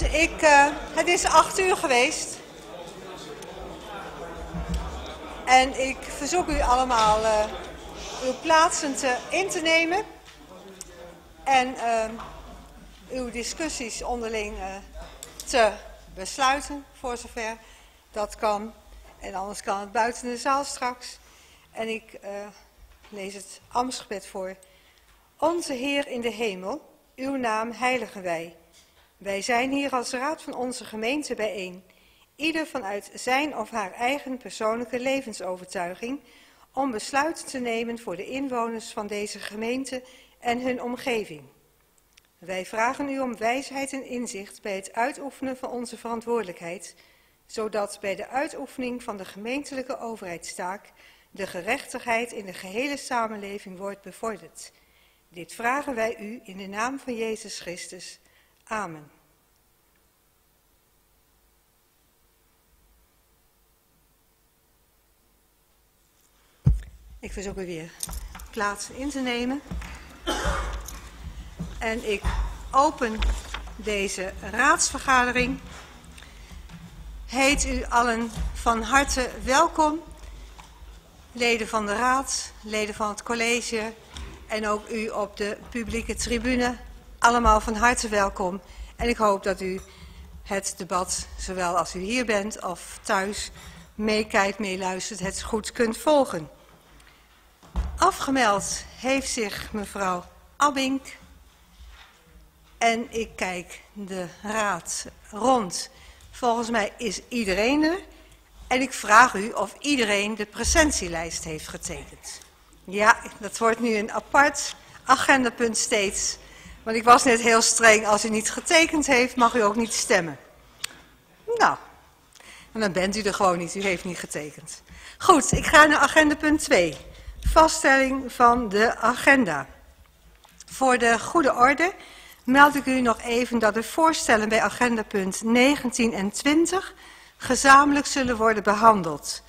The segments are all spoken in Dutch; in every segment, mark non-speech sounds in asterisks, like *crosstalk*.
Ik, uh, het is acht uur geweest. En ik verzoek u allemaal uh, uw plaatsen te, in te nemen. En uh, uw discussies onderling te besluiten, voor zover dat kan. En anders kan het buiten de zaal straks. En ik lees het Amstgebed voor. Onze Heer in de hemel, uw naam heiligen wij. Wij zijn hier als raad van onze gemeente bijeen, ieder vanuit zijn of haar eigen persoonlijke levensovertuiging, om besluiten te nemen voor de inwoners van deze gemeente en hun omgeving. Wij vragen u om wijsheid en inzicht bij het uitoefenen van onze verantwoordelijkheid, zodat bij de uitoefening van de gemeentelijke overheidstaak de gerechtigheid in de gehele samenleving wordt bevorderd. Dit vragen wij u in de naam van Jezus Christus. Amen. Ik verzoek u weer plaats in te nemen. En ik open deze raadsvergadering. Heet u allen van harte welkom. Leden van de raad, leden van het college en ook u op de publieke tribune allemaal van harte welkom. En ik hoop dat u het debat, zowel als u hier bent of thuis, meekijkt, meeluistert, het goed kunt volgen. Afgemeld heeft zich mevrouw Abink. En ik kijk de raad rond. Volgens mij is iedereen er. En ik vraag u of iedereen de presentielijst heeft getekend. Ja, dat wordt nu een apart agendapunt steeds. Want ik was net heel streng, als u niet getekend heeft, mag u ook niet stemmen. Nou, dan bent u er gewoon niet, u heeft niet getekend. Goed, ik ga naar agendapunt 2. Vaststelling van de agenda. Voor de goede orde meld ik u nog even dat de voorstellen bij agendapunt 19 en 20 gezamenlijk zullen worden behandeld.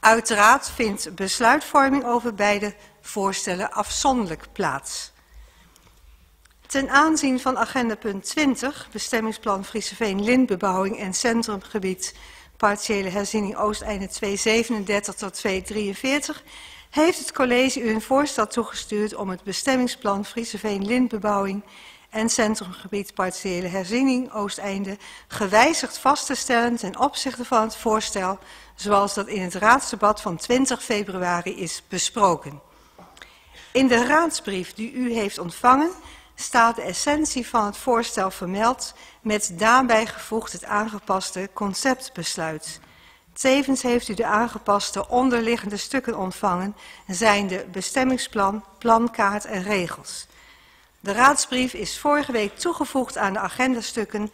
Uiteraard vindt besluitvorming over beide voorstellen afzonderlijk plaats. Ten aanzien van agenda punt 20, bestemmingsplan Frieseveen lintbebouwing en centrumgebied partiële herziening Oosteinde 237 tot 243, heeft het college u een voorstel toegestuurd om het bestemmingsplan Frieseveen lintbebouwing en centrumgebied partiële herziening Oosteinde gewijzigd vast te stellen ten opzichte van het voorstel zoals dat in het raadsdebat van 20 februari is besproken. In de raadsbrief die u heeft ontvangen staat de essentie van het voorstel vermeld met daarbij gevoegd het aangepaste conceptbesluit. Tevens heeft u de aangepaste onderliggende stukken ontvangen, zijn de bestemmingsplan, plankaart en regels. De raadsbrief is vorige week toegevoegd aan de agendastukken.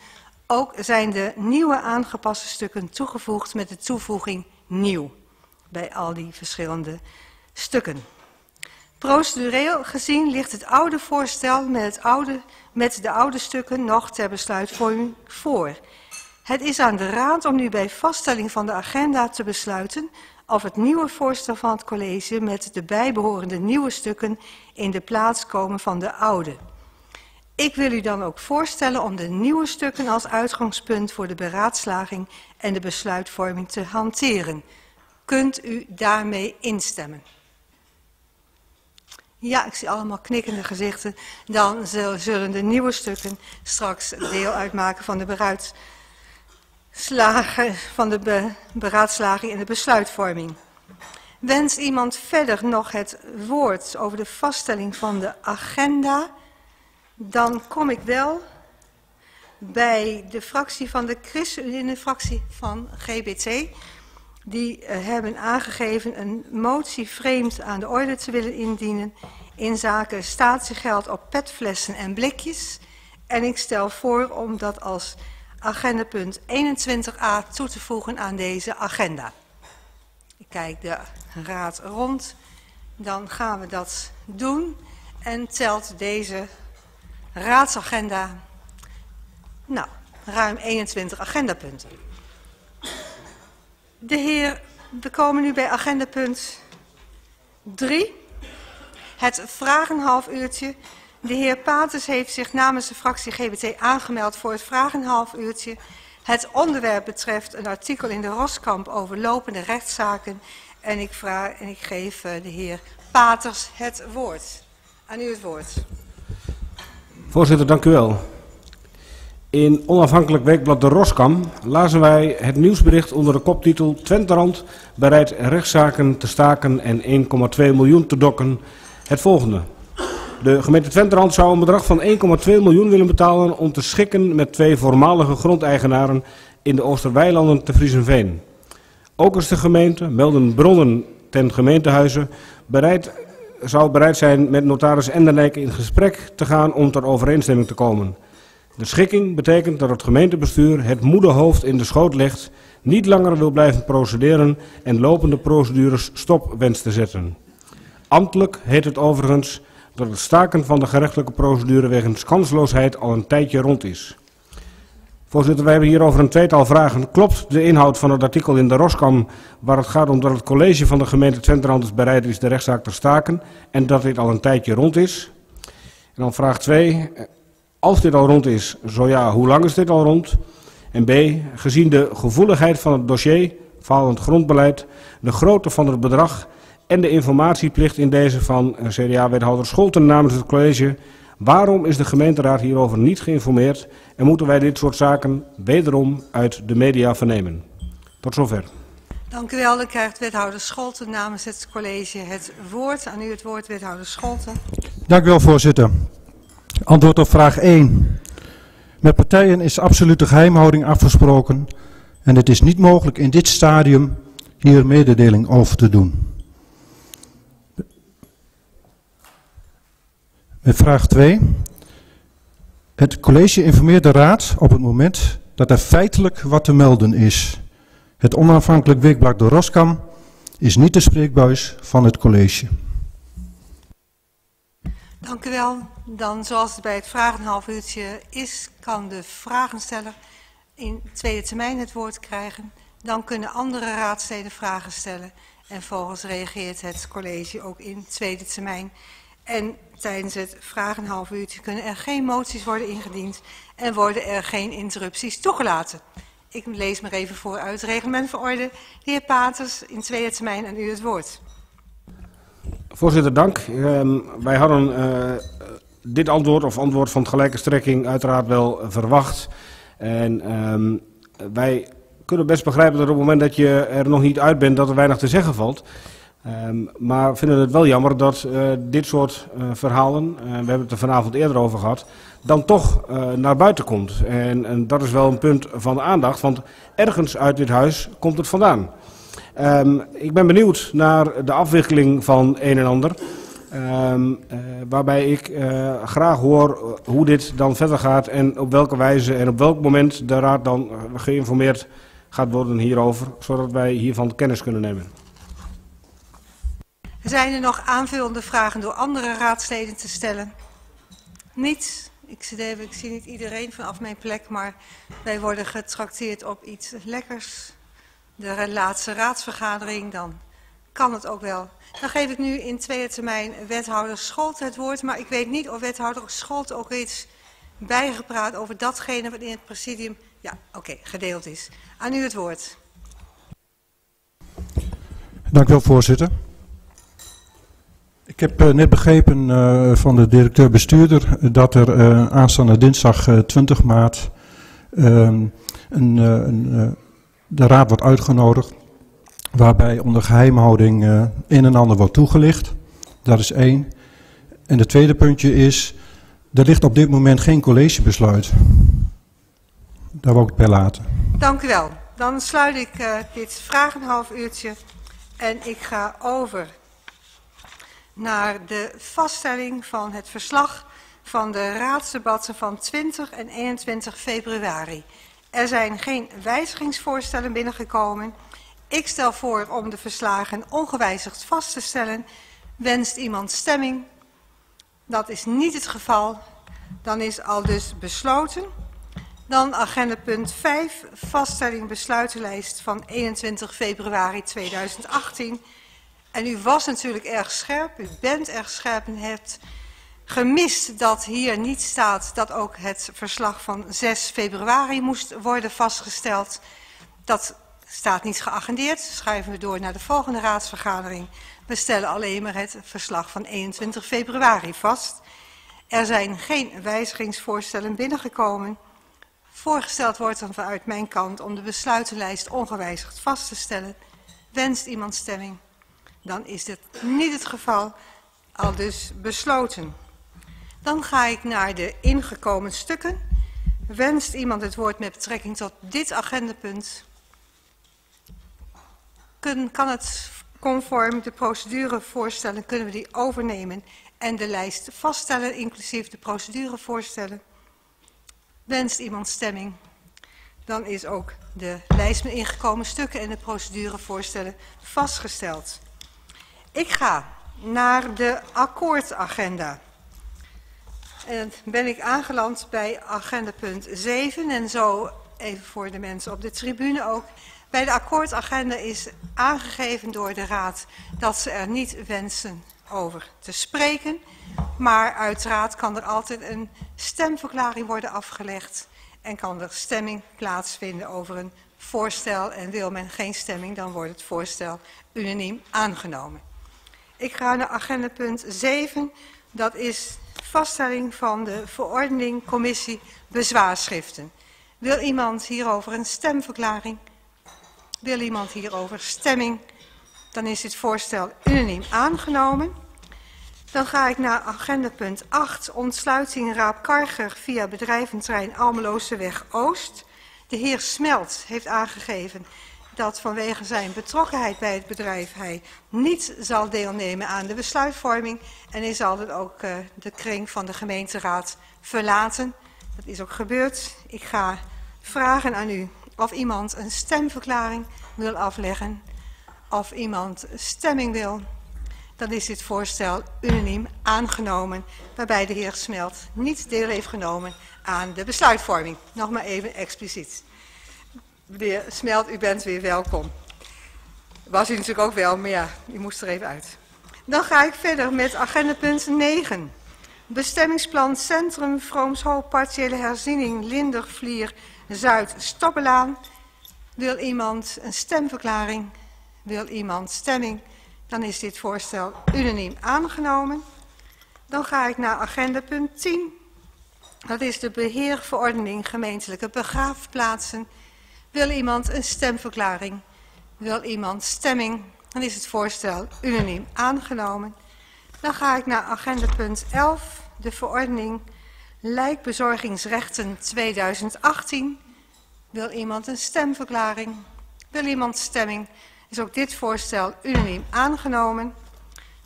Ook zijn de nieuwe aangepaste stukken toegevoegd met de toevoeging nieuw bij al die verschillende stukken. Procedureel gezien ligt het oude voorstel met, het oude, met de oude stukken nog ter besluitvorming voor. Het is aan de Raad om nu bij vaststelling van de agenda te besluiten of het nieuwe voorstel van het college met de bijbehorende nieuwe stukken in de plaats komen van de oude. Ik wil u dan ook voorstellen om de nieuwe stukken als uitgangspunt voor de beraadslaging en de besluitvorming te hanteren. Kunt u daarmee instemmen? Ja, ik zie allemaal knikkende gezichten. Dan zullen de nieuwe stukken straks deel uitmaken van de beraadslaging, van de beraadslaging en de besluitvorming. Wens iemand verder nog het woord over de vaststelling van de agenda? Dan kom ik wel bij de fractie van de Christen, in de fractie van GBT. Die uh, hebben aangegeven een motie vreemd aan de orde te willen indienen in zaken statiegeld op petflessen en blikjes. En ik stel voor om dat als agendapunt 21a toe te voegen aan deze agenda. Ik kijk de raad rond. Dan gaan we dat doen. En telt deze raadsagenda, nou, ruim 21 agendapunten. De heer, we komen nu bij agendapunt 3. Het vragenhalf uurtje. De heer Paters heeft zich namens de fractie GBT aangemeld voor het vraag een half uurtje. Het onderwerp betreft een artikel in de Roskamp over lopende rechtszaken. En ik, vraag, en ik geef eh, de heer Paters het woord. Aan u het woord. Voorzitter, dank u wel. In onafhankelijk weekblad De Roskam lazen wij het nieuwsbericht onder de koptitel Twenterand bereidt rechtszaken te staken en 1,2 miljoen te dokken. Het volgende. De gemeente Twenterand zou een bedrag van 1,2 miljoen willen betalen om te schikken met twee voormalige grondeigenaren in de Oosterweilanden te Friesenveen. Ook is de gemeente, melden bronnen ten gemeentehuizen, bereid, zou bereid zijn met notaris Enderdijk in gesprek te gaan om ter overeenstemming te komen. De schikking betekent dat het gemeentebestuur het moederhoofd in de schoot legt, niet langer wil blijven procederen en lopende procedures stop wenst te zetten. Ambtelijk heet het overigens dat het staken van de gerechtelijke procedure wegens kansloosheid al een tijdje rond is. Voorzitter, wij hebben hier over een tweetal vragen. Klopt de inhoud van het artikel in de Roskam waar het gaat om dat het college van de gemeente Twenterand is bereid is de rechtszaak te staken en dat dit al een tijdje rond is? En dan vraag 2. Als dit al rond is, zo ja, hoe lang is dit al rond? En B, gezien de gevoeligheid van het dossier, falend grondbeleid, de grootte van het bedrag en de informatieplicht in deze van CDA-wethouder Scholten namens het college, waarom is de gemeenteraad hierover niet geïnformeerd en moeten wij dit soort zaken wederom uit de media vernemen? Tot zover. Dank u wel. Dan krijgt wethouder Scholten namens het college het woord. Aan u het woord, wethouder Scholten. Dank u wel, voorzitter. Antwoord op vraag 1. Met partijen is absolute geheimhouding afgesproken en het is niet mogelijk in dit stadium hier mededeling over te doen. Met vraag 2. Het college informeert de raad op het moment dat er feitelijk wat te melden is. Het onafhankelijk weekblad de Roskam is niet de spreekbuis van het college. Dank u wel. Dan, zoals het bij het vragen een half uurtje is, kan de vragensteller in tweede termijn het woord krijgen. Dan kunnen andere raadsleden vragen stellen. En volgens reageert het college ook in tweede termijn. En tijdens het vragen een half uurtje kunnen er geen moties worden ingediend en worden er geen interrupties toegelaten. Ik lees maar even voor uit reglement van orde. De heer Paters, in tweede termijn aan u het woord. Voorzitter, dank. Uh, wij hadden uh, dit antwoord of antwoord van gelijke strekking uiteraard wel verwacht. En uh, wij kunnen best begrijpen dat op het moment dat je er nog niet uit bent dat er weinig te zeggen valt. Um, maar vinden het wel jammer dat uh, dit soort uh, verhalen, we hebben het er vanavond eerder over gehad, dan toch naar buiten komt. En, en, dat is wel een punt van aandacht, want ergens uit dit huis komt het vandaan. Um, ik ben benieuwd naar de afwikkeling van een en ander. Um, waarbij ik graag hoor hoe dit dan verder gaat en op welke wijze en op welk moment de raad dan geïnformeerd gaat worden hierover, zodat wij hiervan kennis kunnen nemen. Zijn er nog aanvullende vragen door andere raadsleden te stellen? Niet. Ik zie, ik zie niet iedereen vanaf mijn plek, maar wij worden getrakteerd op iets lekkers. De laatste raadsvergadering, dan kan het ook wel. Dan geef ik nu in tweede termijn wethouder Scholt het woord, maar ik weet niet of wethouder Scholt ook iets bijgepraat over datgene wat in het presidium, ja oké, gedeeld is. Aan u het woord. Dank u wel, voorzitter. Ik heb uh, net begrepen uh, van de directeur-bestuurder dat er uh, aanstaande dinsdag 20 maart ehm, een, een, de raad wordt uitgenodigd. Waarbij onder geheimhouding een en ander wordt toegelicht. Dat is één. En het tweede puntje is, er ligt op dit moment geen collegebesluit. Daar wil ik het bij laten. Dank u wel. Dan sluit ik dit vraag een half uurtje en ik ga over naar de vaststelling van het verslag van de raadsdebatten van 20 en 21 februari. Er zijn geen wijzigingsvoorstellen binnengekomen. Ik stel voor om de verslagen ongewijzigd vast te stellen. Wenst iemand stemming? Dat is niet het geval. Dan is al dus besloten. Dan agenda punt 5, vaststelling besluitenlijst van 21 februari 2018. En u was natuurlijk erg scherp, u bent erg scherp en hebt gemist dat hier niet staat dat ook het verslag van 6 februari moest worden vastgesteld. Dat staat niet geagendeerd. Schrijven we door naar de volgende raadsvergadering. We stellen alleen maar het verslag van 21 februari vast. Er zijn geen wijzigingsvoorstellen binnengekomen. Voorgesteld wordt dan vanuit mijn kant om de besluitenlijst ongewijzigd vast te stellen. Wenst iemand stemming? Dan is dit niet het geval, al dus besloten. Dan ga ik naar de ingekomen stukken. Wenst iemand het woord met betrekking tot dit agendapunt? Kun, kan het conform de procedurevoorstellen, kunnen we die overnemen en de lijst vaststellen, inclusief de procedurevoorstellen? Wenst iemand stemming? Dan is ook de lijst met ingekomen stukken en de procedurevoorstellen vastgesteld. Ik ga naar de akkoordagenda. En ben ik aangeland bij agenda punt 7 en zo even voor de mensen op de tribune ook. Bij de akkoordagenda is aangegeven door de Raad dat ze er niet wensen over te spreken. Maar uiteraard kan er altijd een stemverklaring worden afgelegd en kan er stemming plaatsvinden over een voorstel. En wil men geen stemming, dan wordt het voorstel unaniem aangenomen. Ik ga naar agenda punt 7. Dat is vaststelling van de verordening commissie bezwaarschriften. Wil iemand hierover een stemverklaring? Wil iemand hierover stemming? Dan is dit voorstel unaniem aangenomen. Dan ga ik naar agenda punt 8, ontsluiting Raap Karger via bedrijventerrein Almelooseweg Oost. De heer Smelt heeft aangegeven dat vanwege zijn betrokkenheid bij het bedrijf hij niet zal deelnemen aan de besluitvorming. En hij zal dan ook uh, de kring van de gemeenteraad verlaten. Dat is ook gebeurd. Ik ga vragen aan u of iemand een stemverklaring wil afleggen. Of iemand stemming wil. Dan is dit voorstel unaniem aangenomen. Waarbij de heer Smelt niet deel heeft genomen aan de besluitvorming. Nog maar even expliciet. Meneer Smelt, u bent weer welkom. Was u natuurlijk ook wel, maar ja, u moest er even uit. Dan ga ik verder met agenda punt 9. Bestemmingsplan Centrum Vroomshoop, partiële herziening Lindervlier Zuid Stoppelaan. Wil iemand een stemverklaring? Wil iemand stemming? Dan is dit voorstel unaniem aangenomen. Dan ga ik naar agenda punt 10. Dat is de beheerverordening gemeentelijke begraafplaatsen. Wil iemand een stemverklaring? Wil iemand stemming? Dan is het voorstel unaniem aangenomen. Dan ga ik naar agenda punt 11, de verordening lijkbezorgingsrechten 2018. Wil iemand een stemverklaring? Wil iemand stemming? Is ook dit voorstel unaniem aangenomen.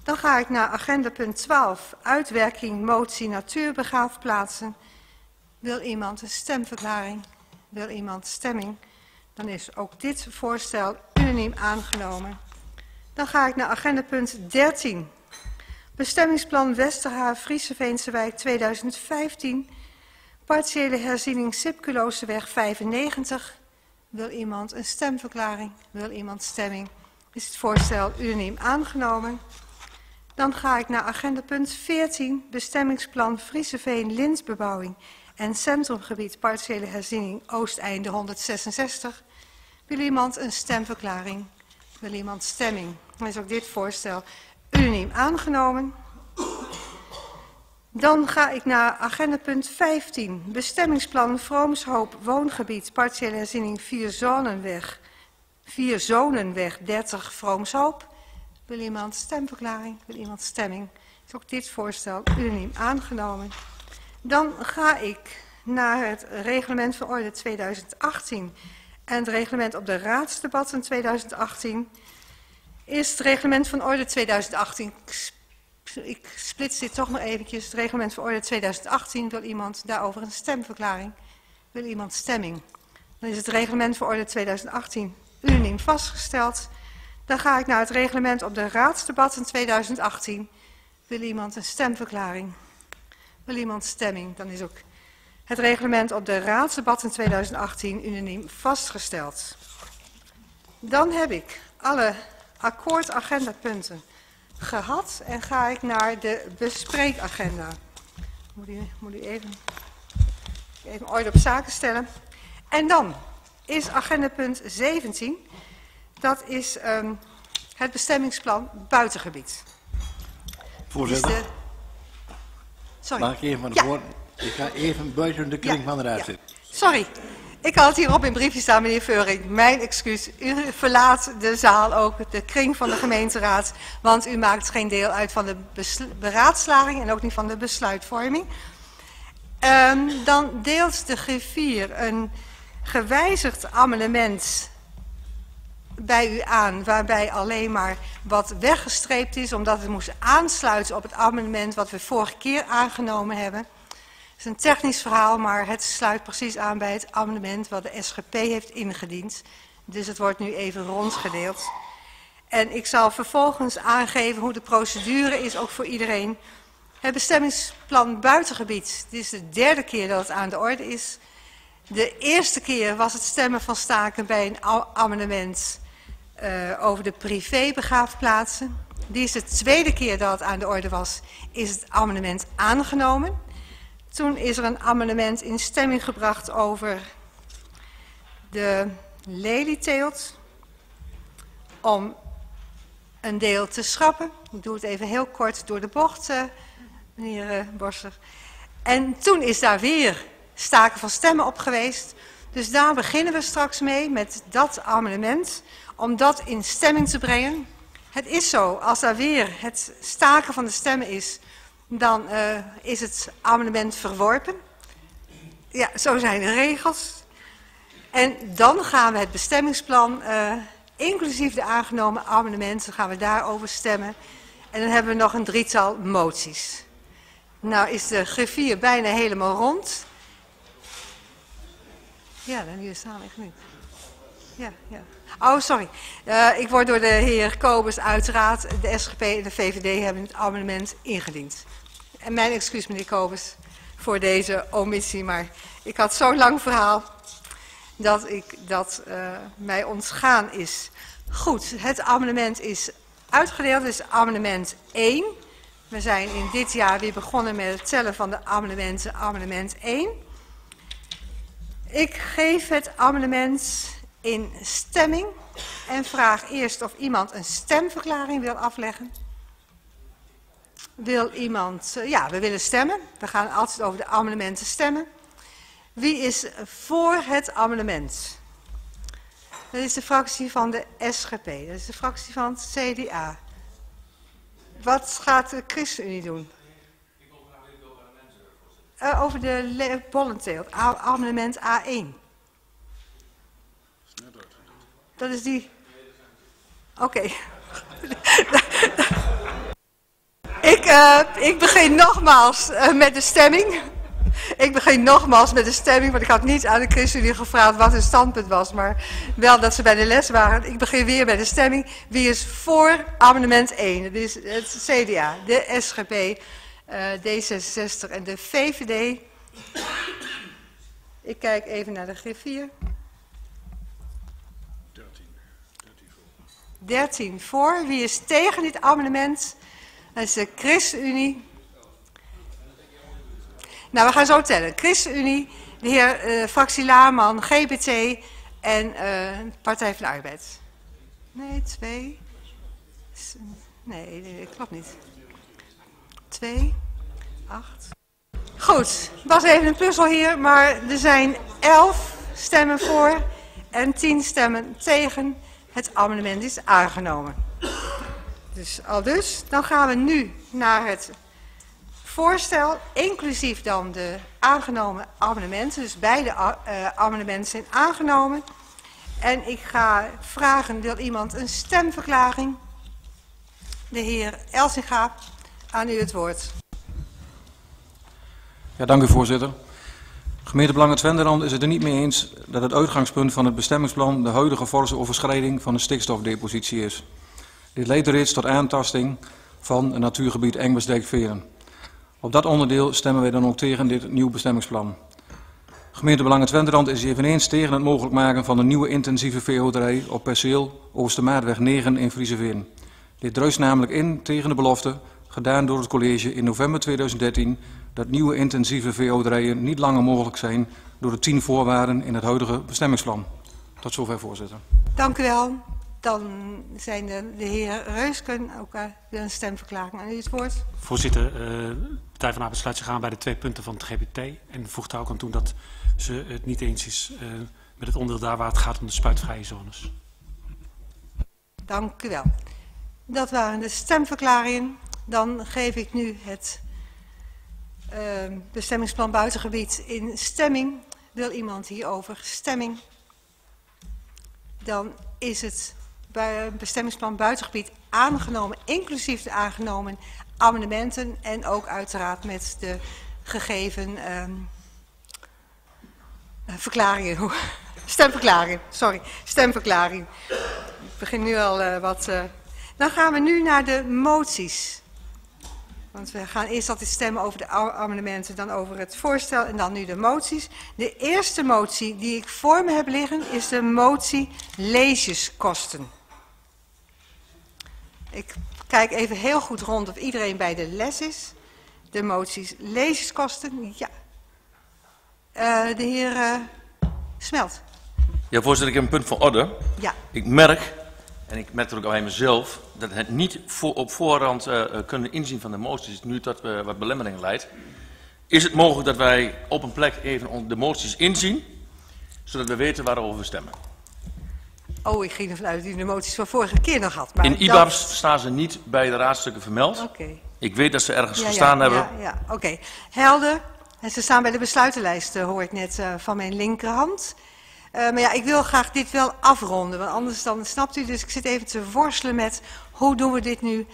Dan ga ik naar agenda punt 12, uitwerking motie natuurbegraafplaatsen. Wil iemand een stemverklaring? Wil iemand stemming? Dan is ook dit voorstel unaniem aangenomen. Dan ga ik naar agenda punt 13. Bestemmingsplan Westerhaar Frieseveense Wijk 2015. Partiële herziening Sipkuloseweg 95. Wil iemand een stemverklaring? Wil iemand stemming? Is het voorstel unaniem aangenomen? Dan ga ik naar agenda punt 14. Bestemmingsplan Frieseveen Linsbebouwing en Centrumgebied Partiële Herziening Oosteinde 166. Wil iemand een stemverklaring? Wil iemand stemming? Dan is ook dit voorstel unaniem aangenomen. Dan ga ik naar agenda punt 15. Bestemmingsplan Vroomshoop Woongebied Partiële Herziening 4 Zonenweg. 4 Zonenweg 30 Vroomshoop. Wil iemand stemverklaring? Wil iemand stemming? Is ook dit voorstel unaniem aangenomen. Dan ga ik naar het reglement van orde 2018 en het reglement op de raadsdebatten 2018. Is het reglement van orde 2018, ik splits dit toch maar eventjes, het reglement van orde 2018, wil iemand daarover een stemverklaring? Wil iemand stemming? Dan is het reglement voor orde 2018 unaniem vastgesteld. Dan ga ik naar het reglement op de raadsdebatten 2018. Wil iemand een stemverklaring? Wil iemand stemming? Dan is ook het reglement op de raadsdebat in 2018 unaniem vastgesteld. Dan heb ik alle akkoordagendapunten gehad en ga ik naar de bespreekagenda. Moet u, moet u even, even orde op zaken stellen. En dan is agenda punt 17. Dat is um, het bestemmingsplan buitengebied. Voorzitter, Sorry. mag ik even van de Ja. woord? Ik ga even buiten de kring Ja, van de raad zitten. Sorry, ik had hierop in briefje staan, meneer Veuring. Mijn excuus. U verlaat de zaal ook, de kring van de gemeenteraad. Want u maakt geen deel uit van de beraadslaging en ook niet van de besluitvorming. Ehm, dan deelt de griffier een gewijzigd amendement bij u aan, waarbij alleen maar wat weggestreept is, omdat het moest aansluiten op het amendement wat we vorige keer aangenomen hebben. Het is een technisch verhaal, maar het sluit precies aan bij het amendement wat de SGP heeft ingediend. Dus het wordt nu even rondgedeeld. En ik zal vervolgens aangeven hoe de procedure is, ook voor iedereen. Het bestemmingsplan buitengebied, dit is de derde keer dat het aan de orde is. De eerste keer was het stemmen van staken bij een amendement eh, over de privébegraafplaatsen. Die is de tweede keer dat het aan de orde was, is het amendement aangenomen. Toen is er een amendement in stemming gebracht over de lelieteelt. Om een deel te schrappen. Ik doe het even heel kort door de bocht, eh, meneer Borser. En toen is daar weer staken van stemmen op geweest. Dus daar beginnen we straks mee met dat amendement. Om dat in stemming te brengen. Het is zo, als daar weer het staken van de stemmen is, dan eh, is het amendement verworpen. Ja, zo zijn de regels. En dan gaan we het bestemmingsplan, eh, inclusief de aangenomen amendementen, gaan we daarover stemmen. En dan hebben we nog een drietal moties. Nou is de griffier bijna helemaal rond. Ja, dan hier staan ik nu. Ja, ja. Oh, sorry. Eh, ik word door de heer Kobus uiteraard, de SGP en de VVD hebben het amendement ingediend. En mijn excuus, meneer Kobus, voor deze omissie, maar ik had zo'n lang verhaal dat ik dat eh, mij ontgaan is. Goed, het amendement is uitgedeeld, is amendement 1. We zijn in dit jaar weer begonnen met het tellen van de amendementen, amendement 1. Ik geef het amendement in stemming en vraag eerst of iemand een stemverklaring wil afleggen. Wil iemand, eh, ja, we willen stemmen. We gaan altijd over de amendementen stemmen. Wie is voor het amendement? Dat is de fractie van de SGP, dat is de fractie van het CDA. Wat gaat de ChristenUnie doen? Eh, over de le- bollenteelt, amendement A1. Dat is die. Oké. *laughs* ik, eh, ik begin nogmaals eh, met de stemming. Ik begin nogmaals met de stemming, want ik had niet aan de ChristenUnie gevraagd wat hun standpunt was, maar wel dat ze bij de les waren. Ik begin weer bij de stemming. Wie is voor amendement 1? Dat is het CDA, de SGP, eh, D66 en de VVD. Ik kijk even naar de griffier. 13 voor. Wie is tegen dit amendement? Dat is de ChristenUnie. Nou, we gaan zo tellen. ChristenUnie, de heer eh, fractie Laarman, GBT en eh, Partij van de Arbeid. Nee, twee. Nee, nee, nee, klopt niet. Twee, acht. Goed, was even een puzzel hier, maar er zijn elf stemmen voor en tien stemmen tegen. Het amendement is aangenomen. Dus al dus, dan gaan we nu naar het voorstel, inclusief dan de aangenomen amendementen. Dus beide eh, amendementen zijn aangenomen. En ik ga vragen, wil iemand een stemverklaring? De heer Elsinga, aan u het woord. Ja, dank u voorzitter. Gemeente Belangen Twenterand is het er niet mee eens dat het uitgangspunt van het bestemmingsplan de huidige forse overschrijding van de stikstofdepositie is. Dit leidt reeds tot aantasting van het natuurgebied Engbersdijk-Veren. Op dat onderdeel stemmen wij dan ook tegen dit nieuw bestemmingsplan. Gemeente Belangen Twenterand is eveneens tegen het mogelijk maken van een nieuwe intensieve veehouderij op perceel Oostermaatweg 9 in Frieseveen. Dit druist namelijk in tegen de belofte, gedaan door het college in november 2013, dat nieuwe intensieve VO-draaien niet langer mogelijk zijn door de tien voorwaarden in het huidige bestemmingsplan. Tot zover, voorzitter. Dank u wel. Dan zijn de, de heer Reusken ook uh, een stemverklaring aan u het woord. Voorzitter, uh, de Partij van de besluit zich aan bij de twee punten van het GBT. En voegt daar ook aan toe dat ze het niet eens is uh, met het onderdeel daar waar het gaat om de spuitvrije zones. Dank u wel. Dat waren de stemverklaringen. Dan geef ik nu het uh, bestemmingsplan buitengebied in stemming. Wil iemand hierover stemming? Dan is het bestemmingsplan buitengebied aangenomen, inclusief de aangenomen amendementen en ook uiteraard met de gegeven um, verklaringen, *laughs* stemverklaring, sorry, stemverklaring. Ik begin nu al uh, wat... Uh, dan gaan we nu naar de moties. Want we gaan eerst altijd stemmen over de amendementen, dan over het voorstel en dan nu de moties. De eerste motie die ik voor me heb liggen is de motie leeskosten. Ik kijk even heel goed rond of iedereen bij de les is. De moties lezingskosten, ja. Uh, de heer uh, Smelt. Ja, voorzitter, ik heb een punt van orde. Ja. Ik merk, en ik merk ook bij mezelf, dat het niet voor, op voorhand uh, kunnen inzien van de moties, nu dat we wat belemmeringen leidt. Is het mogelijk dat wij op een plek even de moties inzien, zodat we weten waarover we stemmen? Oh, ik ging ervan uit dat u de moties van vorige keer nog had. Maar in IBABS dat... staan ze niet bij de raadstukken vermeld. Oké. Okay. Ik weet dat ze ergens ja, gestaan ja, hebben. Ja, ja. oké. Okay. Helder. En ze staan bij de besluitenlijst, uh, hoor ik net uh, van mijn linkerhand. Uh, maar ja, ik wil graag dit wel afronden, want anders dan snapt u. Dus ik zit even te worstelen met hoe doen we dit nu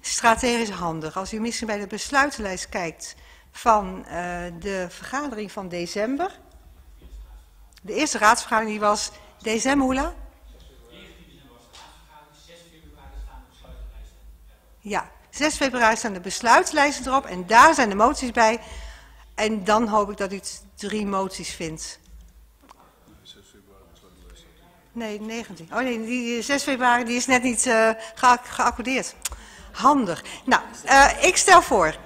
strategisch handig. Als u misschien bij de besluitenlijst kijkt van de vergadering van december. De eerste raadsvergadering die was december, hoe lang? Ja, 6 februari staan de besluitslijsten erop en daar zijn de moties bij. En dan hoop ik dat u drie moties vindt. Nee, 19. Oh nee, die 6 februari die is net niet uh, ge geaccordeerd. Handig. Nou, uh, ik stel voor...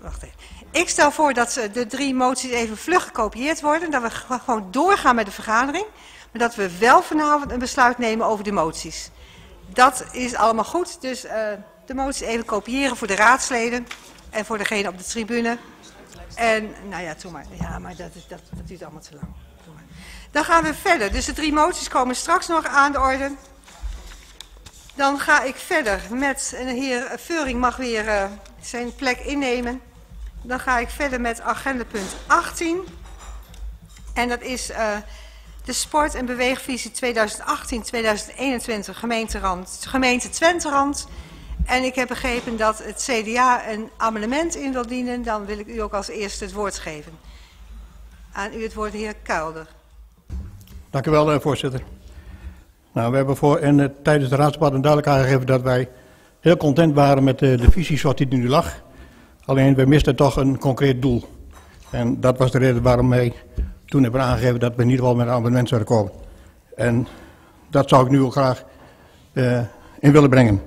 Wacht even. Ik stel voor dat de drie moties even vlug gekopieerd worden. Dat we gewoon doorgaan met de vergadering. Maar dat we wel vanavond een besluit nemen over de moties. Dat is allemaal goed, dus... Uh, de moties even kopiëren voor de raadsleden en voor degene op de tribune. En, nou ja, toen maar. Ja, maar dat, dat, dat duurt allemaal te lang. Dan gaan we verder. Dus de drie moties komen straks nog aan de orde. Dan ga ik verder met, en de heer Veuring mag weer uh, zijn plek innemen. Dan ga ik verder met agendapunt 18. En dat is uh, de sport- en beweegvisie 2018-2021 gemeenterand, gemeente Twenterand. En ik heb begrepen dat het CDA een amendement in wil dienen. Dan wil ik u ook als eerste het woord geven. Aan u het woord, de heer Kuilder. Dank u wel, voorzitter. Nou, we hebben voor, en, uh, tijdens de raadsdebat duidelijk aangegeven dat wij heel content waren met uh, de visie zoals die nu lag. Alleen, we misten toch een concreet doel. En dat was de reden waarom wij toen hebben aangegeven dat we in ieder geval met een amendement zouden komen. En dat zou ik nu ook graag in willen brengen.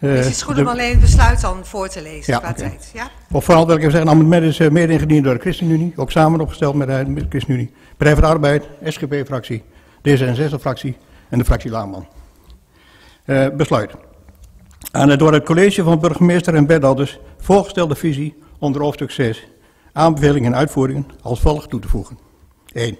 Uh, is het goed de... om alleen het besluit dan voor te lezen ja, qua okay. tijd? Ja? Of vooral wil ik even zeggen, amendement is uh, meer ingediend door de ChristenUnie, ook samen opgesteld met de ChristenUnie. Partij van de Arbeid, SGP-fractie, D66-fractie en de fractie Laanman. Uh, besluit. Aan het door het college van burgemeester en bedhouders voorgestelde visie onder hoofdstuk 6 aanbevelingen en uitvoeringen als volgt toe te voegen. 1.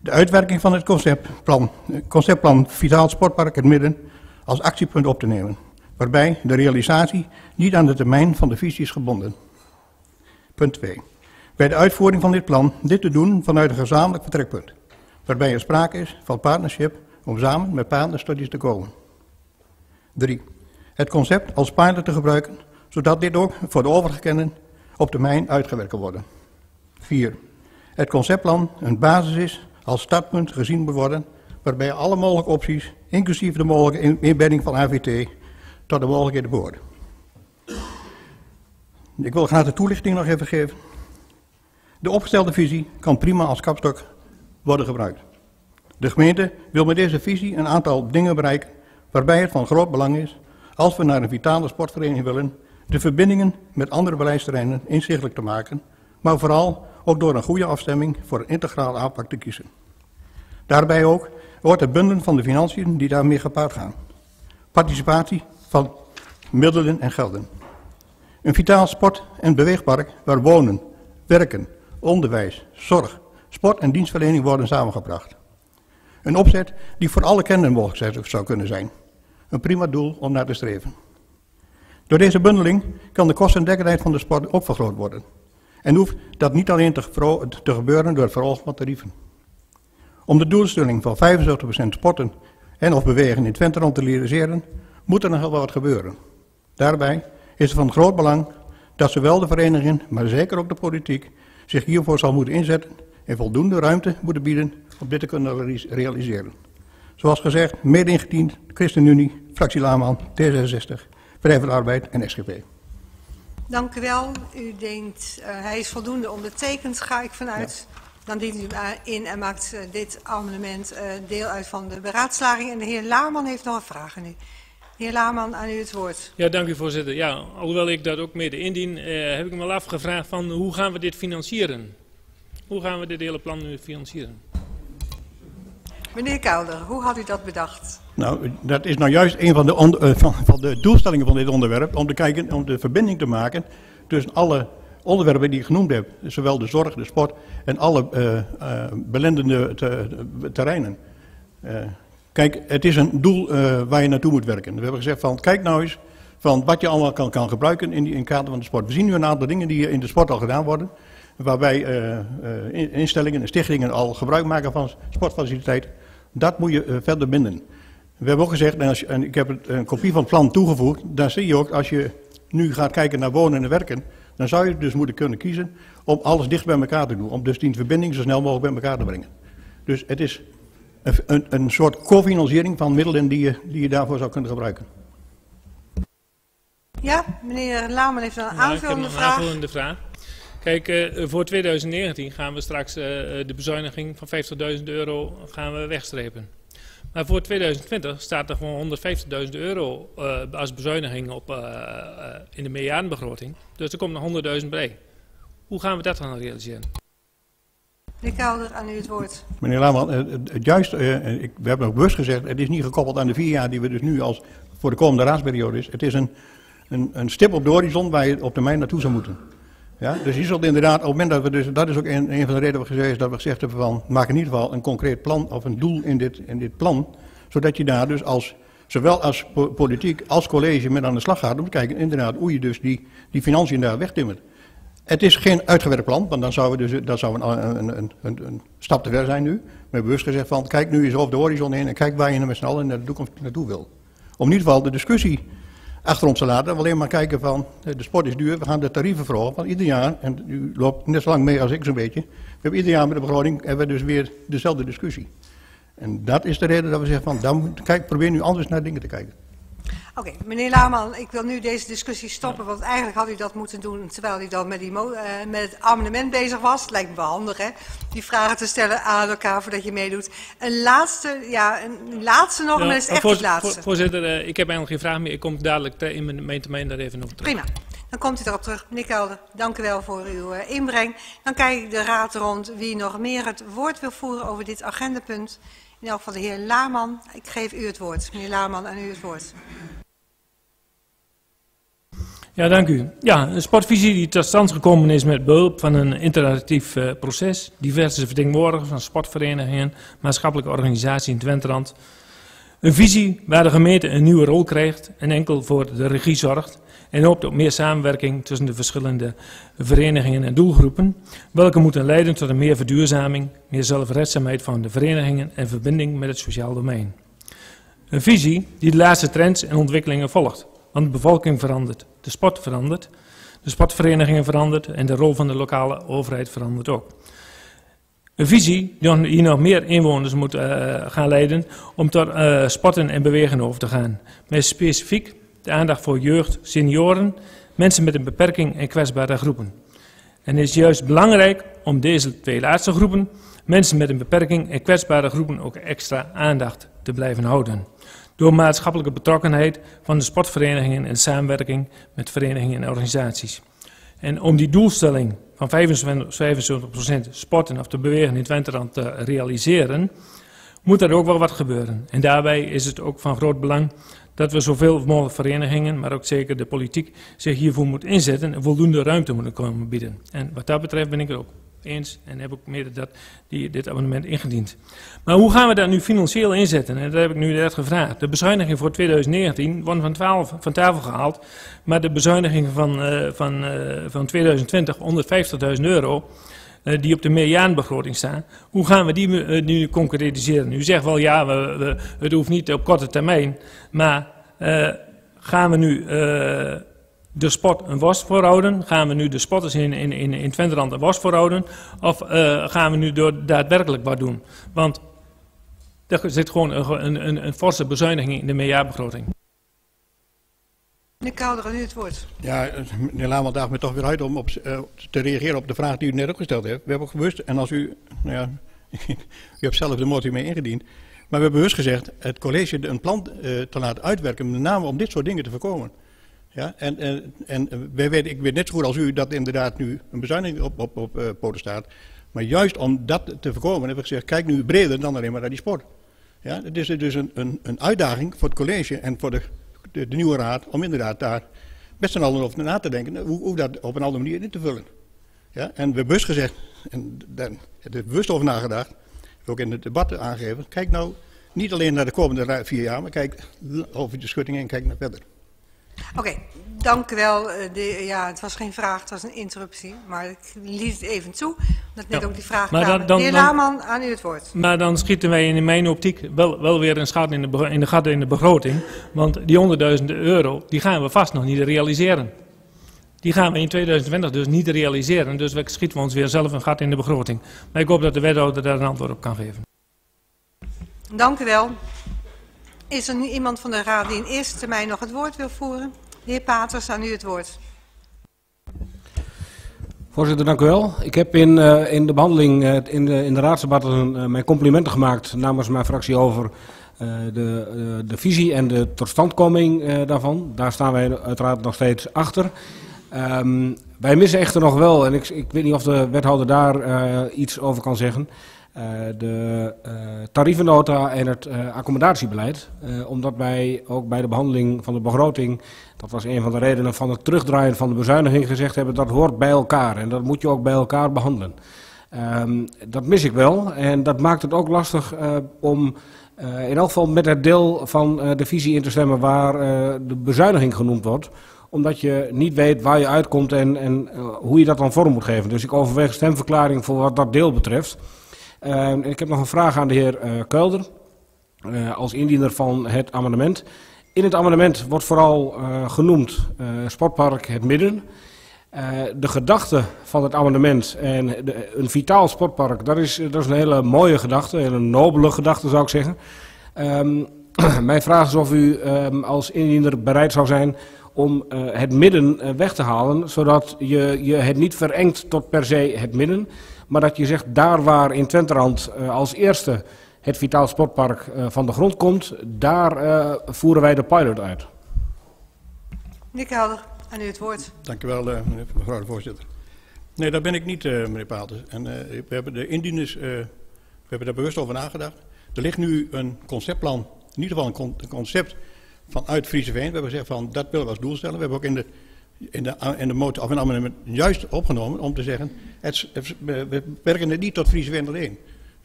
De uitwerking van het conceptplan, conceptplan Vitaal Sportpark het Midden als actiepunt op te nemen waarbij de realisatie niet aan de termijn van de visie is gebonden. Punt 2. Bij de uitvoering van dit plan dit te doen vanuit een gezamenlijk vertrekpunt, waarbij er sprake is van partnership om samen met partnerstudies te komen. 3. Het concept als pilot te gebruiken, zodat dit ook voor de overgekenden op termijn uitgewerkt kan worden. 4. Het conceptplan een basis is als startpunt gezien worden, waarbij alle mogelijke opties, inclusief de mogelijke inbedding van AVT, tot de mogelijkheden behoort. Ik wil graag de toelichting nog even geven. De opgestelde visie kan prima als kapstok worden gebruikt. De gemeente wil met deze visie een aantal dingen bereiken waarbij het van groot belang is, als we naar een vitale sportvereniging willen, de verbindingen met andere beleidsterreinen inzichtelijk te maken, maar vooral ook door een goede afstemming voor een integrale aanpak te kiezen. Daarbij ook hoort het bundelen van de financiën die daarmee gepaard gaan. Participatie van middelen en gelden. Een vitaal sport- en beweegpark waar wonen, werken, onderwijs, zorg, sport en dienstverlening worden samengebracht. Een opzet die voor alle kinderen mogelijk zou kunnen zijn. Een prima doel om naar te streven. Door deze bundeling kan de kostendekkendheid van de sport ook vergroot worden. En hoeft dat niet alleen te, gebeuren door het verhogen van tarieven. Om de doelstelling van 75% sporten en of bewegen in Twente te realiseren, moet er nog wel wat gebeuren. Daarbij is het van groot belang dat zowel de verenigingen, maar zeker ook de politiek, zich hiervoor zal moeten inzetten en voldoende ruimte moeten bieden om dit te kunnen realiseren. Zoals gezegd, mede ingediend, ChristenUnie, fractie Laman, D66, Partij van de Arbeid en SGP. Dank u wel. U denkt, uh, hij is voldoende ondertekend, ga ik vanuit. Ja. Dan dient u in en maakt uh, dit amendement uh, deel uit van de beraadslaging. En de heer Laarman heeft nog een vraag aan u. Heer Laarman, aan u het woord. Ja, dank u voorzitter. Ja, alhoewel ik dat ook mede indien, heb ik me al afgevraagd van hoe gaan we dit financieren? Hoe gaan we dit hele plan nu financieren? Meneer Kouder, hoe had u dat bedacht? Nou, dat is nou juist een van de, on, uh, van, van de doelstellingen van dit onderwerp. Om te kijken, om de verbinding te maken tussen alle onderwerpen die ik genoemd heb. Zowel de zorg, de sport en alle uh, uh, belendende te, terreinen. Kijk, het is een doel waar je naartoe moet werken. We hebben gezegd van, kijk nou eens van wat je allemaal kan, kan gebruiken in, het kader van de sport. We zien nu een aantal dingen die in de sport al gedaan worden. Waarbij instellingen en stichtingen al gebruik maken van sportfaciliteiten. Dat moet je verder binden. We hebben ook gezegd, en, en ik heb een kopie van het plan toegevoegd, daar zie je ook, als je nu gaat kijken naar wonen en werken, dan zou je dus moeten kunnen kiezen om alles dicht bij elkaar te doen. Om dus die verbinding zo snel mogelijk bij elkaar te brengen. Dus het is een, een, een soort cofinanciering van middelen die je, die je daarvoor zou kunnen gebruiken. Ja, meneer Laman heeft een aanvullende. Een aanvullende vraag. Kijk, uh, voor 2019 gaan we straks uh, de bezuiniging van 50.000 euro gaan we wegstrepen. Maar voor 2020 staat er gewoon 150.000 euro uh, als bezuiniging op, in de meerjarenbegroting. Dus er komt nog 100.000 bij. Hoe gaan we dat dan realiseren? Meneer Kouder, aan u het woord. Meneer Laman, juist, ik, we hebben ook bewust gezegd, het is niet gekoppeld aan de vier jaar die we dus nu als voor de komende raadsperiode is. Het is een, een, een stip op de horizon waar je op termijn naartoe zou moeten. Ja, dus je zult inderdaad, op het moment dat we dus, dat is ook een, een van de redenen gezegd, dat we gezegd hebben van, maak in ieder geval een concreet plan of een doel in dit, in dit plan, zodat je daar dus als, zowel als politiek als college met aan de slag gaat om te kijken inderdaad hoe je dus die, die financiën daar wegtimmert. Het is geen uitgewerkt plan, want dan zou, we dus, dat zou een, een, een, een, stap te ver zijn nu. We hebben bewust gezegd van, kijk nu eens over de horizon heen en kijk waar je met z'n allen naar de toekomst naartoe wil. Om in ieder geval de discussie achter ons te laten. Alleen maar kijken van, de sport is duur, we gaan de tarieven verhogen. Want ieder jaar, en u loopt net zo lang mee als ik zo'n beetje, we hebben ieder jaar met de begroting hebben we dus weer dezelfde discussie. En dat is de reden dat we zeggen van, dan, kijk, probeer nu anders naar dingen te kijken. Oké, okay, meneer Laarman, ik wil nu deze discussie stoppen, want eigenlijk had u dat moeten doen terwijl u dan met, die uh, met het amendement bezig was. Het lijkt me wel handig, hè, die vragen te stellen aan elkaar voordat je meedoet. Een laatste, ja, een laatste nog, ja, maar is echt het laatste. Voor, voorzitter, uh, ik heb eigenlijk geen vraag meer. Ik kom dadelijk in mijn, mijn termijn daar even op terug. Prima, dan komt u erop terug. Meneer Kelder, dank u wel voor uw uh, inbreng. Dan kijk ik de raad rond wie nog meer het woord wil voeren over dit agendapunt. In elk geval de heer Laarman. Ik geef u het woord. Meneer Laarman, aan u het woord. Ja, dank u. Ja, een sportvisie die tot stand gekomen is met behulp van een interactief uh, proces. Diverse vertegenwoordigers van sportverenigingen, maatschappelijke organisaties in Twenterand. Een visie waar de gemeente een nieuwe rol krijgt en enkel voor de regie zorgt. En hoopt op meer samenwerking tussen de verschillende verenigingen en doelgroepen. Welke moeten leiden tot een meer verduurzaming, meer zelfredzaamheid van de verenigingen en verbinding met het sociaal domein. Een visie die de laatste trends en ontwikkelingen volgt. Want de bevolking verandert, de sport verandert, de sportverenigingen verandert en de rol van de lokale overheid verandert ook. Een visie die nog meer inwoners moet uh, gaan leiden om tot uh, sporten en bewegen over te gaan. Met specifiek de aandacht voor jeugd, senioren, mensen met een beperking en kwetsbare groepen. En het is juist belangrijk om deze twee laatste groepen, mensen met een beperking en kwetsbare groepen, ook extra aandacht te blijven houden door maatschappelijke betrokkenheid van de sportverenigingen en samenwerking met verenigingen en organisaties. En om die doelstelling van 75% sporten of te bewegen in Twenterand te realiseren, moet er ook wel wat gebeuren. En daarbij is het ook van groot belang dat we zoveel mogelijk verenigingen, maar ook zeker de politiek, zich hiervoor moet inzetten en voldoende ruimte moeten komen bieden. En wat dat betreft ben ik het ook eens en heb ik mede dat, die, dit amendement ingediend. Maar hoe gaan we dat nu financieel inzetten? En dat heb ik nu net gevraagd. De bezuiniging voor 2019 wordt van, 12, van tafel gehaald, maar de bezuiniging van, uh, van, uh, van 2020, 150.000 euro, uh, die op de meerjarenbegroting staan. Hoe gaan we die nu concretiseren? U zegt wel ja, we, we, het hoeft niet op korte termijn, maar gaan we nu de sport een was voorhouden? Gaan we nu de spotters in, in, in, in Twenterand een was voorhouden? Of gaan we nu door daadwerkelijk wat doen? Want er zit gewoon een, een, een, forse bezuiniging in de meerjarenbegroting. Meneer Kouder, aan u het woord. Ja, meneer Laman daagt me toch weer uit om op, uh, te reageren op de vraag die u net ook gesteld heeft. We hebben ook bewust, en als u, nou ja, *laughs* u hebt zelf de motie mee ingediend, maar we hebben bewust gezegd het college een plan uh, te laten uitwerken, met name om dit soort dingen te voorkomen. Ja, en, en, en wij weten, ik weet net zo goed als u dat inderdaad nu een bezuiniging op, op, op uh, poten staat. Maar juist om dat te voorkomen hebben we gezegd, kijk nu breder dan alleen maar naar die sport. Ja, het is dus een, een, een uitdaging voor het college en voor de de, nieuwe raad om inderdaad daar best een ander over na te denken hoe, hoe dat op een andere manier in te vullen. Ja, en we bewust gezegd, en daar hebben we bewust over nagedacht, ook in het debat aangegeven, kijk nou niet alleen naar de komende vier jaar, maar kijk over de schutting en kijk naar verder. Oké, okay, dank u wel. De, ja, het was geen vraag, het was een interruptie. Maar ik liet het even toe, dat net ja. ook die vraag maar kwam. Dan, dan, de heer Laman, aan u het woord. Maar dan schieten wij in mijn optiek wel, wel weer een schat in de, in de gat in de begroting. Want die honderdduizenden euro, die gaan we vast nog niet realiseren. Die gaan we in 2020 dus niet realiseren. Dus we schieten we ons weer zelf een gat in de begroting. Maar ik hoop dat de wethouder daar een antwoord op kan geven. Dank u wel. Is er nu iemand van de Raad die in eerste termijn nog het woord wil voeren? De heer Paters, aan u het woord. Voorzitter, dank u wel. Ik heb in, uh, in de behandeling uh, in de, in de raadsdebatten uh, mijn complimenten gemaakt namens mijn fractie over de, de visie en de totstandkoming daarvan. Daar staan wij uiteraard nog steeds achter. Um, wij missen echter nog wel, en ik, ik weet niet of de wethouder daar iets over kan zeggen... Uh, de uh, tariefennota en het uh, accommodatiebeleid. omdat wij ook bij de behandeling van de begroting, dat was een van de redenen van het terugdraaien van de bezuiniging, gezegd hebben dat hoort bij elkaar en dat moet je ook bij elkaar behandelen. Um, dat mis ik wel en dat maakt het ook lastig om in elk geval met het deel van de visie in te stemmen waar de bezuiniging genoemd wordt omdat je niet weet waar je uitkomt en, en hoe je dat dan vorm moet geven. Dus ik overweeg stemverklaring voor wat dat deel betreft. Uh, ik heb nog een vraag aan de heer uh, Kuilder, uh, als indiener van het amendement. In het amendement wordt vooral genoemd Sportpark Het Midden. de gedachte van het amendement en een vitaal sportpark, dat is, dat is een hele mooie gedachte, een hele nobele gedachte zou ik zeggen. Um, *clears throat* mijn vraag is of u um, als indiener bereid zou zijn om het midden weg te halen, zodat je, je het niet verengt tot per se het midden, maar dat je zegt daar waar in Twenterand uh, als eerste het Vitaal Sportpark uh, van de grond komt, daar uh, voeren wij de pilot uit. Meneer Kelder, aan u het woord. Dank u wel, mevrouw de voorzitter. Nee, daar ben ik niet, meneer Paalters. En we hebben de indieners, we hebben daar bewust over nagedacht. Er ligt nu een conceptplan, in ieder geval een concept vanuit Frieseveen. We hebben gezegd van dat willen we als doel stellen. We hebben ook in de in de, in de motor, of een amendement juist opgenomen om te zeggen, het, we werken het niet tot Friese Wendel 1.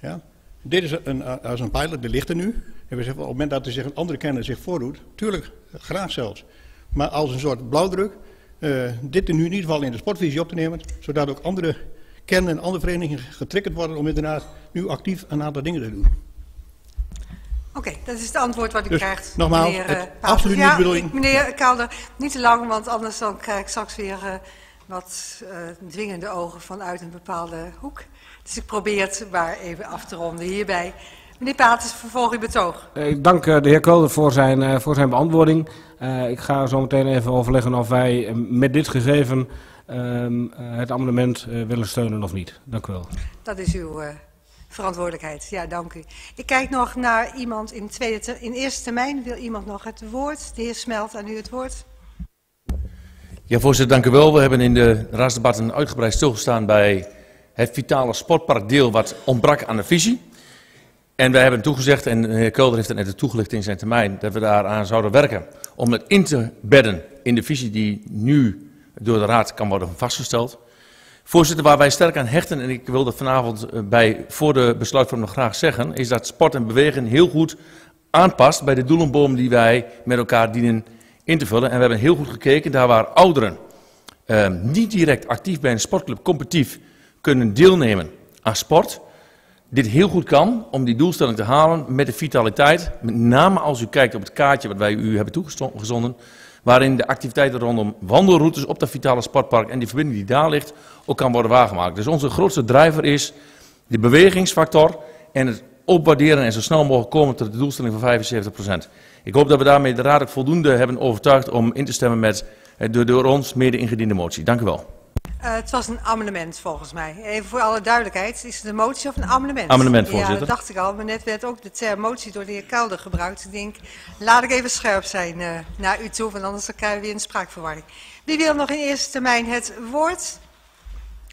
Ja? Dit is een, als een pilot, die ligt er nu. En we zeggen, op het moment dat er zich een andere kenner zich voordoet, tuurlijk, graag zelfs. Maar als een soort blauwdruk, uh, dit er nu in ieder geval in de sportvisie op te nemen, zodat ook andere kennen en andere verenigingen getriggerd worden om inderdaad nu actief een aantal dingen te doen. Oké, okay, dat is het antwoord wat u dus, krijgt. Nogmaals, meneer, het, uh, absoluut ja, niet bedoeling. Ik, meneer Kelder, niet te lang, want anders dan krijg ik straks weer uh, wat uh, dwingende ogen vanuit een bepaalde hoek. Dus ik probeer het maar even af te ronden hierbij. Meneer Paters, vervolg uw betoog. Ik dank de heer Kelder voor zijn, voor zijn beantwoording. ik ga zo meteen even overleggen of wij met dit gegeven ehm, het amendement willen steunen of niet. Dank u wel. Dat is uw verantwoordelijkheid. Ja, dank u. Ik kijk nog naar iemand in, tweede in eerste termijn. Wil iemand nog het woord? De heer Smelt, aan u het woord. Ja, voorzitter, dank u wel. We hebben in de raadsdebatten uitgebreid stilgestaan bij het vitale sportparkdeel wat ontbrak aan de visie. En wij hebben toegezegd, en de heer Kulder heeft het net toegelicht in zijn termijn, dat we daaraan zouden werken om het in te bedden in de visie die nu door de Raad kan worden vastgesteld. Voorzitter, waar wij sterk aan hechten, en ik wil dat vanavond eh, bij, voor de besluitvorming nog graag zeggen, is dat sport en bewegen heel goed aanpast bij de doelenboom die wij met elkaar dienen in te vullen. En we hebben heel goed gekeken, daar waar ouderen eh, niet direct actief bij een sportclub competitief kunnen deelnemen aan sport, dit heel goed kan om die doelstelling te halen met de vitaliteit. Met name als u kijkt op het kaartje wat wij u hebben toegezonden, waarin de activiteiten rondom wandelroutes op dat vitale sportpark en die verbinding die daar ligt ook kan worden waargemaakt. Dus onze grootste driver is de bewegingsfactor en het opwaarderen en zo snel mogelijk komen tot de doelstelling van 75%. Ik hoop dat we daarmee de Raad ook voldoende hebben overtuigd om in te stemmen met de door ons mede ingediende motie. Dank u wel. Uh, het was een amendement volgens mij. Even voor alle duidelijkheid, is het een motie of een amendement? Amendement, voorzitter. Ja, dat dacht ik al, maar net werd ook de term motie door de heer Kelder gebruikt. Ik denk, laat ik even scherp zijn uh, naar u toe, want anders krijgen we weer een spraakverwarring. Wie wil nog in eerste termijn het woord?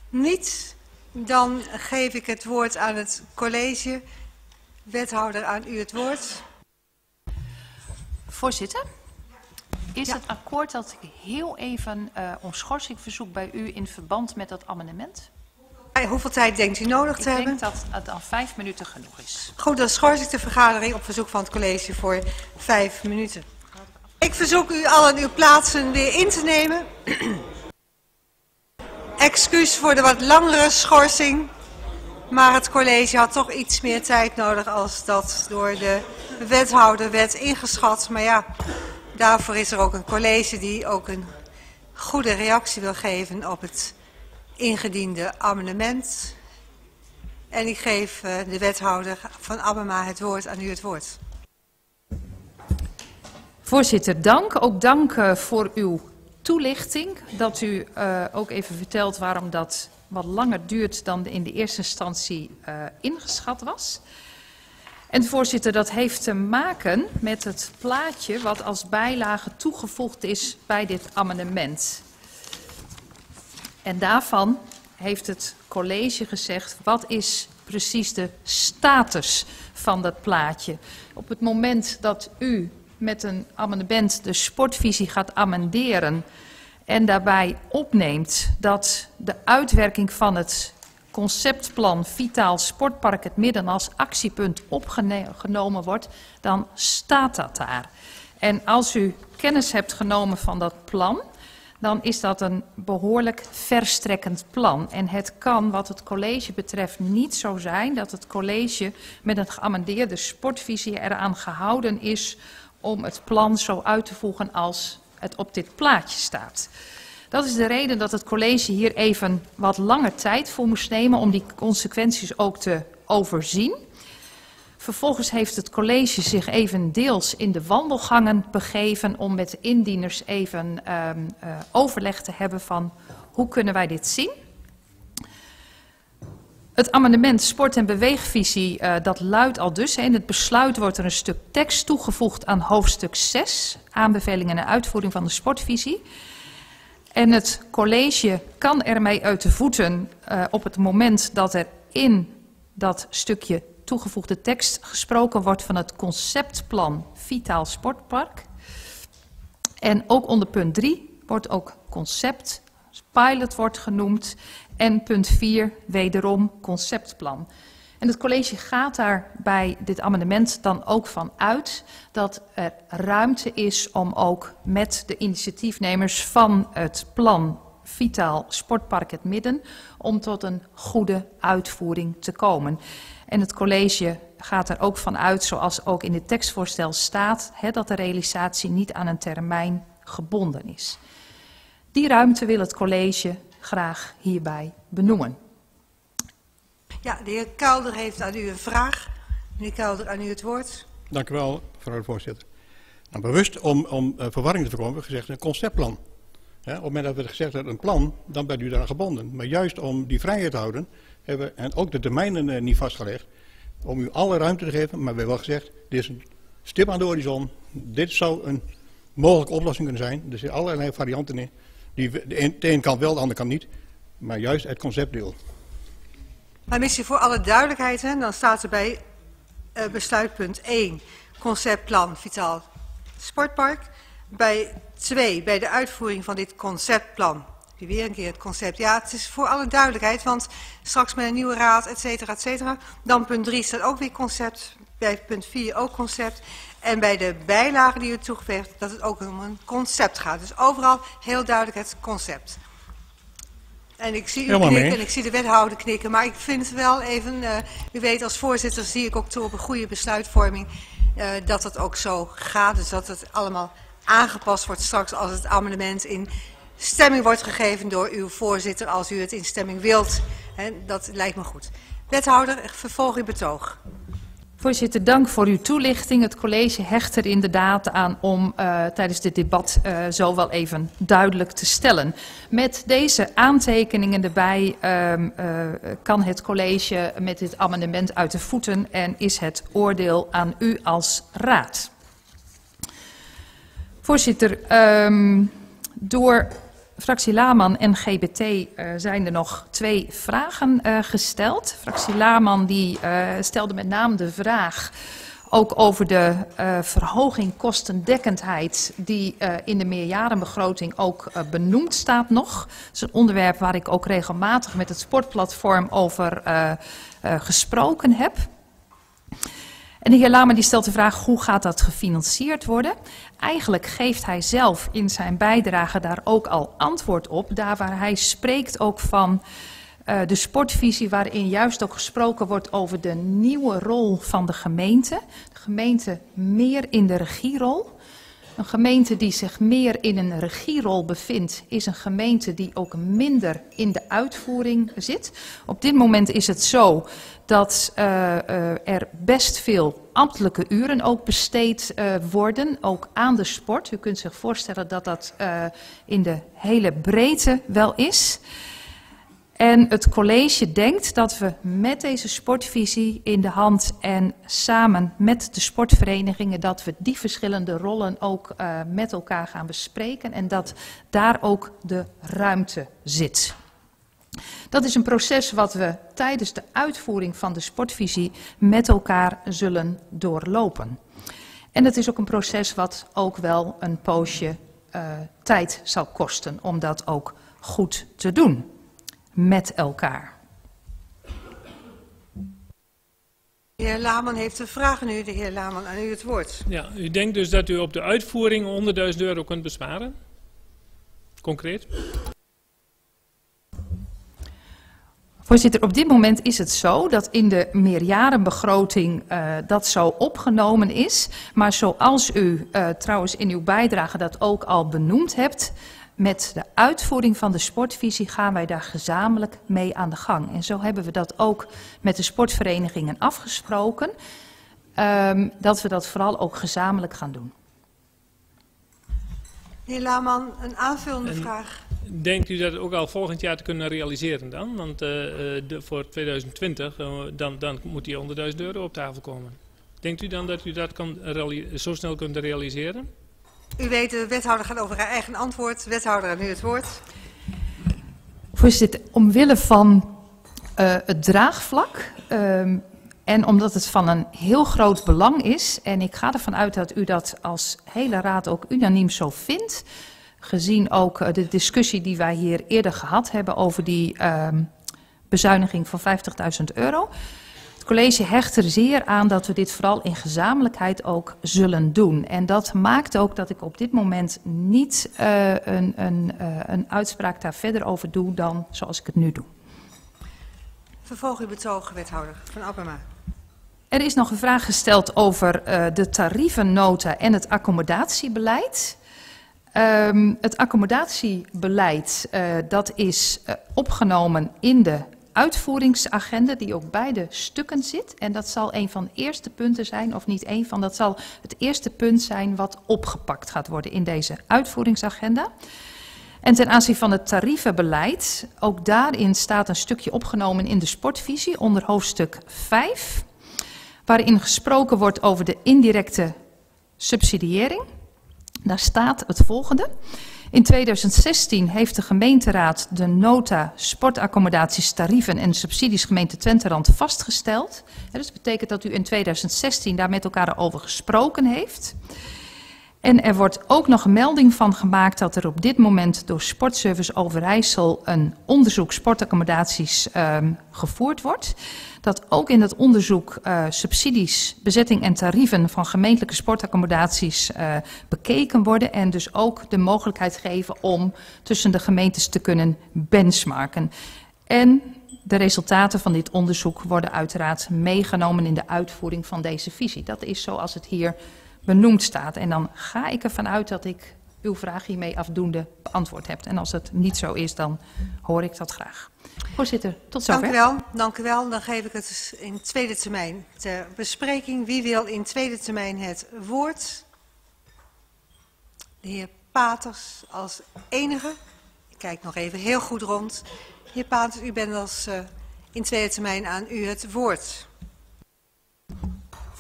Niet? Dan geef ik het woord aan het college. Wethouder, aan u het woord. Voorzitter, is het akkoord dat ik heel even uh, om schorsing verzoek bij u in verband met dat amendement? Hoeveel tijd denkt u nodig te hebben? Ik denk dat het dan vijf minuten genoeg is. Goed, dan schors ik de vergadering op verzoek van het college voor vijf minuten. Ik verzoek u allen uw plaatsen weer in te nemen. *clears throat* Excuus voor de wat langere schorsing. Maar het college had toch iets meer tijd nodig als dat door de wethouder werd ingeschat. Maar ja, daarvoor is er ook een college die ook een goede reactie wil geven op het ingediende amendement. En ik geef uh, de wethouder van Abema het woord aan u het woord. Voorzitter, dank. Ook dank uh, voor uw toelichting. Dat u uh, ook even vertelt waarom dat wat langer duurt dan in de eerste instantie ingeschat was. En voorzitter, dat heeft te maken met het plaatje wat als bijlage toegevoegd is bij dit amendement. En daarvan heeft het college gezegd, wat is precies de status van dat plaatje? Op het moment dat u met een amendement de sportvisie gaat amenderen en daarbij opneemt dat de uitwerking van het conceptplan Vitaal Sportpark het Midden als actiepunt opgenomen wordt, dan staat dat daar. En als u kennis hebt genomen van dat plan, dan is dat een behoorlijk verstrekkend plan. En het kan wat het college betreft niet zo zijn dat het college met een geamendeerde sportvisie eraan gehouden is om het plan zo uit te voegen als het op dit plaatje staat. Dat is de reden dat het college hier even wat langer tijd voor moest nemen om die consequenties ook te overzien. Vervolgens heeft het college zich even deels in de wandelgangen begeven om met de indieners even uh, overleg te hebben van hoe kunnen wij dit zien. Het amendement sport- en beweegvisie, uh, dat luidt al dus. In het besluit wordt er een stuk tekst toegevoegd aan hoofdstuk 6, aanbevelingen en uitvoering van de sportvisie. En het college kan ermee uit de voeten uh, op het moment dat er in dat stukje toegevoegde tekst gesproken wordt van het conceptplan Vitaal Sportpark. En ook onder punt 3 wordt ook concept, pilot wordt genoemd. En punt 4 wederom conceptplan. En het college gaat daar bij dit amendement dan ook van uit dat er ruimte is om ook met de initiatiefnemers van het plan Vitaal Sportpark het Midden om tot een goede uitvoering te komen. En het college gaat er ook van uit, zoals ook in het tekstvoorstel staat, hè, dat de realisatie niet aan een termijn gebonden is. Die ruimte wil het college graag hierbij benoemen. Ja, de heer Kelder heeft aan u een vraag. Meneer Kelder, aan u het woord. Dank u wel, mevrouw de voorzitter. Nou, bewust om, om uh, verwarring te voorkomen, gezegd een conceptplan. Op het moment dat we gezegd hebben een plan, dan bent u daar gebonden. Maar juist om die vrijheid te houden, hebben we en ook de termijnen uh, niet vastgelegd, om u alle ruimte te geven. Maar we hebben wel gezegd, dit is een stip aan de horizon. Dit zou een mogelijke oplossing kunnen zijn. Er zitten allerlei varianten in. Die, de ene kant wel, de andere kant niet. Maar juist het conceptdeel. Maar misschien voor alle duidelijkheid, hè, dan staat er bij uh, besluitpunt 1, conceptplan Vitaal Sportpark. Bij 2, bij de uitvoering van dit conceptplan, weer een keer het concept. Ja, het is voor alle duidelijkheid, want straks met een nieuwe raad, et cetera, et cetera. Dan punt 3 staat ook weer concept, bij punt 4 ook concept. En bij de bijlagen die u toegevoegd dat het ook om een concept gaat. Dus overal heel duidelijk het concept. En ik zie u Helemaal knikken mee. en ik zie de wethouder knikken. Maar ik vind het wel even, uh, u weet als voorzitter zie ik ook toe op een goede besluitvorming. Uh, dat het ook zo gaat. Dus dat het allemaal aangepast wordt straks als het amendement in stemming wordt gegeven door uw voorzitter. Als u het in stemming wilt. He, dat lijkt me goed. Wethouder, vervolg uw betoog. Voorzitter, dank voor uw toelichting. Het college hecht er inderdaad aan om uh, tijdens dit debat uh, zo wel even duidelijk te stellen. Met deze aantekeningen erbij uh, kan het college met dit amendement uit de voeten en is het oordeel aan u als raad. Voorzitter, um, door fractie Laman en GBT uh, zijn er nog twee vragen uh, gesteld. Fractie Laman die uh, stelde met name de vraag ook over de verhoging kostendekkendheid die in de meerjarenbegroting ook benoemd staat nog. Dat is een onderwerp waar ik ook regelmatig met het sportplatform over gesproken heb. En de heer Lama die stelt de vraag hoe gaat dat gefinancierd worden? Eigenlijk geeft hij zelf in zijn bijdrage daar ook al antwoord op. Daar waar hij spreekt ook van uh, de sportvisie waarin juist ook gesproken wordt over de nieuwe rol van de gemeente. De gemeente meer in de regierol. Een gemeente die zich meer in een regierol bevindt, is een gemeente die ook minder in de uitvoering zit. Op dit moment is het zo dat uh, uh, er best veel ambtelijke uren ook besteed uh, worden, ook aan de sport. U kunt zich voorstellen dat dat in de hele breedte wel is. En het college denkt dat we met deze sportvisie in de hand en samen met de sportverenigingen, dat we die verschillende rollen ook uh, met elkaar gaan bespreken en dat daar ook de ruimte zit. Dat is een proces wat we tijdens de uitvoering van de sportvisie met elkaar zullen doorlopen. En het is ook een proces wat ook wel een poosje uh, tijd zal kosten om dat ook goed te doen met elkaar. De heer Laman heeft een vraag nu. De heer Laman, aan u het woord. Ja, u denkt dus dat u op de uitvoering 100.000 euro kunt besparen? Concreet? Voorzitter, op dit moment is het zo dat in de meerjarenbegroting uh, dat zo opgenomen is. Maar zoals u uh, trouwens in uw bijdrage dat ook al benoemd hebt, met de uitvoering van de sportvisie gaan wij daar gezamenlijk mee aan de gang. En zo hebben we dat ook met de sportverenigingen afgesproken, um, dat we dat vooral ook gezamenlijk gaan doen. Heer Laman, een aanvullende en vraag. Denkt u dat ook al volgend jaar te kunnen realiseren dan? Want uh, de, voor 2020, uh, dan, dan moet die 100.000 euro op tafel komen. Denkt u dan dat u dat kan zo snel kunt realiseren? U weet, de wethouder gaat over haar eigen antwoord. Wethouder, aan u het woord. Voorzitter, omwille van uh, het draagvlak um, en omdat het van een heel groot belang is, en ik ga ervan uit dat u dat als hele raad ook unaniem zo vindt, gezien ook uh, de discussie die wij hier eerder gehad hebben over die um, bezuiniging van 50.000 euro. College hecht er zeer aan dat we dit vooral in gezamenlijkheid ook zullen doen. En dat maakt ook dat ik op dit moment niet uh, een, een, uh, een uitspraak daar verder over doe dan zoals ik het nu doe. Vervolg uw betoog, wethouder van Appema. Er is nog een vraag gesteld over uh, de tarievennota en het accommodatiebeleid. Um, het accommodatiebeleid, dat is opgenomen in de uitvoeringsagenda die ook bij de stukken zit. En dat zal een van de eerste punten zijn, of niet een van, dat zal het eerste punt zijn wat opgepakt gaat worden in deze uitvoeringsagenda. En ten aanzien van het tarievenbeleid, ook daarin staat een stukje opgenomen in de sportvisie onder hoofdstuk 5, waarin gesproken wordt over de indirecte subsidiëring. Daar staat het volgende. In 2016 heeft de gemeenteraad de nota sportaccommodaties, tarieven en subsidies gemeente Twenterand vastgesteld. Dus dat betekent dat u in 2016 daar met elkaar over gesproken heeft. En er wordt ook nog een melding van gemaakt dat er op dit moment door Sportservice Overijssel een onderzoek sportaccommodaties ehm, gevoerd wordt. Dat ook in dat onderzoek eh, subsidies, bezetting en tarieven van gemeentelijke sportaccommodaties eh, bekeken worden. En dus ook de mogelijkheid geven om tussen de gemeentes te kunnen benchmarken. En de resultaten van dit onderzoek worden uiteraard meegenomen in de uitvoering van deze visie. Dat is zoals het hier benoemd staat. En dan ga ik ervan uit dat ik uw vraag hiermee afdoende beantwoord heb. En als het niet zo is, dan hoor ik dat graag. Voorzitter, tot zover. Dank u wel. Dan geef ik het in tweede termijn ter bespreking. Wie wil in tweede termijn het woord? De heer Paters als enige. Ik kijk nog even heel goed rond. Heer Paters, u bent als uh, in tweede termijn aan u het woord.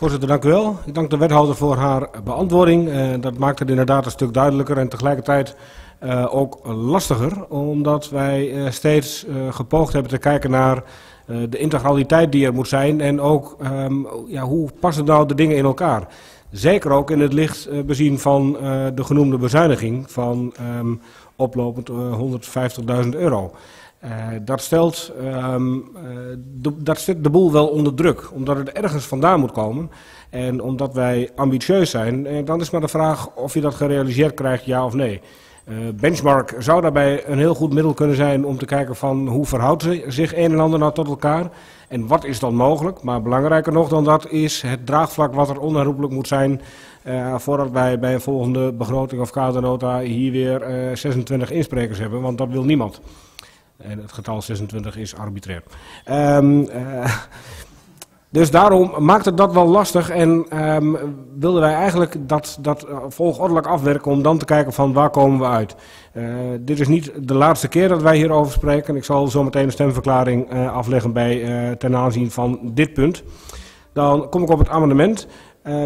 Voorzitter, dank u wel. Ik dank de wethouder voor haar beantwoording. Uh, dat maakt het inderdaad een stuk duidelijker en tegelijkertijd uh, ook lastiger, omdat wij uh, steeds gepoogd hebben te kijken naar de integraliteit die er moet zijn en ook um, ja, hoe passen nou de dingen in elkaar. Zeker ook in het licht bezien van de genoemde bezuiniging van um, oplopend 150.000 euro. Uh, dat, stelt, um, uh, de, dat de boel wel onder druk, omdat het ergens vandaan moet komen. En omdat wij ambitieus zijn, uh, dan is maar de vraag of je dat gerealiseerd krijgt, ja of nee. benchmark zou daarbij een heel goed middel kunnen zijn om te kijken van hoe verhoudt zich een en ander nou tot elkaar. En wat is dan mogelijk, maar belangrijker nog dan dat is het draagvlak wat er onherroepelijk moet zijn voordat wij bij een volgende begroting of kadernota hier weer 26 insprekers hebben, want dat wil niemand. En het getal 26 is arbitrair. Um, dus daarom maakt het dat wel lastig en um, wilden wij eigenlijk dat, dat volgordelijk afwerken om dan te kijken van waar komen we uit. Uh, dit is niet de laatste keer dat wij hierover spreken. Ik zal zo meteen een stemverklaring afleggen bij, ten aanzien van dit punt. Dan kom ik op het amendement.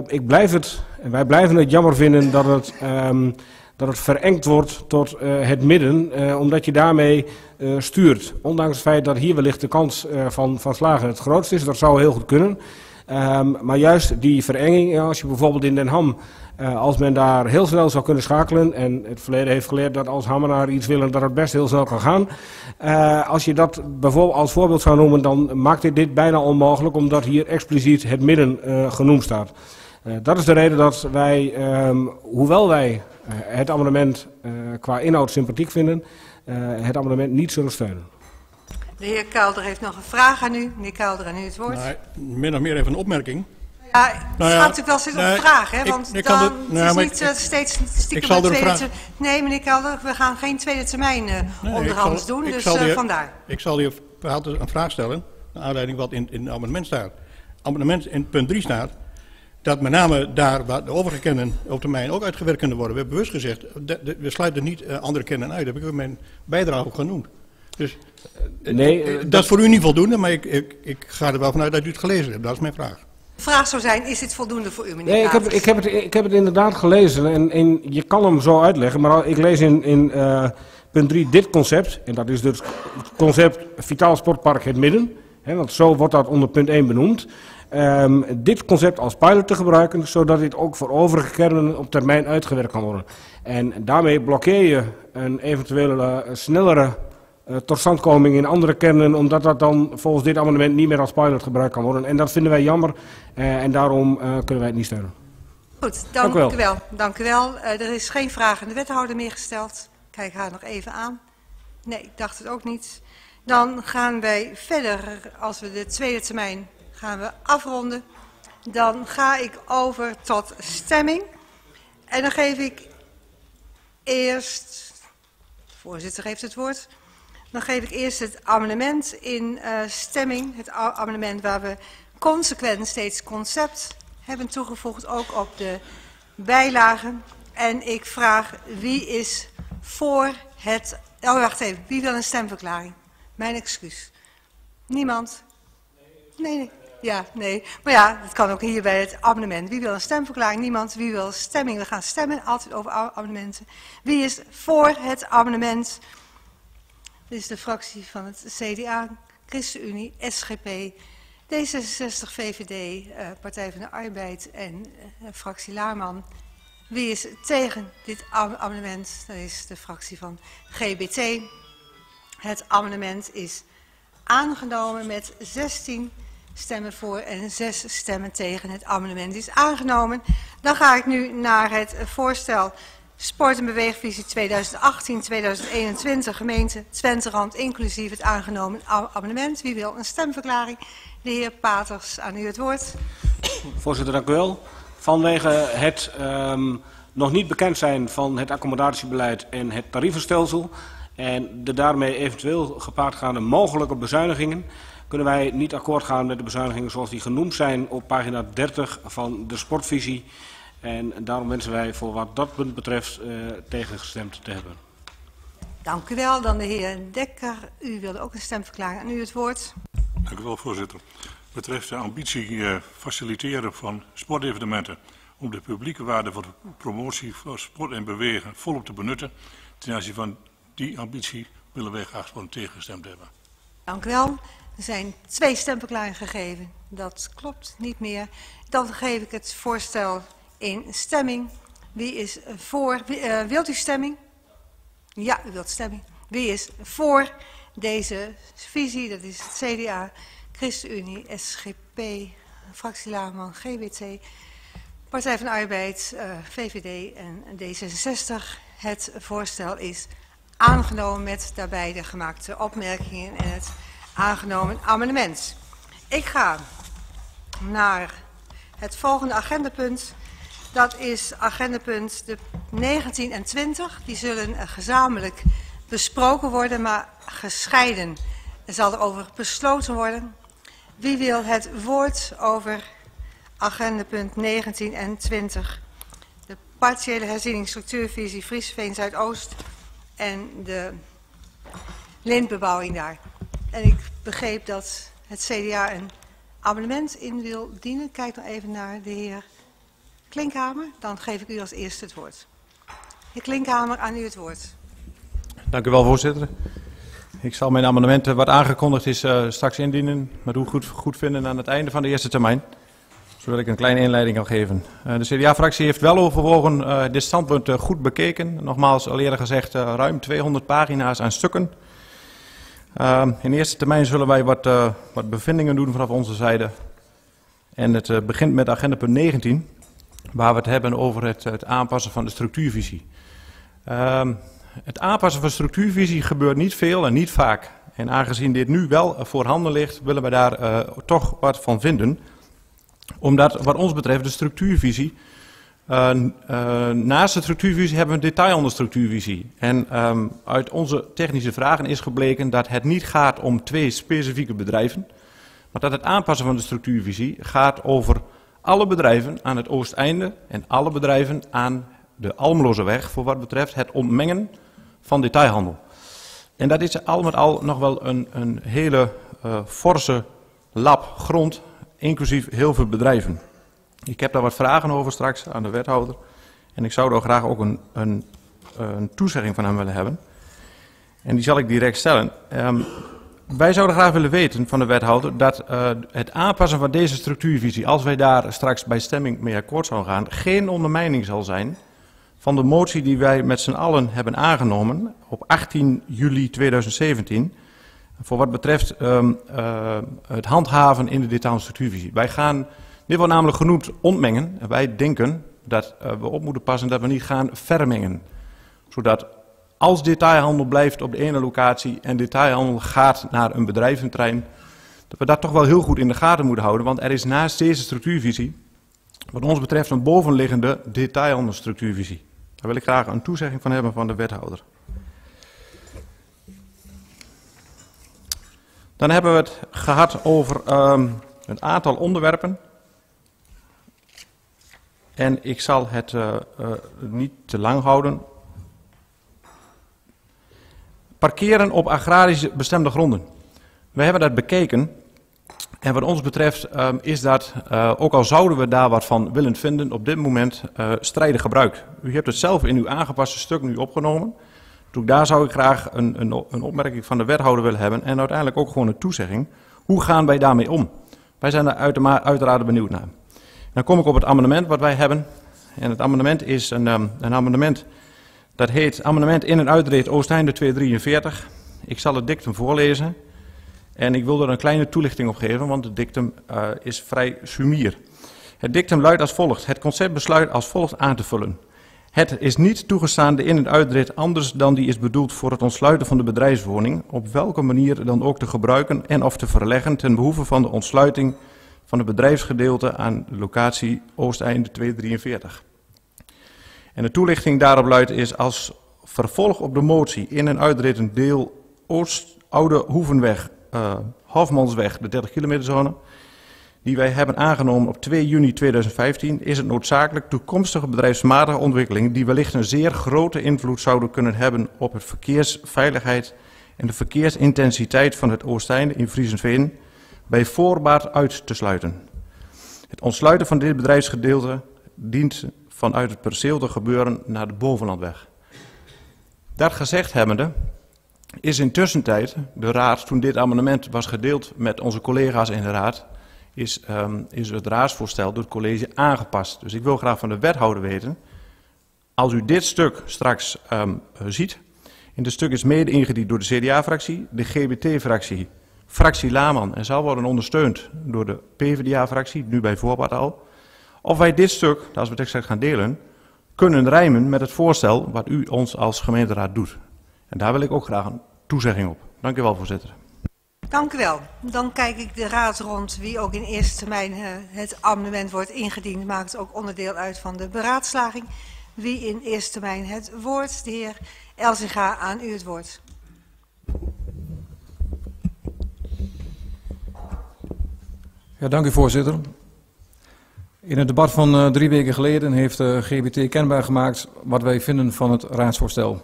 Ik blijf het, en wij blijven het jammer vinden dat het... Um, dat het verengd wordt tot uh, het midden, uh, omdat je daarmee uh, stuurt. Ondanks het feit dat hier wellicht de kans van, van slagen het grootst is, dat zou heel goed kunnen. Um, maar juist die verenging, als je bijvoorbeeld in Den Ham, als men daar heel snel zou kunnen schakelen, en het verleden heeft geleerd dat als Hammenaar iets willen, dat het best heel snel kan gaan. als je dat bijvoorbeeld als voorbeeld zou noemen, dan maakt dit, dit bijna onmogelijk, omdat hier expliciet het midden genoemd staat. dat is de reden dat wij, um, hoewel wij het amendement uh, qua inhoud sympathiek vinden, uh, het amendement niet zullen steunen. De heer Kelder heeft nog een vraag aan u. Meneer Kelder, aan u het woord. Nou, min of meer even een opmerking. Ja, het nou ja, gaat natuurlijk wel steeds nee, om vragen, hè? Want ik, ik dan het, nou, het is niet ik, steeds stiekem een tweede termijn. Nee, meneer Kelder, we gaan geen tweede termijn uh, nee, onderhandels zal, doen, dus uh, vandaar. Ik zal u een vraag stellen, naar aanleiding wat in, in het amendement staat. Amendement in punt 3 staat dat met name daar waar de overige kennen op termijn ook uitgewerkt kunnen worden. We hebben bewust gezegd, de, de, we sluiten niet uh, andere kennen uit. Dat heb ik in mijn bijdrage ook genoemd. Dus nee, uh, dat, dat is voor u niet voldoende, maar ik, ik, ik ga er wel vanuit dat u het gelezen hebt. Dat is mijn vraag. De vraag zou zijn, is dit voldoende voor u, meneer Nee, ik heb, ik, heb het, ik heb het inderdaad gelezen en, en je kan hem zo uitleggen. Maar ik lees in, in uh, punt 3 dit concept, en dat is dus het concept Vitaal Sportpark Het Midden. Hè, want zo wordt dat onder punt 1 benoemd. Um, dit concept als pilot te gebruiken, zodat dit ook voor overige kernen op termijn uitgewerkt kan worden. En daarmee blokkeer je een eventuele uh, snellere uh, totstandkoming in andere kernen, omdat dat dan volgens dit amendement niet meer als pilot gebruikt kan worden. En dat vinden wij jammer uh, en daarom uh, kunnen wij het niet steunen. Goed, dank, dank u wel. Dank u wel. Uh, er is geen vraag aan de wethouder meer gesteld. Kijk haar nog even aan. Nee, ik dacht het ook niet. Dan gaan wij verder, als we de tweede termijn gaan we afronden. Dan ga ik over tot stemming. En dan geef ik eerst, de voorzitter heeft het woord. Dan geef ik eerst het amendement in uh, stemming. Het amendement waar we consequent steeds concept hebben toegevoegd, ook op de bijlagen. En ik vraag wie is voor het... Oh, wacht even. Wie wil een stemverklaring? Mijn excuus. Niemand? Nee, nee. Ja, nee. Maar ja, dat kan ook hier bij het abonnement. Wie wil een stemverklaring? Niemand. Wie wil stemming? We gaan stemmen altijd over a- abonnementen. Wie is voor het abonnement? Dit is de fractie van het CDA, ChristenUnie, SGP, D66, VVD, Partij van de Arbeid en eh, fractie Laarman. Wie is tegen dit amendement? Dat is de fractie van GBT. Het amendement is aangenomen met 16 stemmen voor en 6 stemmen tegen. Het amendement is aangenomen. Dan ga ik nu naar het voorstel Sport- en Beweegvisie 2018-2021 gemeente Twenterand, inclusief het aangenomen amendement. Wie wil een stemverklaring? De heer Paters, aan u het woord. Voorzitter, dank u wel. Vanwege het ehm, nog niet bekend zijn van het accommodatiebeleid en het tarievenstelsel en de daarmee eventueel gepaardgaande mogelijke bezuinigingen, kunnen wij niet akkoord gaan met de bezuinigingen zoals die genoemd zijn op pagina 30 van de sportvisie. En daarom wensen wij voor wat dat punt betreft eh, tegengestemd te hebben. Dank u wel. Dan de heer Dekker. U wilde ook een stemverklaring. Aan u het woord. Dank u wel, voorzitter. Betreft de ambitie eh, faciliteren van sportevenementen om de publieke waarde voor de promotie voor sport en bewegen volop te benutten. Ten aanzien van die ambitie willen wij graag gewoon tegengestemd hebben. Dank u wel. Er zijn twee stemverklaringen gegeven. Dat klopt niet meer. Dan geef ik het voorstel in stemming. Wie is voor? wie- eh, wilt u stemming? Ja, u wilt stemming. Wie is voor deze visie? Dat is het CDA, ChristenUnie, SGP, Fractie Laarman, GBT, Partij van Arbeid, eh, VVD en D66. Het voorstel is aangenomen met daarbij de gemaakte opmerkingen en het aangenomen amendement. Ik ga naar het volgende agendapunt. Dat is agendapunt de 19 en 20. Die zullen eh, gezamenlijk besproken worden, maar gescheiden zal er over besloten worden. Wie wil het woord over agendapunt 19 en 20? De partiële herziening structuurvisie Friesveen Zuidoost en de lintbebouwing daar. En ik begreep dat het CDA een abonnement in wil dienen. Kijk nog even naar de heer Klinkhamer. Dan geef ik u als eerste het woord. Heer Klinkhamer, aan u het woord. Dank u wel, voorzitter. Ik zal mijn amendement, eh, wat aangekondigd is, eh, straks indienen. Maar hoe goed, goed vinden aan het einde van de eerste termijn. Zo wil ik een kleine inleiding al geven. Eh, de CDA-fractie heeft wel overwogen dit standpunt goed bekeken. Nogmaals, al eerder gezegd, ruim 200 pagina's aan stukken. Uh, in eerste termijn zullen wij wat, uh, wat bevindingen doen vanaf onze zijde. En het uh, begint met agenda punt 19, waar we het hebben over het, het aanpassen van de structuurvisie. Uh, het aanpassen van structuurvisie gebeurt niet veel en niet vaak. En aangezien dit nu wel voorhanden ligt, willen we daar toch wat van vinden. Omdat wat ons betreft de structuurvisie, uh, uh, naast de structuurvisie hebben we een detail structuurvisie. En um, uit onze technische vragen is gebleken dat het niet gaat om twee specifieke bedrijven, maar dat het aanpassen van de structuurvisie gaat over alle bedrijven aan het oosteinde en alle bedrijven aan de Almelozeweg voor wat betreft het ontmengen van detailhandel. En dat is al met al nog wel een, een hele uh, forse lap grond, inclusief heel veel bedrijven. Ik heb daar wat vragen over straks aan de wethouder. En ik zou daar graag ook een, een, een toezegging van hem willen hebben. En die zal ik direct stellen. Um, wij zouden graag willen weten van de wethouder dat uh, het aanpassen van deze structuurvisie, als wij daar straks bij stemming mee akkoord zouden gaan, geen ondermijning zal zijn van de motie die wij met z'n allen hebben aangenomen op 18 juli 2017. Voor wat betreft um, uh, het handhaven in de detail structuurvisie. Wij gaan, dit wordt namelijk genoemd ontmengen. En wij denken dat uh, we op moeten passen dat we niet gaan vermengen. Zodat als detailhandel blijft op de ene locatie en detailhandel gaat naar een bedrijventrein, dat we dat toch wel heel goed in de gaten moeten houden. Want er is naast deze structuurvisie, wat ons betreft, een bovenliggende detailhandelstructuurvisie. Daar wil ik graag een toezegging van hebben van de wethouder. Dan hebben we het gehad over um, een aantal onderwerpen. En ik zal het uh, uh, niet te lang houden. Parkeren op agrarisch bestemde gronden. We hebben dat bekeken. En wat ons betreft ehm, is dat, eh, ook al zouden we daar wat van willen vinden, op dit moment strijdig gebruikt. U hebt het zelf in uw aangepaste stuk nu opgenomen. Dus daar zou ik graag een, een, een opmerking van de wethouder willen hebben en uiteindelijk ook gewoon een toezegging. Hoe gaan wij daarmee om? Wij zijn daar uiteraard benieuwd naar. Dan kom ik op het amendement wat wij hebben. En het amendement is een, um, een amendement dat heet Amendement in en uitreed Oosteinde 243. Ik zal het dictum voorlezen. En ik wil er een kleine toelichting op geven, want het dictum uh, is vrij sumier. Het dictum luidt als volgt. Het concept besluit als volgt aan te vullen. Het is niet toegestaan de in- en uitrit anders dan die is bedoeld voor het ontsluiten van de bedrijfswoning, op welke manier dan ook te gebruiken en of te verleggen ten behoeve van de ontsluiting van het bedrijfsgedeelte aan locatie Oosteinde 243. En de toelichting daarop luidt is als vervolg op de motie in- en uitritten deel Oost Oude Hoevenweg, uh, Hofmansweg, de 30 kilometer zone, die wij hebben aangenomen op 2 juni 2015, is het noodzakelijk toekomstige bedrijfsmatige ontwikkelingen die wellicht een zeer grote invloed zouden kunnen hebben op het verkeersveiligheid en de verkeersintensiteit van het Oosteinde in Friesenveen bij voorbaat uit te sluiten. Het ontsluiten van dit bedrijfsgedeelte dient vanuit het perceel te gebeuren naar de Bovenlandweg. Dat gezegd hebbende is intussen tijd de raad, toen dit amendement was gedeeld met onze collega's in de raad, is, um, is het raadsvoorstel door het college aangepast. Dus ik wil graag van de wethouder weten, als u dit stuk straks um, ziet, in dit stuk is mede ingediend door de CDA-fractie, de GBT-fractie, fractie Laman en zal worden ondersteund door de PvdA-fractie, nu bij voorbaat al. Of wij dit stuk, als we het exact gaan delen, kunnen rijmen met het voorstel wat u ons als gemeenteraad doet. En daar wil ik ook graag een toezegging op. Dank u wel, voorzitter. Dank u wel. Dan kijk ik de raad rond wie ook in eerste termijn uh, het amendement wordt ingediend. Maakt ook onderdeel uit van de beraadslaging. Wie in eerste termijn het woord? De heer Elzinga, aan u het woord. Ja, dank u voorzitter. In het debat van uh, drie weken geleden heeft de GBT kenbaar gemaakt wat wij vinden van het raadsvoorstel.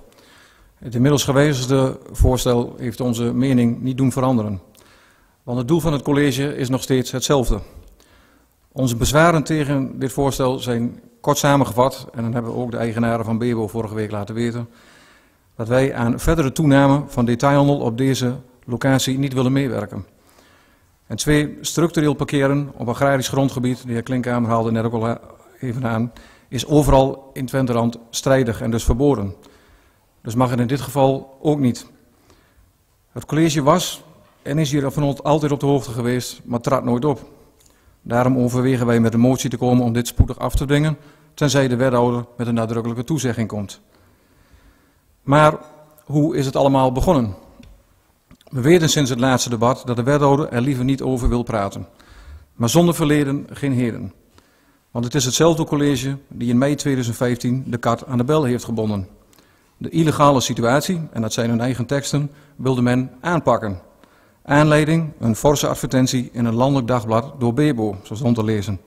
Het inmiddels gewijzigde voorstel heeft onze mening niet doen veranderen. Want het doel van het college is nog steeds hetzelfde. Onze bezwaren tegen dit voorstel zijn kort samengevat, en dan hebben we ook de eigenaren van Bebo vorige week laten weten, dat wij aan verdere toename van detailhandel op deze locatie niet willen meewerken. En twee, structureel parkeren op agrarisch grondgebied, de heer Klinkhamer haalde net ook al even aan, is overal in Twenterand strijdig en dus verboden. Dus mag het in dit geval ook niet. Het college was en is hier van ons altijd op de hoogte geweest, maar trad nooit op. Daarom overwegen wij met een motie te komen om dit spoedig af te dwingen, tenzij de wethouder met een nadrukkelijke toezegging komt. Maar hoe is het allemaal begonnen? We weten sinds het laatste debat dat de wethouder er liever niet over wil praten. Maar zonder verleden geen heden. Want het is hetzelfde college die in mei 2015 de kat aan de bel heeft gebonden. De illegale situatie, en dat zijn hun eigen teksten, wilde men aanpakken. Aanleiding, een forse advertentie in een landelijk dagblad door Bebo, zo stond te lezen.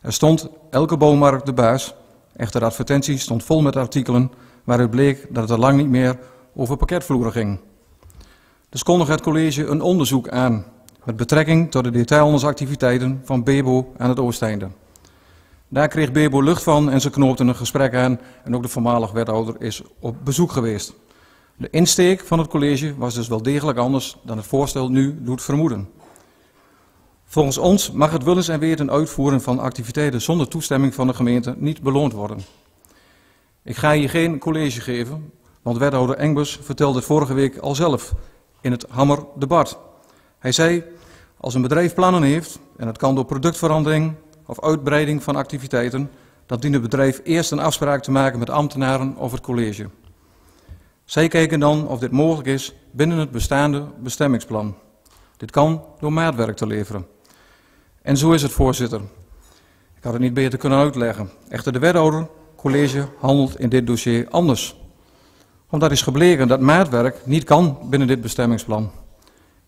Er stond elke boommarkt de baas. Echter, de advertentie stond vol met artikelen waaruit bleek dat het al lang niet meer over pakketvloeren ging. Dus kondigde het college een onderzoek aan met betrekking tot de detailhandelsactiviteiten van Bebo aan het Oosteinde. Daar kreeg Bebo lucht van en ze knoopten een gesprek aan en ook de voormalig wethouder is op bezoek geweest. De insteek van het college was dus wel degelijk anders dan het voorstel nu doet vermoeden. Volgens ons mag het willens en weten uitvoeren van activiteiten zonder toestemming van de gemeente niet beloond worden. Ik ga hier geen college geven, want wethouder Engbus vertelde vorige week al zelf in het Hammer-debat. Hij zei, als een bedrijf plannen heeft, en dat kan door productverandering of uitbreiding van activiteiten, dan dient het bedrijf eerst een afspraak te maken met ambtenaren of het college. Zij kijken dan of dit mogelijk is binnen het bestaande bestemmingsplan. Dit kan door maatwerk te leveren. En zo is het, voorzitter. Ik had het niet beter kunnen uitleggen. Echter, de wethouder, college, handelt in dit dossier anders. Omdat is gebleken dat maatwerk niet kan binnen dit bestemmingsplan.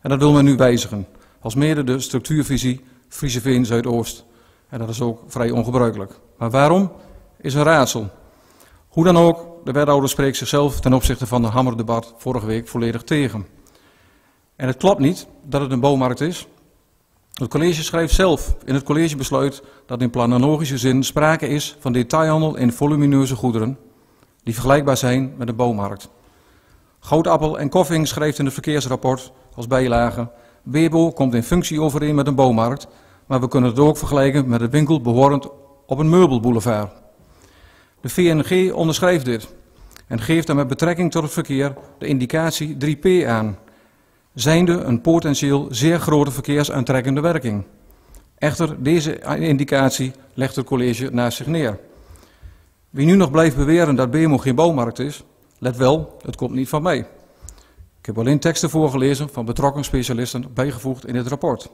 En dat wil men nu wijzigen, als mede de structuurvisie Frieseveen Zuidoost. En dat is ook vrij ongebruikelijk. Maar waarom? Is een raadsel. Hoe dan ook, de wethouder spreekt zichzelf ten opzichte van de hammerdebat vorige week volledig tegen. En het klopt niet dat het een bouwmarkt is. Het college schrijft zelf in het collegebesluit dat in planologische zin sprake is van detailhandel in volumineuze goederen die vergelijkbaar zijn met een bouwmarkt. Goudappel en Koffing schrijft in het verkeersrapport als bijlage Bebo komt in functie overeen met een bouwmarkt, maar we kunnen het ook vergelijken met een winkel behorend op een meubelboulevard. De VNG onderschrijft dit en geeft er met betrekking tot het verkeer de indicatie 3P aan, zijnde een potentieel zeer grote verkeersaantrekkende werking. Echter, deze indicatie legt het college naast zich neer. Wie nu nog blijft beweren dat Bemo geen bouwmarkt is, let wel, het komt niet van mij. Ik heb alleen teksten voorgelezen van betrokken specialisten bijgevoegd in dit rapport.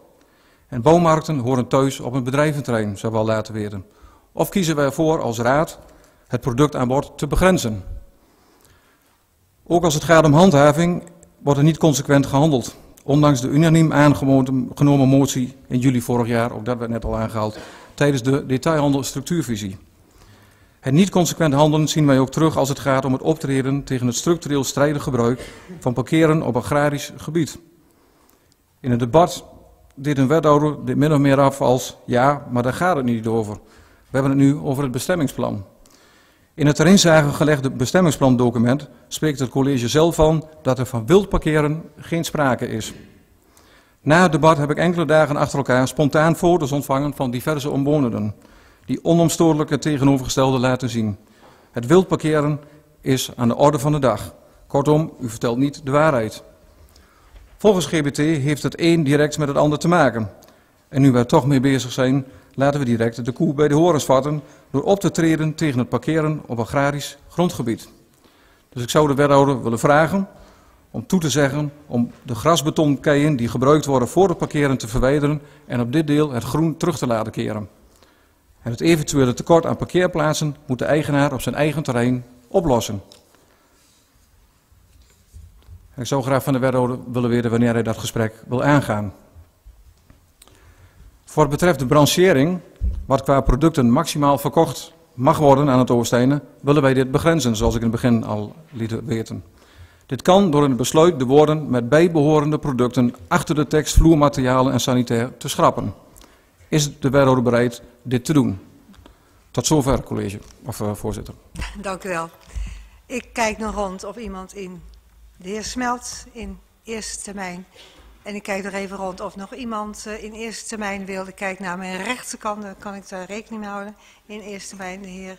En bouwmarkten horen thuis op een bedrijventerrein, zou wel laten weten. Of kiezen wij ervoor als raad het productaanbod te begrenzen. Ook als het gaat om handhaving wordt er niet consequent gehandeld. Ondanks de unaniem aangenomen motie in juli vorig jaar, ook dat werd net al aangehaald, tijdens de detailhandel structuurvisie. Het niet consequent handelen zien wij ook terug als het gaat om het optreden tegen het structureel strijdig gebruik van parkeren op agrarisch gebied. In het debat deed een wethouder dit min of meer af als ja, maar daar gaat het niet over. We hebben het nu over het bestemmingsplan. In het erin gelegde bestemmingsplandocument spreekt het college zelf van dat er van wild parkeren geen sprake is. Na het debat heb ik enkele dagen achter elkaar spontaan foto's ontvangen van diverse omwonenden, die onomstotelijk het tegenovergestelde laten zien. Het wild parkeren is aan de orde van de dag. Kortom, u vertelt niet de waarheid. Volgens GBT heeft het een direct met het ander te maken. En nu we toch mee bezig zijn, laten we direct de koe bij de horens vatten door op te treden tegen het parkeren op agrarisch grondgebied. Dus ik zou de wethouder willen vragen om toe te zeggen om de grasbetonkeien die gebruikt worden voor het parkeren te verwijderen en op dit deel het groen terug te laten keren. Het eventuele tekort aan parkeerplaatsen moet de eigenaar op zijn eigen terrein oplossen. Ik zou graag van de wethouder willen weten wanneer hij dat gesprek wil aangaan. Voor het betreft de branchering, wat qua producten maximaal verkocht mag worden aan het Oostijnen, willen wij dit begrenzen, zoals ik in het begin al liet weten. Dit kan door in het besluit de woorden met bijbehorende producten achter de tekst vloermaterialen en sanitair te schrappen. Is de wethouder bereid dit te doen? Tot zover, college, of uh, voorzitter. *laughs* Dank u wel. Ik kijk nog rond of iemand in de heer Smelt in eerste termijn en ik kijk nog even rond of nog iemand uh, in eerste termijn wil. Ik kijk naar mijn rechterkant, dan kan ik daar rekening mee houden. In eerste termijn de heer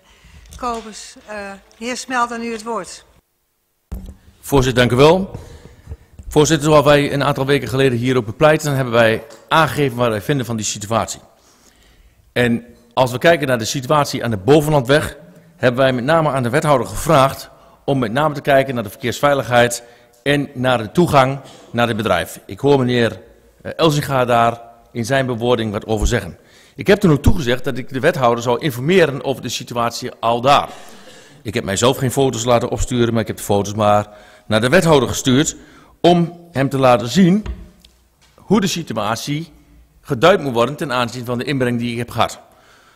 Kobus. Uh, heer Smelt, aan u het woord. Voorzitter, dank u wel. Voorzitter, zoals wij een aantal weken geleden hierop bepleiten, hebben wij aangegeven waar wij vinden van die situatie. En als we kijken naar de situatie aan de Bovenlandweg, hebben wij met name aan de wethouder gevraagd om met name te kijken naar de verkeersveiligheid en naar de toegang naar het bedrijf. Ik hoor meneer eh, Elzinga daar in zijn bewoording wat over zeggen. Ik heb toen ook toegezegd dat ik de wethouder zou informeren over de situatie al daar. Ik heb mijzelf geen foto's laten opsturen, maar ik heb de foto's maar naar de wethouder gestuurd om hem te laten zien hoe de situatie geduid moet worden ten aanzien van de inbreng die ik heb gehad.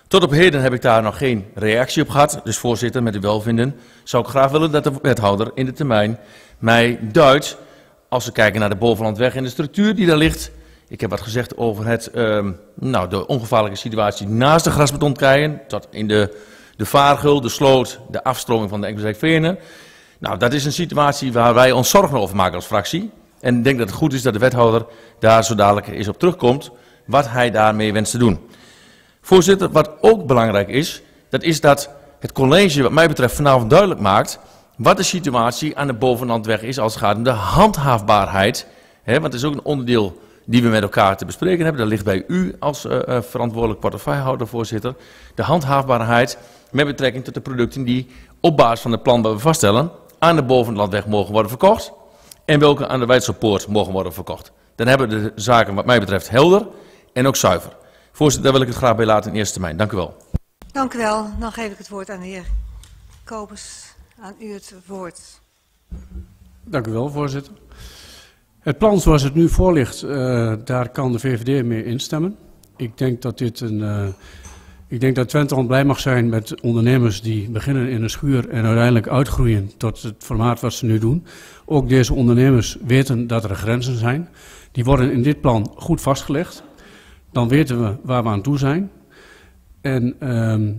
Tot op heden heb ik daar nog geen reactie op gehad. Dus voorzitter, met uw welvinden zou ik graag willen dat de wethouder in de termijn mij duidt, als we kijken naar de Bovenlandweg en de structuur die daar ligt. Ik heb wat gezegd over het, uh, nou, de ongevaarlijke situatie naast de grasbetonkeien, tot in de, de vaargul, de sloot, de afstroming van de Engelzijk Venen. Nou, dat is een situatie waar wij ons zorgen over maken als fractie. En ik denk dat het goed is dat de wethouder daar zo dadelijk eens op terugkomt, wat hij daarmee wenst te doen. Voorzitter, wat ook belangrijk is, dat is dat het college wat mij betreft vanavond duidelijk maakt wat de situatie aan de bovenlandweg is als het gaat om de handhaafbaarheid. Want het is ook een onderdeel die we met elkaar te bespreken hebben. Dat ligt bij u als uh, verantwoordelijk portefeuillehouder, voorzitter. De handhaafbaarheid met betrekking tot de producten die op basis van het plan dat we vaststellen aan de bovenlandweg mogen worden verkocht. En welke aan de Weidselpoort mogen worden verkocht. Dan hebben we de zaken wat mij betreft helder en ook zuiver. Voorzitter, daar wil ik het graag bij laten in eerste termijn. Dank u wel. Dank u wel. Dan geef ik het woord aan de heer Kobus. Aan u het woord. Dank u wel, voorzitter. Het plan zoals het nu voor ligt, uh, daar kan de VVD mee instemmen. Ik denk dat dit een... Uh, ik denk dat Twente blij mag zijn met ondernemers die beginnen in een schuur en uiteindelijk uitgroeien tot het formaat wat ze nu doen. Ook deze ondernemers weten dat er grenzen zijn. Die worden in dit plan goed vastgelegd. Dan weten we waar we aan toe zijn. En ehm,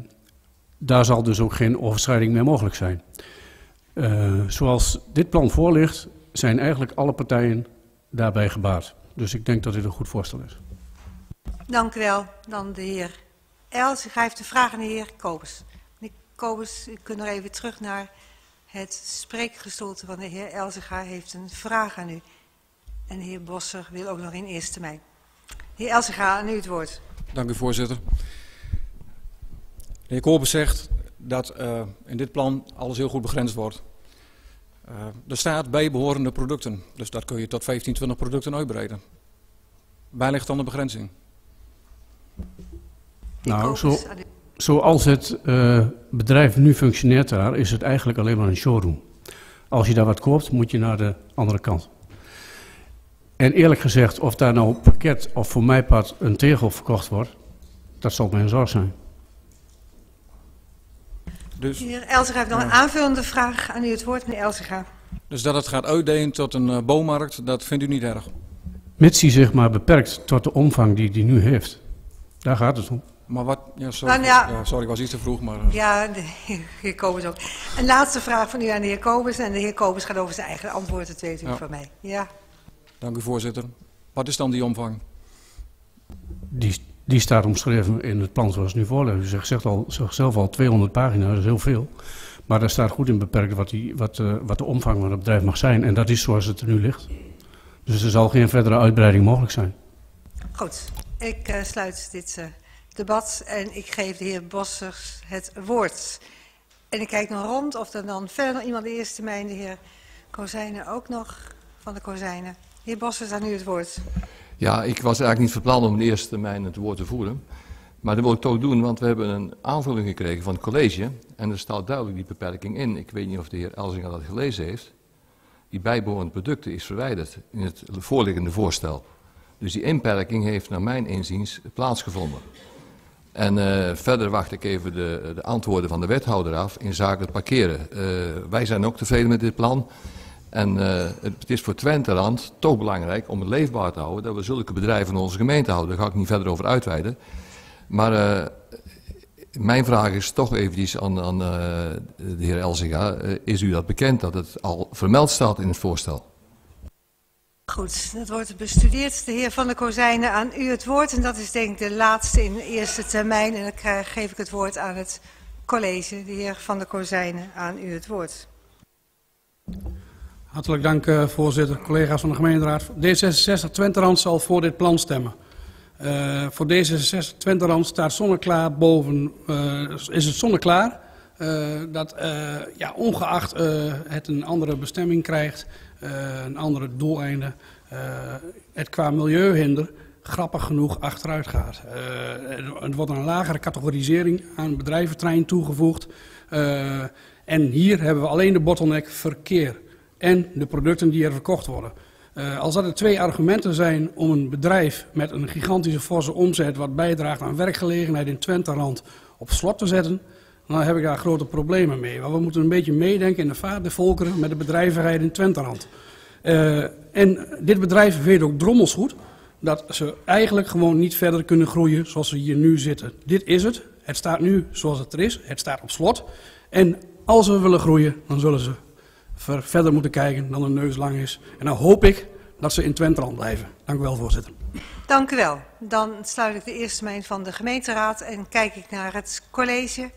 daar zal dus ook geen overschrijding meer mogelijk zijn. Uh, zoals dit plan voor ligt, zijn eigenlijk alle partijen daarbij gebaat. Dus ik denk dat dit een goed voorstel is. Dank u wel. Dan de heer Els. Even de vraag aan de heer Kobus. Meneer Kobus, u kunt nog even terug naar het spreekgestoelte van de heer Elzega heeft een vraag aan u. En de heer Bosser wil ook nog in eerste termijn. De heer Elzega, aan u het woord. Dank u, voorzitter. De heer Kobus zegt dat uh, in dit plan alles heel goed begrensd wordt. Uh, er staat bijbehorende producten, dus dat kun je tot 15, 20 producten uitbreiden. Waar ligt dan de begrenzing? Nou, zo, zoals het uh, bedrijf nu functioneert daar, is het eigenlijk alleen maar een showroom. Als je daar wat koopt, moet je naar de andere kant. En eerlijk gezegd, of daar nou pakket of voor mij pad een tegel verkocht wordt, dat zal mijn zorg zijn. Dus, meneer Elzega heeft nog een aanvullende vraag aan u het woord, meneer Elzega. Dus dat het gaat uitdelen tot een uh, boommarkt, dat vindt u niet erg? Mits hij zich maar beperkt tot de omvang die hij nu heeft. Daar gaat het om. Maar wat, ja, sorry, nou, ja, ja, sorry, ik was iets te vroeg. Maar, uh. Ja, de *laughs* heer Kobus ook. Een laatste vraag van u aan de heer Kobus. En de heer Kobus gaat over zijn eigen antwoord, dat weet u ja. van mij. Ja. Dank u, voorzitter. Wat is dan die omvang? Die, die staat omschreven in het plan zoals het nu voorligt. U zegt, zegt, al, zegt zelf al 200 pagina's, dat is heel veel. Maar daar staat goed in beperkt wat, die, wat, uh, wat de omvang van het bedrijf mag zijn. En dat is zoals het er nu ligt. Dus er zal geen verdere uitbreiding mogelijk zijn. Goed, ik uh, sluit dit uh, debat en ik geef de heer Bossers het woord. En ik kijk nog rond of er dan verder nog iemand eerste termijn, de heer Kozijnen ook nog van de Kozijnen. Heer Bossers, aan u het woord. Ja, ik was eigenlijk niet van plan om in eerste termijn het woord te voeren. Maar dat wil ik toch doen, want we hebben een aanvulling gekregen van het college. En er staat duidelijk die beperking in. Ik weet niet of de heer Elzinga dat gelezen heeft. Die bijbehorende producten is verwijderd in het voorliggende voorstel. Dus die inperking heeft naar mijn inziens plaatsgevonden. En uh, verder wacht ik even de, de, antwoorden van de wethouder af in zaken het parkeren. Uh, wij zijn ook tevreden met dit plan. En uh, het is voor Twenteland toch belangrijk om het leefbaar te houden, dat we zulke bedrijven in onze gemeente houden. Daar ga ik niet verder over uitweiden. Maar mijn vraag is toch eventjes aan, aan de heer Elzinga. is u dat bekend dat het al vermeld staat in het voorstel? Goed, dat wordt bestudeerd. De heer Van der Kozijnen, aan u het woord. En dat is denk ik de laatste in de eerste termijn. En dan geef ik het woord aan het college. De heer Van der Kozijnen, aan u het woord. Hartelijk dank, uh, voorzitter, collega's van de gemeenteraad. D66 Twenterand zal voor dit plan stemmen. Uh, voor D66 Twenterand staat zonneklaar boven, uh, is het zonneklaar. Uh, dat ja, ongeacht het een andere bestemming krijgt, een andere doeleinde, uh, het qua milieuhinder grappig genoeg achteruit gaat. Uh, er wordt een lagere categorisering aan bedrijventrein toegevoegd. en hier hebben we alleen de bottleneck verkeer en de producten die er verkocht worden. als dat er twee argumenten zijn om een bedrijf met een gigantische forse omzet... wat bijdraagt aan werkgelegenheid in Twenterand op slot te zetten dan heb ik daar grote problemen mee. Want we moeten een beetje meedenken in de vaart der volkeren met de bedrijvigheid in Twenterand. Uh, en dit bedrijf weet ook drommels goed dat ze eigenlijk gewoon niet verder kunnen groeien zoals ze hier nu zitten. Dit is het. Het staat nu zoals het er is. Het staat op slot. En als we willen groeien, dan zullen ze ver verder moeten kijken dan een neus lang is. En dan hoop ik dat ze in Twenterand blijven. Dank u wel, voorzitter. Dank u wel. Dan sluit ik de eerste termijn van de gemeenteraad en kijk ik naar het college.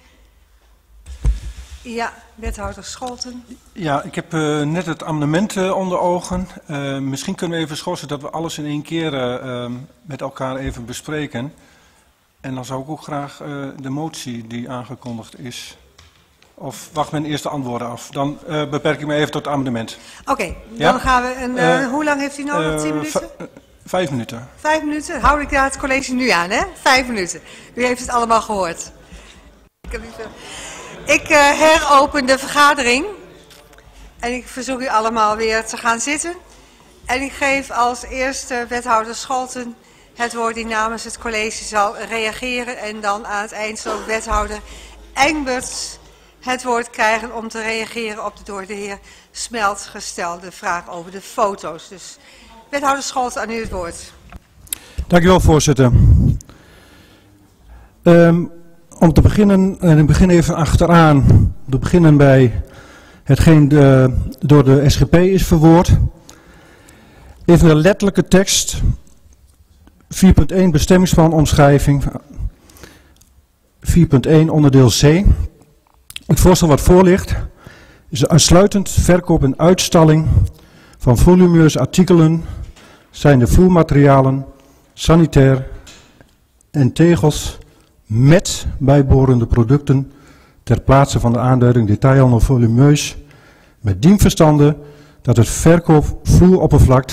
Ja, wethouder Scholten. Ja, ik heb uh, net het amendement uh, onder ogen. Uh, misschien kunnen we even schorsen dat we alles in één keer ehm, met elkaar even bespreken. En dan zou ik ook graag de motie die aangekondigd is. Of wacht mijn eerste antwoorden af. Dan beperk ik me even tot het amendement. Oké, okay, ja? dan gaan we. Een, hoe lang heeft u nodig? Tien minuten? Vijf minuten. Vijf minuten? Houd ik daar het college nu aan, hè? Vijf minuten. U heeft het allemaal gehoord. Ik heb niet veel. Ik uh, heropen de vergadering. En ik verzoek u allemaal weer te gaan zitten. En ik geef als eerste wethouder Scholten het woord die namens het college zal reageren. En dan aan het eind zal wethouder Engberts het woord krijgen om te reageren op de door de heer Smelt gestelde vraag over de foto's. Dus wethouder Scholten, aan u het woord. Dank u wel, voorzitter. Ehm, om te beginnen, en ik begin even achteraan, te beginnen bij hetgeen de, door de SGP is verwoord. Even de letterlijke tekst. 4.1 bestemmingsplan omschrijving. 4.1 onderdeel C. Het voorstel wat voor ligt is uitsluitend verkoop en uitstalling van volumeuze artikelen, zijn de vloermaterialen, sanitair en tegels met bijbehorende producten ter plaatse van de aanduiding detailhandel volumeus met dien verstande dat het verkoop vloeroppervlak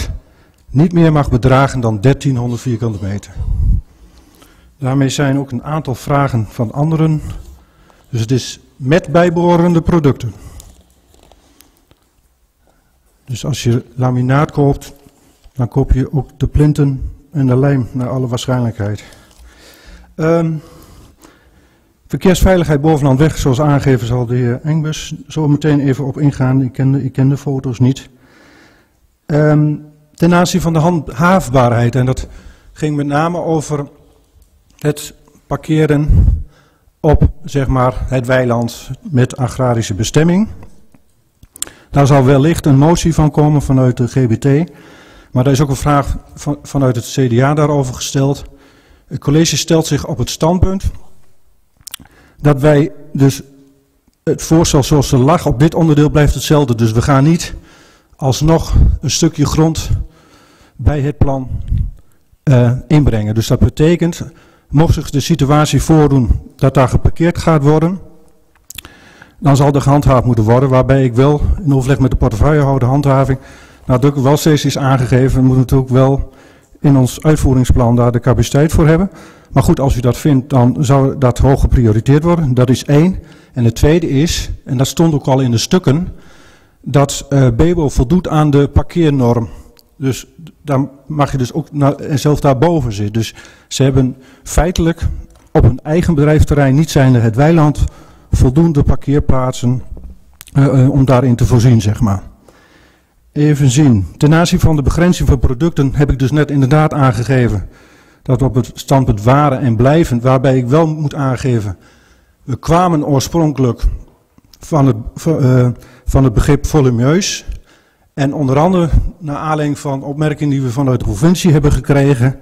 niet meer mag bedragen dan 1300 vierkante meter. Daarmee zijn ook een aantal vragen van anderen. Dus het is met bijbehorende producten. Dus als je laminaat koopt, dan koop je ook de plinten en de lijm naar alle waarschijnlijkheid. Ehm, verkeersveiligheid bovenaan weg, zoals aangegeven zal de heer Engbus zo meteen even op ingaan. Ik ken de, ik ken de foto's niet. Ehm, ten aanzien van de handhaafbaarheid, en dat ging met name over het parkeren op zeg maar, het weiland met agrarische bestemming. Daar zal wellicht een motie van komen vanuit de GBT. Maar er is ook een vraag van, vanuit het CDA daarover gesteld. Het college stelt zich op het standpunt dat wij dus het voorstel zoals er lag op dit onderdeel blijft hetzelfde. Dus we gaan niet alsnog een stukje grond bij het plan uh, inbrengen. Dus dat betekent, mocht zich de situatie voordoen dat daar geparkeerd gaat worden, dan zal er gehandhaafd moeten worden. Waarbij ik wel in overleg met de portefeuillehouder handhaving nadrukkelijk wel steeds is aangegeven. We moeten natuurlijk wel in ons uitvoeringsplan daar de capaciteit voor hebben. Maar goed, als u dat vindt, dan zou dat hoog geprioriteerd worden. Dat is één. En het tweede is, en dat stond ook al in de stukken, dat uh, Bebo voldoet aan de parkeernorm. Dus daar mag je dus ook naar, zelf daarboven zitten. Dus ze hebben feitelijk op hun eigen bedrijfsterrein, niet zijnde het weiland, voldoende parkeerplaatsen uh, om daarin te voorzien, zeg maar. Even zien. Ten aanzien van de begrenzing van producten heb ik dus net inderdaad aangegeven dat we op het standpunt waren en blijven, waarbij ik wel moet aangeven, we kwamen oorspronkelijk van het, van het begrip volumeus. En onder andere, naar aanleiding van opmerkingen die we vanuit de provincie hebben gekregen,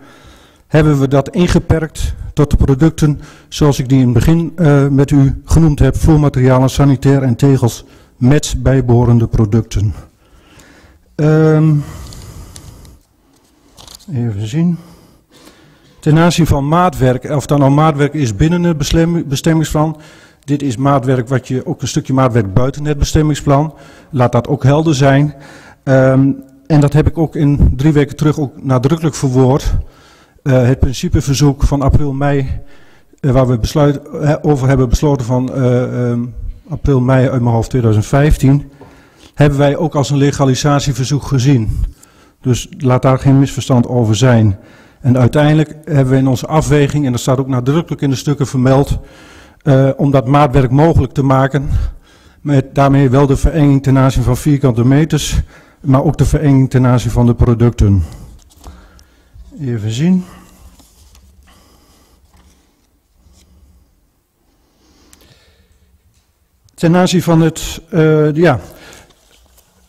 hebben we dat ingeperkt tot de producten zoals ik die in het begin uh, met u genoemd heb, vloermaterialen, sanitair en tegels met bijbehorende producten. Um, even zien. Ten aanzien van maatwerk, of dan nou maatwerk is binnen het bestemmingsplan. Dit is maatwerk wat je, ook een stukje maatwerk buiten het bestemmingsplan. Laat dat ook helder zijn. Um, en dat heb ik ook in drie weken terug ook nadrukkelijk verwoord. Uh, het principeverzoek van april, mei, uh, waar we besluit, uh, over hebben besloten van um, april, mei uit mijn hoofd 2015, hebben wij ook als een legalisatieverzoek gezien. Dus laat daar geen misverstand over zijn. En uiteindelijk hebben we in onze afweging, en dat staat ook nadrukkelijk in de stukken vermeld, om dat maatwerk mogelijk te maken, met daarmee wel de verenging ten aanzien van vierkante meters, maar ook de verenging ten aanzien van de producten. Even zien. Ten aanzien van het, uh, ja,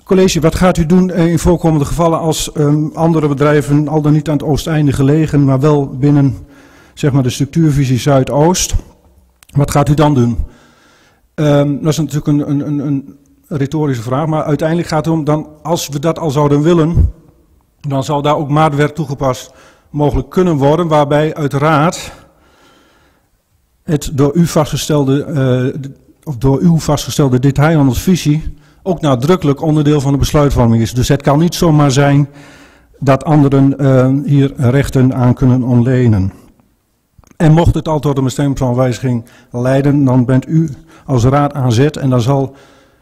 college, wat gaat u doen in voorkomende gevallen als um, andere bedrijven, al dan niet aan het oosteinde gelegen, maar wel binnen zeg maar, de structuurvisie Zuidoost? Wat gaat u dan doen? Um, dat is natuurlijk een, een, een, retorische vraag, maar uiteindelijk gaat het om, dan, als we dat al zouden willen, dan zal daar ook maatwerk toegepast mogelijk kunnen worden, waarbij uiteraard het door u vastgestelde, uh, of door uw vastgestelde detailhandelsvisie ook nadrukkelijk onderdeel van de besluitvorming is. Dus het kan niet zomaar zijn dat anderen uh, hier rechten aan kunnen ontlenen. En mocht het al tot een bestemmingsplanwijziging leiden, dan bent u als raad aan zet en dan zal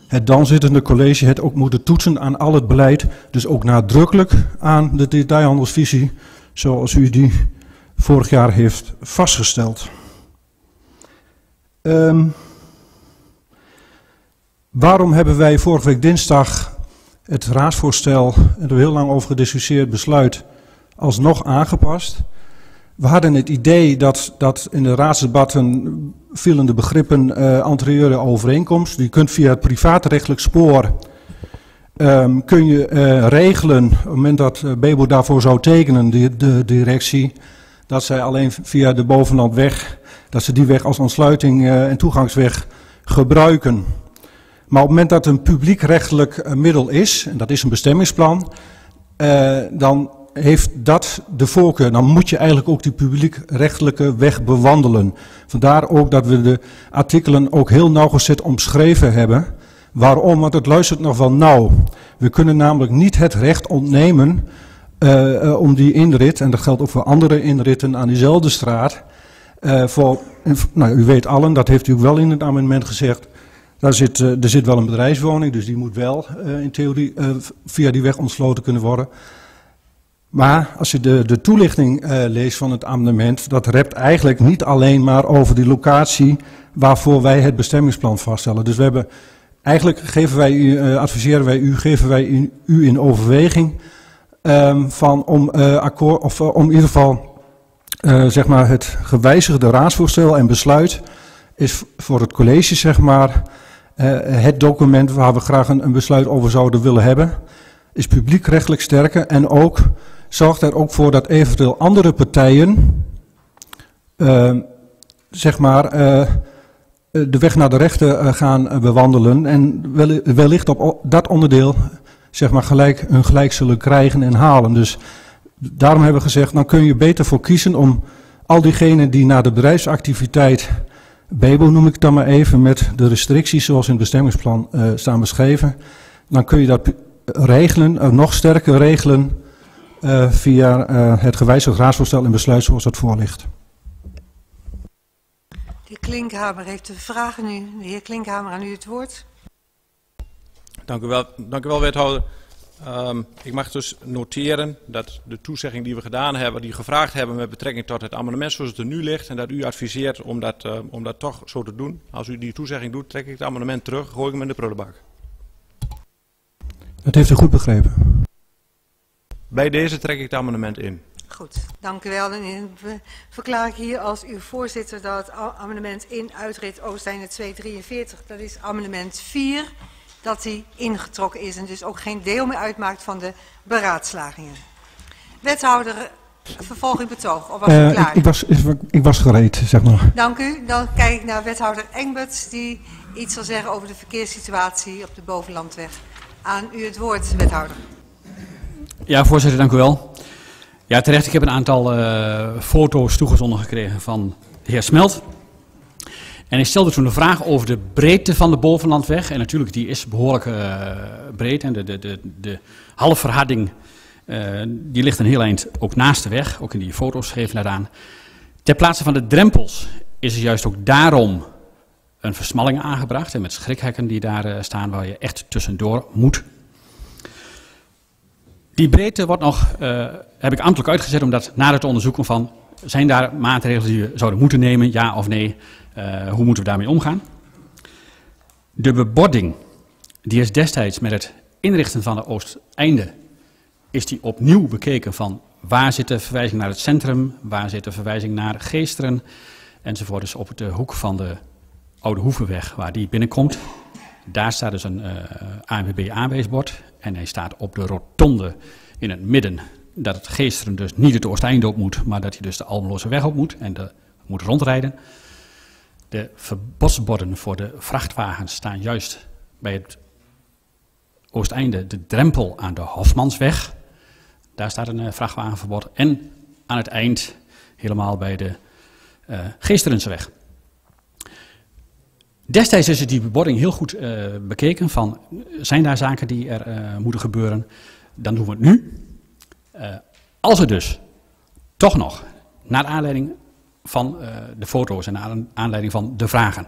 het dan zittende college het ook moeten toetsen aan al het beleid, dus ook nadrukkelijk aan de detailhandelsvisie, zoals u die vorig jaar heeft vastgesteld. Um, waarom hebben wij vorige week dinsdag het raadsvoorstel, en er heel lang over gediscussieerd besluit, alsnog aangepast? we hadden het idee dat, dat in de raadsdebatten vielen de begrippen uh, anterieure overeenkomst. Je kunt via het privaatrechtelijk spoor um, kun je uh, regelen, op het moment dat uh, Bebo daarvoor zou tekenen, de, de directie, dat zij alleen via de bovenlandweg, dat ze die weg als ontsluiting en toegangsweg gebruiken. Maar op het moment dat een publiekrechtelijk middel is, en dat is een bestemmingsplan, dan heeft dat de voorkeur. Dan moet je eigenlijk ook die publiekrechtelijke weg bewandelen. Vandaar ook dat we de artikelen ook heel nauwgezet omschreven hebben. Waarom? Want het luistert nog wel nauw. We kunnen namelijk niet het recht ontnemen uh, uh, om die inrit, en dat geldt ook voor andere inritten aan diezelfde straat, uh, voor, nou, u weet allen, dat heeft u wel in het amendement gezegd, daar zit, er zit wel een bedrijfswoning, dus die moet wel in theorie via die weg ontsloten kunnen worden. Maar als je de, de toelichting leest van het amendement, dat rept eigenlijk niet alleen maar over die locatie waarvoor wij het bestemmingsplan vaststellen. Dus we hebben, eigenlijk geven wij u, adviseren wij u, geven wij u in overweging um, van om, akkoord, of, om in ieder geval zeg maar het gewijzigde raadsvoorstel en besluit is voor het college zeg maar het document waar we graag een, besluit over zouden willen hebben. Is publiekrechtelijk sterker en ook zorgt er ook voor dat eventueel andere partijen, uh, zeg maar, uh, de weg naar de rechter gaan bewandelen en wellicht op dat onderdeel, zeg maar, gelijk, een gelijk zullen krijgen en halen. Dus daarom hebben we gezegd, dan kun je beter voor kiezen om al diegenen die naar de bedrijfsactiviteit, BEBO noem ik het dan maar even, met de restricties zoals in het bestemmingsplan staan beschreven, dan kun je dat regelen, nog sterker regelen uh, via uh, het gewijzigd raadsvoorstel en besluit zoals dat voor ligt. De heer Klinkhamer heeft de vraag nu. De heer Klinkhamer, aan u het woord. Dank u wel, dank u wel wethouder. Um, ik mag dus noteren dat de toezegging die we gedaan hebben, die gevraagd hebben met betrekking tot het amendement zoals het er nu ligt, en dat u adviseert om dat, uh, om dat toch zo te doen. Als u die toezegging doet, trek ik het amendement terug, gooi ik hem in de prullenbak. Dat heeft u goed begrepen. Bij deze trek ik het amendement in. Goed, dank u wel. Dan verklaar ik hier als uw voorzitter dat amendement in uitrit Oosteinde 243, dat is amendement 4, dat die ingetrokken is en dus ook geen deel meer uitmaakt van de beraadslagingen. Wethouder, vervolging betoog, of was u uh, klaar? Ik, ik, was, ik was gereed, zeg maar. Dank u. Dan kijk ik naar wethouder Engbert, die iets zal zeggen over de verkeerssituatie op de Bovenlandweg. Aan u het woord, wethouder. Ja, voorzitter, dank u wel. Ja, terecht, ik heb een aantal uh, foto's toegezonden gekregen van de heer Smelt. En ik stelde toen de vraag over de breedte van de bovenlandweg. En natuurlijk, die is behoorlijk uh, breed. En de, de, de, de halfverharding, uh, die ligt een heel eind ook naast de weg. Ook in die foto's geven daaraan. Ter plaatse van de drempels is er juist ook daarom een versmalling aangebracht. En met schrikhekken die daar staan waar je echt tussendoor moet die breedte wordt nog, heb ik ambtelijk uitgezet om dat nader te onderzoeken van, zijn daar maatregelen die we zouden moeten nemen, ja of nee, hoe moeten we daarmee omgaan? De bebording, die is destijds met het inrichten van de Oosteinde, is die opnieuw bekeken van waar zit de verwijzing naar het centrum, waar zit de verwijzing naar Geesteren, enzovoort. Dus op de hoek van de Oude Hoevenweg, waar die binnenkomt, daar staat dus een uh, ANWB aanwijsbord en hij staat op de rotonde in het midden. Dat het geesteren dus niet het Oosteinde op moet, maar dat hij dus de Almeloze weg op moet en de, moet rondrijden. De verbodsborden voor de vrachtwagens staan juist bij het Oosteinde de drempel aan de Hofmansweg. Daar staat een uh, vrachtwagenverbod. En aan het eind helemaal bij de uh, Geesterenseweg. Destijds is die bebording heel goed uh, bekeken van, zijn daar zaken die er moeten gebeuren? Dan doen we het nu. Als er dus toch nog, naar aanleiding van de foto's en aanleiding van de vragen,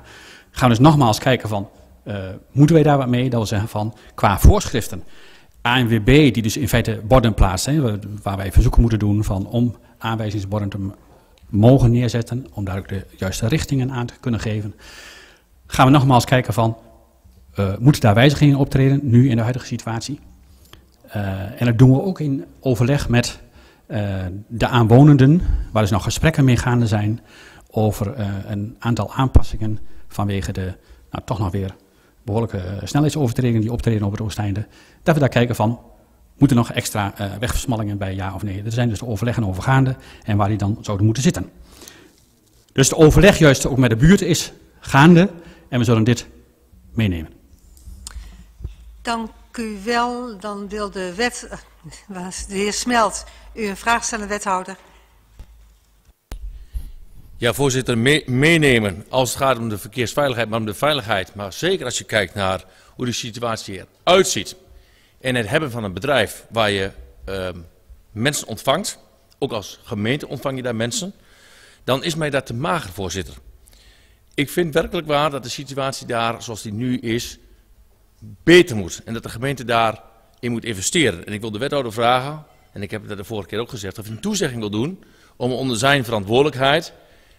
gaan we dus nogmaals kijken van, moeten wij daar wat mee? Dat wil zeggen van, qua voorschriften, ANWB die dus in feite borden plaatst, hè, waar wij verzoeken moeten doen van om aanwijzingsborden te mogen neerzetten, om daar ook de juiste richtingen aan te kunnen geven gaan we nogmaals kijken van, uh, moeten daar wijzigingen optreden, nu in de huidige situatie? En dat doen we ook in overleg met eh, de aanwonenden, waar dus nog gesprekken mee gaande zijn over eh, een aantal aanpassingen vanwege de nou, toch nog weer behoorlijke eh, snelheidsovertredingen die optreden op het Oosteinde. Dat we daar kijken van, moeten nog extra eh, wegversmallingen bij, ja of nee? Er zijn dus de overleggen over gaande en waar die dan zouden moeten zitten. Dus de overleg juist ook met de buurt is gaande en we zullen dit meenemen. Dank u wel. Dan wil de wet, eh, *laughs* de heer Smelt u een vraag stellen, wethouder. Ja, voorzitter, mee- meenemen als het gaat om de verkeersveiligheid, maar om de veiligheid. Maar zeker als je kijkt naar hoe de situatie eruit ziet. En het hebben van een bedrijf waar je ehm, mensen ontvangt, ook als gemeente ontvang je daar mensen, dan is mij dat te mager, voorzitter. Ik vind werkelijk waar dat de situatie daar, zoals die nu is, beter moet. En dat de gemeente daarin moet investeren. En ik wil de wethouder vragen, en ik heb dat de vorige keer ook gezegd, of hij een toezegging wil doen om onder zijn verantwoordelijkheid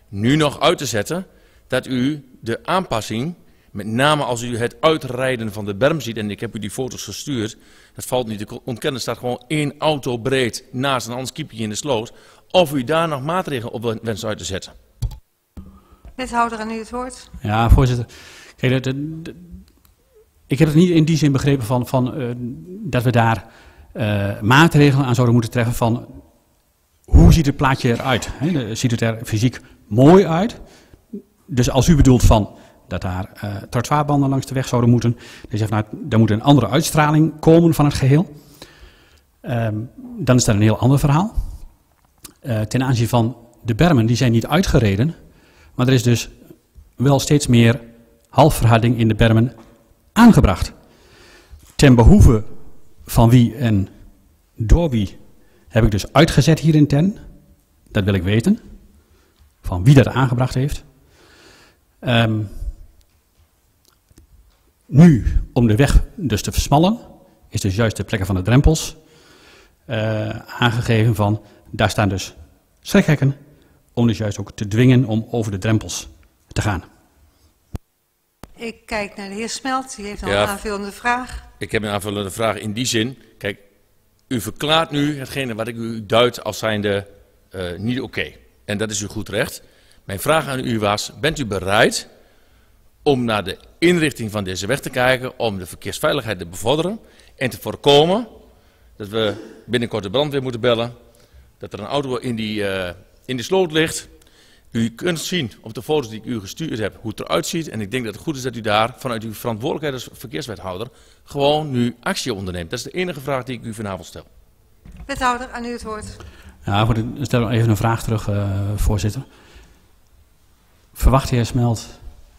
nu nog uit te zetten dat u de aanpassing, met name als u het uitrijden van de berm ziet, en ik heb u die foto's gestuurd, dat valt niet te ontkennen, er staat gewoon één auto breed naast een anders kiepje in de sloot, of u daar nog maatregelen op wenst uit te zetten. Wethouder, aan u het woord. Ja, voorzitter. Kijk, de- de- de- ik heb het niet in die zin begrepen van, van, eh, dat we daar eh, maatregelen aan zouden moeten treffen van hoe ziet het plaatje eruit? Ziet het er fysiek mooi uit? Dus als u bedoelt van dat daar eh trottoirbanden langs de weg zouden moeten, dan zegt nou, er moet een andere uitstraling komen van het geheel. Ehm, dan is dat een heel ander verhaal. Ten aanzien van de bermen, die zijn niet uitgereden, maar er is dus wel steeds meer halfverharding in de bermen aangebracht. Ten behoeve van wie en door wie heb ik dus uitgezet hier in Ten. Dat wil ik weten. Van wie dat aangebracht heeft. Ehm, nu, om de weg dus te versmallen, is dus juist de plekken van de drempels eh, aangegeven van, daar staan dus schrekhekken, om dus juist ook te dwingen om over de drempels te gaan. Ik kijk naar de heer Smelt, die heeft Ja. een aanvullende vraag. Ik heb een aanvullende vraag in die zin. Kijk, u verklaart nu hetgene wat ik u duid als zijnde eh niet oké. En dat is uw goed recht. Mijn vraag aan u was, bent u bereid om naar de inrichting van deze weg te kijken, om de verkeersveiligheid te bevorderen en te voorkomen dat we binnenkort de brandweer moeten bellen, dat er een auto in die, eh, in de sloot ligt. U kunt zien op de foto's die ik u gestuurd heb hoe het eruit ziet. En ik denk dat het goed is dat u daar vanuit uw verantwoordelijkheid als verkeerswethouder gewoon nu actie onderneemt. Dat is de enige vraag die ik u vanavond stel. Wethouder, aan u het woord. Ja, voor de, stel even een vraag terug, eh, voorzitter. Verwacht de heer Smelt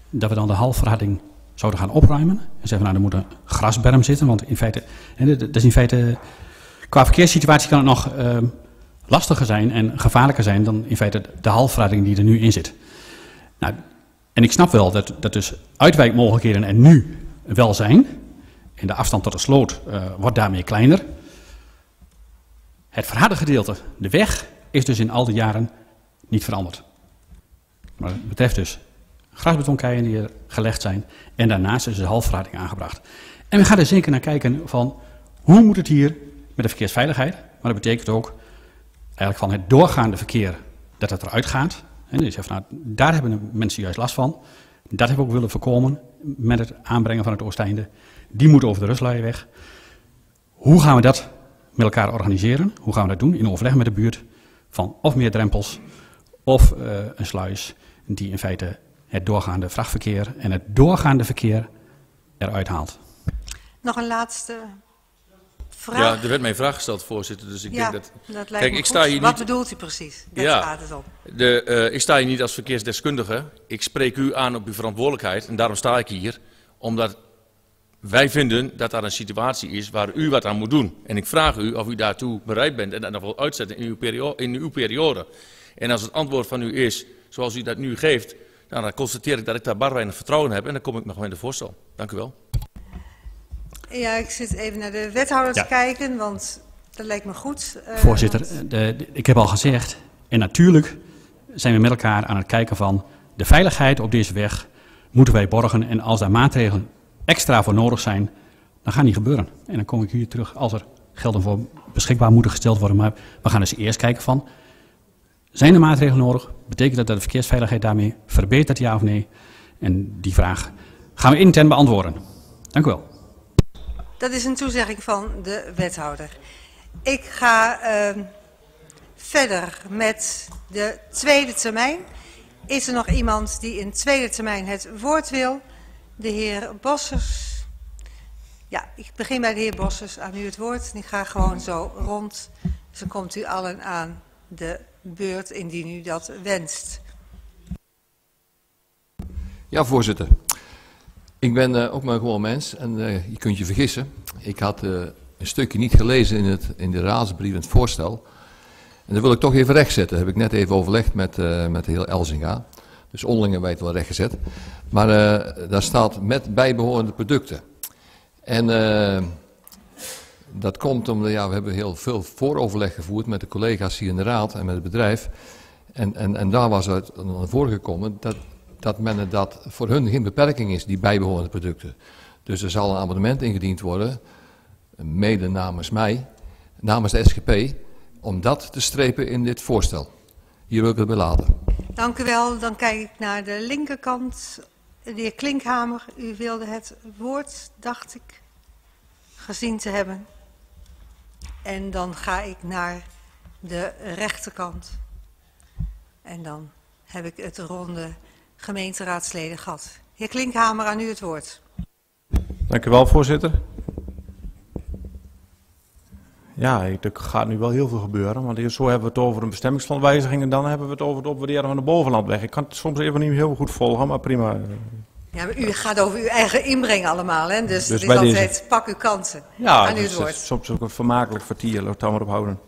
dat we dan de halfverharding zouden gaan opruimen? En zeggen, nou, er moet een grasberm zitten, want in feite, hè, dat is in feite, qua verkeerssituatie kan het nog eh, lastiger zijn en gevaarlijker zijn dan in feite de halfverharding die er nu in zit. Nou, en ik snap wel dat, dat dus uitwijkmogelijkheden er nu wel zijn. En de afstand tot de sloot eh, wordt daarmee kleiner. Het verharde gedeelte, de weg, is dus in al die jaren niet veranderd. Maar het betreft dus grasbetonkeien die er gelegd zijn. En daarnaast is de halfverharding aangebracht. En we gaan er zeker naar kijken van hoe moet het hier met de verkeersveiligheid. Maar dat betekent ook eigenlijk van het doorgaande verkeer dat het eruit gaat. En je zegt nou, daar hebben mensen juist last van. Dat hebben we ook willen voorkomen met het aanbrengen van het Oosteinde. Die moet over de Rustluienweg. Hoe gaan we dat met elkaar organiseren? Hoe gaan we dat doen? In overleg met de buurt van of meer drempels of eh, een sluis die in feite het doorgaande vrachtverkeer en het doorgaande verkeer eruit haalt. Nog een laatste vraag. Ja, er werd mij een vraag gesteld, voorzitter. Dus ik Ja, denk dat. dat lijkt Kijk, me ik sta hier Wat niet. bedoelt u precies? Daar ja, gaat het om. De, eh, ik sta hier niet als verkeersdeskundige. Ik spreek u aan op uw verantwoordelijkheid. En daarom sta ik hier. Omdat wij vinden dat daar een situatie is waar u wat aan moet doen. En ik vraag u of u daartoe bereid bent en dat nog wil uitzetten in uw, perio in uw periode. En als het antwoord van u is zoals u dat nu geeft, nou, dan constateer ik dat ik daar bar weinig vertrouwen heb. En dan kom ik nog met een voorstel. Dank u wel. Ja, ik zit even naar de wethouder Ja. te kijken, want dat lijkt me goed. Eh, Voorzitter, want- de, de- ik heb al gezegd, en natuurlijk zijn we met elkaar aan het kijken van de veiligheid op deze weg moeten wij borgen. En als daar maatregelen extra voor nodig zijn, dan gaan die gebeuren. En dan kom ik hier terug als er gelden voor beschikbaar moeten gesteld worden. Maar we gaan dus eerst kijken van, zijn er maatregelen nodig? Betekent dat dat de verkeersveiligheid daarmee verbetert, ja of nee? En die vraag gaan we intern beantwoorden. Dank u wel. Dat is een toezegging van de wethouder. Ik ga ehm, verder met de tweede termijn. Is er nog iemand die in tweede termijn het woord wil? De heer Bossers. Ja, ik begin bij de heer Bossers. Aan u het woord. En ik ga gewoon zo rond. Dan komt u allen aan de beurt indien u dat wenst. Ja, voorzitter. Ik ben eh, ook maar gewoon mens en eh, je kunt je vergissen. Ik had eh, een stukje niet gelezen in, het, in de raadsbrief, in het voorstel. En dat wil ik toch even rechtzetten. Dat heb ik net even overlegd met, met de heer Elzinga. Dus onderling hebben wij het wel rechtgezet. Maar daar staat met bijbehorende producten. En dat komt omdat ja, we hebben heel veel vooroverleg gevoerd met de collega's hier in de raad en met het bedrijf. En, en, en daar was het naar voren gekomen dat dat men dat voor hun geen beperking is, die bijbehorende producten. Dus er zal een amendement ingediend worden, mede namens mij, namens de SGP, om dat te strepen in dit voorstel. Hier wil ik het bij. Dank u wel. Dan kijk ik naar de linkerkant. De heer Klinkhamer, u wilde het woord, dacht ik, gezien te hebben. En dan ga ik naar de rechterkant. En dan heb ik het ronde gemeenteraadsleden gehad. Heer Klinkhamer, aan u het woord. Dank u wel, voorzitter. Ja, er gaat nu wel heel veel gebeuren. Want zo hebben we het over een bestemmingsplanwijziging en dan hebben we het over het opwaarderen van de bovenlandweg. Ik kan het soms even niet heel goed volgen, maar prima. Ja, maar u gaat over uw eigen inbreng allemaal, hè? Dus, Dus het is altijd deze- pak uw kansen. Ja, aan het woord. is soms ook een vermakelijk vertier, laat het maar op houden.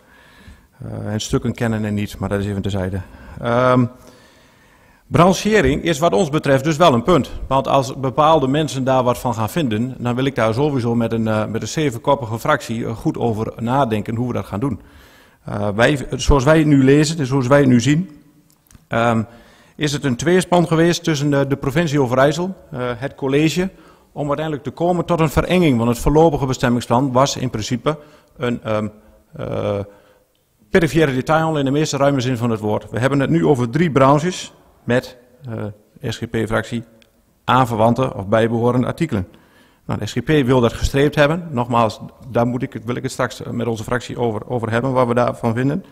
Eh, en stukken kennen en niet, maar dat is even terzijde. Ehm branchering is wat ons betreft dus wel een punt. Want als bepaalde mensen daar wat van gaan vinden, dan wil ik daar sowieso met een, eh, met een zevenkoppige fractie eh, goed over nadenken hoe we dat gaan doen. Eh, wij, zoals wij het nu lezen en zoals wij het nu zien, ehm, is het een tweespan geweest tussen de, de provincie Overijssel, eh, het college, om uiteindelijk te komen tot een verenging. Want het voorlopige bestemmingsplan was in principe een eh, perifere detailhandel in de meeste ruime zin van het woord. We hebben het nu over drie branches met eh, SGP-fractie aanverwante of bijbehorende artikelen. Nou, de SGP wil dat gestreept hebben. Nogmaals, daar moet ik, wil ik het straks met onze fractie over, over hebben, wat we daarvan vinden.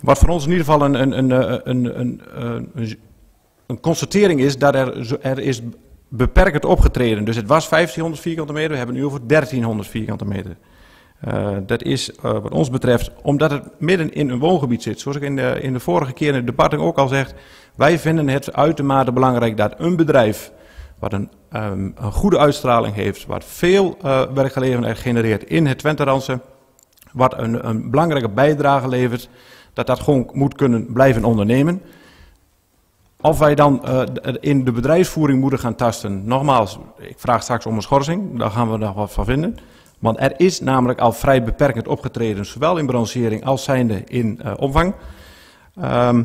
Wat voor ons in ieder geval een, een, een, eh, een, constatering is, dat er, er is beperkend opgetreden. Dus het was 1500 vierkante meter, we hebben nu over 1300 vierkante meter. Eh, dat is eh, wat ons betreft, omdat het midden in een woongebied zit. Zoals ik in de, in de vorige keer in het debat ook al zeg, wij vinden het uitermate belangrijk dat een bedrijf wat een, ehm, een goede uitstraling heeft, wat veel eh, werkgelegenheid genereert in het Twenterandse, wat een, een belangrijke bijdrage levert, dat dat gewoon moet kunnen blijven ondernemen. Of wij dan eh, d- in de bedrijfsvoering moeten gaan tasten, nogmaals, ik vraag straks om een schorsing, daar gaan we nog wat van vinden. Want er is namelijk al vrij beperkend opgetreden, zowel in branchering als zijnde in eh, omvang. Ehm,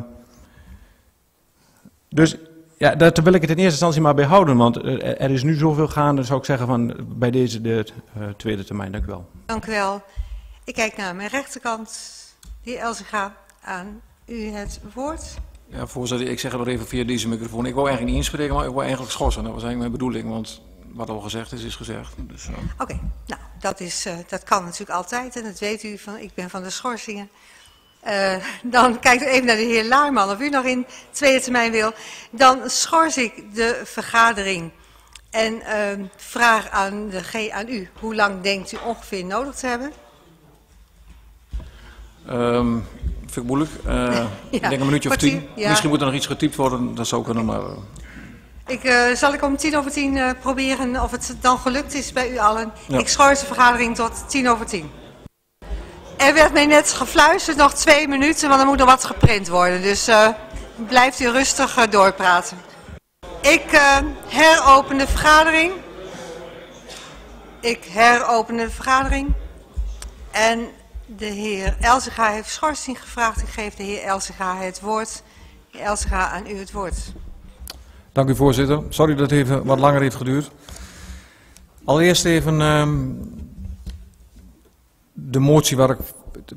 dus ja, daar wil ik het in eerste instantie maar bij houden, want er is nu zoveel gaande, zou ik zeggen, van bij deze de eh, tweede termijn. Dank u wel. Dank u wel. Ik kijk naar mijn rechterkant. De heer Elzega, aan u het woord. Ja, voorzitter, ik zeg het nog even via deze microfoon. Ik wou eigenlijk niet inspreken, maar ik wou eigenlijk schorsen. Dat was eigenlijk mijn bedoeling, want wat al gezegd is, is gezegd. Dus, eh, Oké, nou, dat, is, eh, dat kan natuurlijk altijd en dat weet u, van, ik ben van de schorsingen. Eh, dan kijkt u even naar de heer Laarman, of u nog in tweede termijn wil. Dan schors ik de vergadering en eh, vraag aan, de G aan u. Hoe lang denkt u ongeveer nodig te hebben? ehm, vind ik moeilijk. Eh, *laughs* Ik denk een minuutje of tien. ja. Misschien moet er nog iets getypt worden, dat zou kunnen, maar... eh, Ik, zal ik om tien over tien proberen of het dan gelukt is bij u allen. Ja. Ik schors de vergadering tot tien over tien. Er werd mij net gefluisterd, nog twee minuten, want er moet nog wat geprint worden. Dus eh, blijft u rustig eh, doorpraten. Ik eh, heropen de vergadering. Ik heropen de vergadering. En de heer Elzega heeft schorsing gevraagd. Ik geef de heer Elzega het woord. Heer aan u het woord. Dank u voorzitter. Sorry dat het even wat langer heeft geduurd. Allereerst even ehm, de motie waar ik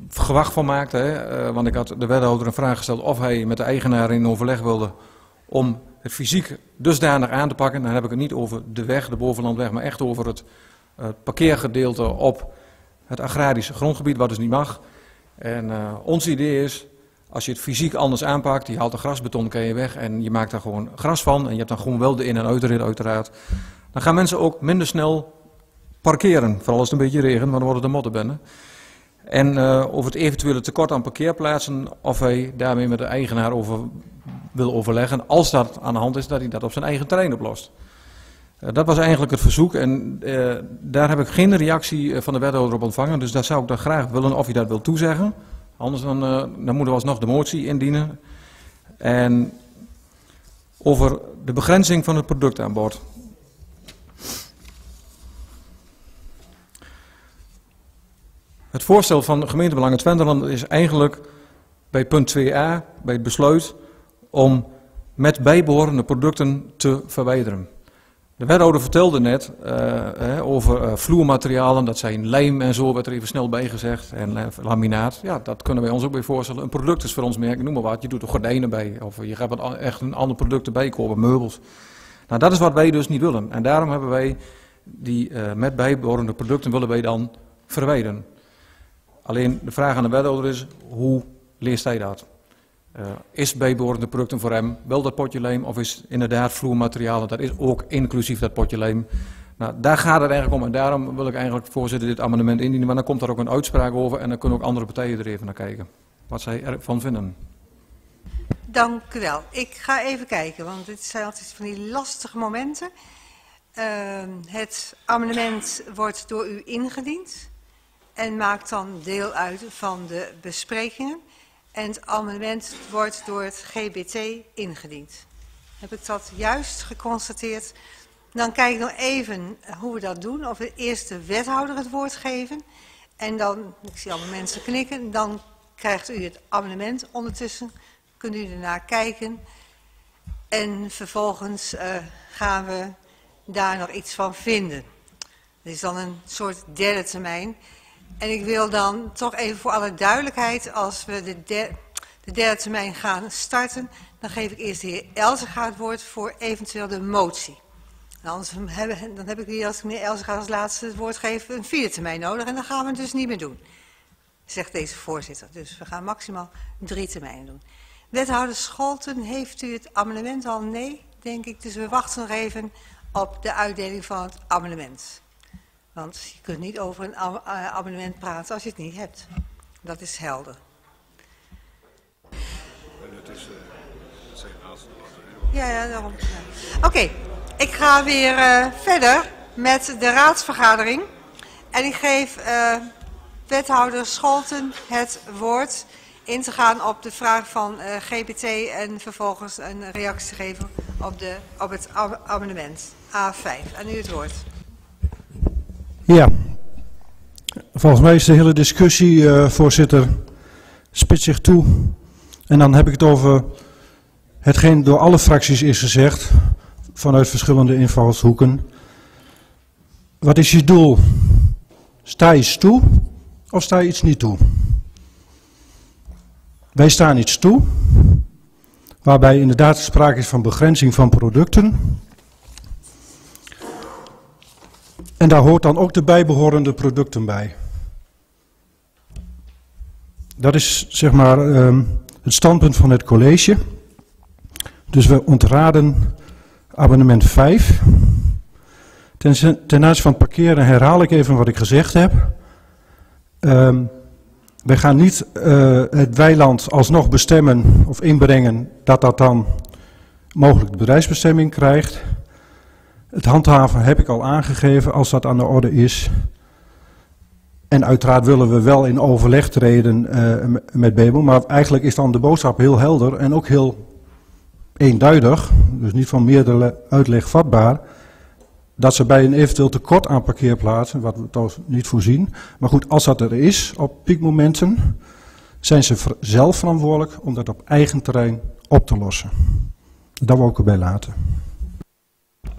gewacht van maakte, hè, eh, want ik had de wethouder een vraag gesteld of hij met de eigenaar in overleg wilde om het fysiek dusdanig aan te pakken. Dan heb ik het niet over de weg, de bovenlandweg, maar echt over het, parkeergedeelte op het agrarische grondgebied, wat dus niet mag. En uh, ons idee is, als je het fysiek anders aanpakt, je haalt de grasbeton kan je weg en je maakt daar gewoon gras van. En je hebt dan gewoon wel de in- en uitrit uiteraard. Dan gaan mensen ook minder snel parkeren. Vooral als het een beetje regent, dan worden de mottenbenden. En uh, over het eventuele tekort aan parkeerplaatsen, of hij daarmee met de eigenaar over wil overleggen, als dat aan de hand is, dat hij dat op zijn eigen terrein oplost. Uh, dat was eigenlijk het verzoek en uh, daar heb ik geen reactie van de wethouder op ontvangen, dus daar zou ik dan graag willen of hij dat wil toezeggen. Anders dan, dan moeten we alsnog de motie indienen. En over de begrenzing van het productaanbod. Het voorstel van de gemeentebelangen Twenteland is eigenlijk bij punt 2a, bij het besluit, om met bijbehorende producten te verwijderen. De wethouder vertelde net uh, over uh, vloermaterialen, dat zijn lijm en zo, werd er even snel bij gezegd, en uh, laminaat. Ja, dat kunnen wij ons ook bij voorstellen. Een product is voor ons merk, noem maar wat, je doet er gordijnen bij, of je gaat wat, echt een ander product erbij kopen, meubels. Nou, dat is wat wij dus niet willen. En daarom hebben wij die met bijbehorende producten willen wij dan verwijderen. Alleen de vraag aan de wethouder is, hoe leest hij dat? Uh, is bijbehorende producten voor hem wel dat potje lijm of is inderdaad vloermaterialen, dat is ook inclusief dat potje lijm. Nou, daar gaat het eigenlijk om en daarom wil ik eigenlijk voorzitter dit amendement indienen, want dan komt er ook een uitspraak over en dan kunnen ook andere partijen er even naar kijken. Wat zij ervan vinden. Dank u wel. Ik ga even kijken, want dit zijn altijd van die lastige momenten. Uh, het amendement wordt door u ingediend en maakt dan deel uit van de besprekingen. En het amendement wordt door het GBT ingediend. Heb ik dat juist geconstateerd? Dan kijk ik nog even hoe we dat doen. Of we eerst de wethouder het woord geven. En dan, ik zie allemaal mensen knikken, dan krijgt u het amendement ondertussen. Kunt u ernaar kijken. En vervolgens uh, gaan we daar nog iets van vinden. Dat is dan een soort derde termijn. En ik wil dan toch even voor alle duidelijkheid, als we de, der, de derde termijn gaan starten, dan geef ik eerst de heer Elzega het woord voor eventueel de motie. Anders hebben, dan heb ik hier, als ik meneer Elzega als laatste het woord geef, een vierde termijn nodig. En dan gaan we het dus niet meer doen, zegt deze voorzitter. Dus we gaan maximaal drie termijnen doen. Wethouder Scholten, heeft u het amendement al? Nee, denk ik. Dus we wachten nog even op de uitdeling van het amendement. Want je kunt niet over een abonnement praten als je het niet hebt. Dat is helder. Ja, ja, daarom. Ja. Oké, okay, ik ga weer uh, verder met de raadsvergadering. En ik geef uh, wethouder Scholten het woord in te gaan op de vraag van uh, GBT en vervolgens een reactie te geven op, de, op het abonnement A5. En nu het woord. Ja, volgens mij is de hele discussie, uh, voorzitter, spitst zich toe. En dan heb ik het over hetgeen door alle fracties is gezegd, vanuit verschillende invalshoeken. Wat is je doel? Sta iets toe of sta iets niet toe? Wij staan iets toe, waarbij inderdaad sprake is van begrenzing van producten. En daar hoort dan ook de bijbehorende producten bij. Dat is zeg maar um, het standpunt van het college. Dus we ontraden abonnement 5. Ten, ten aanzien van parkeren herhaal ik even wat ik gezegd heb. Um, wij gaan niet uh, het weiland alsnog bestemmen of inbrengen dat dat dan mogelijk bedrijfsbestemming krijgt. Het handhaven heb ik al aangegeven als dat aan de orde is. En uiteraard willen we wel in overleg treden uh, met Bebel. Maar eigenlijk is dan de boodschap heel helder en ook heel eenduidig. Dus niet van meerdere uitleg vatbaar. Dat ze bij een eventueel tekort aan parkeerplaatsen, wat we toch niet voorzien. Maar goed, als dat er is op piekmomenten, zijn ze zelf verantwoordelijk om dat op eigen terrein op te lossen. Dat wil ik erbij laten.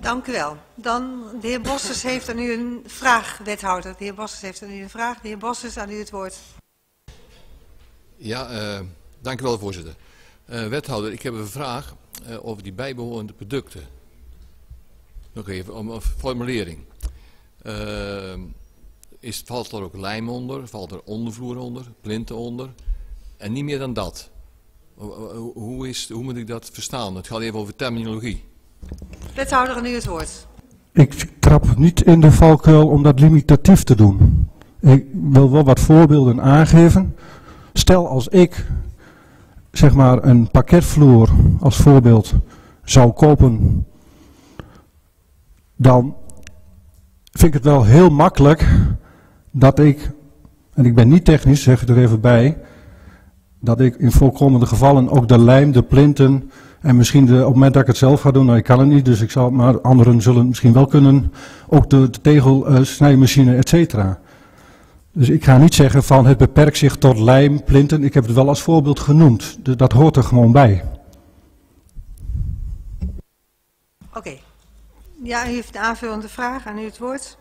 Dank u wel. Dan, de heer Bossers heeft aan u een vraag, wethouder. De heer Bossers heeft aan u een vraag. De heer Bossers, aan u het woord. Ja, uh, dank u wel, voorzitter. Uh, wethouder, ik heb een vraag uh, over die bijbehorende producten. Nog even om een formulering. is, valt er ook lijm onder? Valt er ondervloer onder? Plinten onder? En niet meer dan dat. Hoe, is, hoe moet ik dat verstaan? Het gaat even over terminologie. Wethouder, aan u het woord. Ik trap niet in de valkuil om dat limitatief te doen. Ik wil wel wat voorbeelden aangeven. Stel als ik zeg maar een pakketvloer als voorbeeld zou kopen, dan vind ik het wel heel makkelijk dat ik, en ik ben niet technisch, zeg ik er even bij, dat ik in voorkomende gevallen ook de lijm, de plinten en misschien de, op het moment dat ik het zelf ga doen, nou ik kan het niet, dus ik zal, maar anderen zullen het misschien wel kunnen, ook de, de tegelsnijmachine, et cetera. Dus ik ga niet zeggen van het beperkt zich tot lijm, plinten. Ik heb het wel als voorbeeld genoemd. Dus dat hoort er gewoon bij. Oké. Ja, u heeft een aanvullende vraag. Aan u het woord.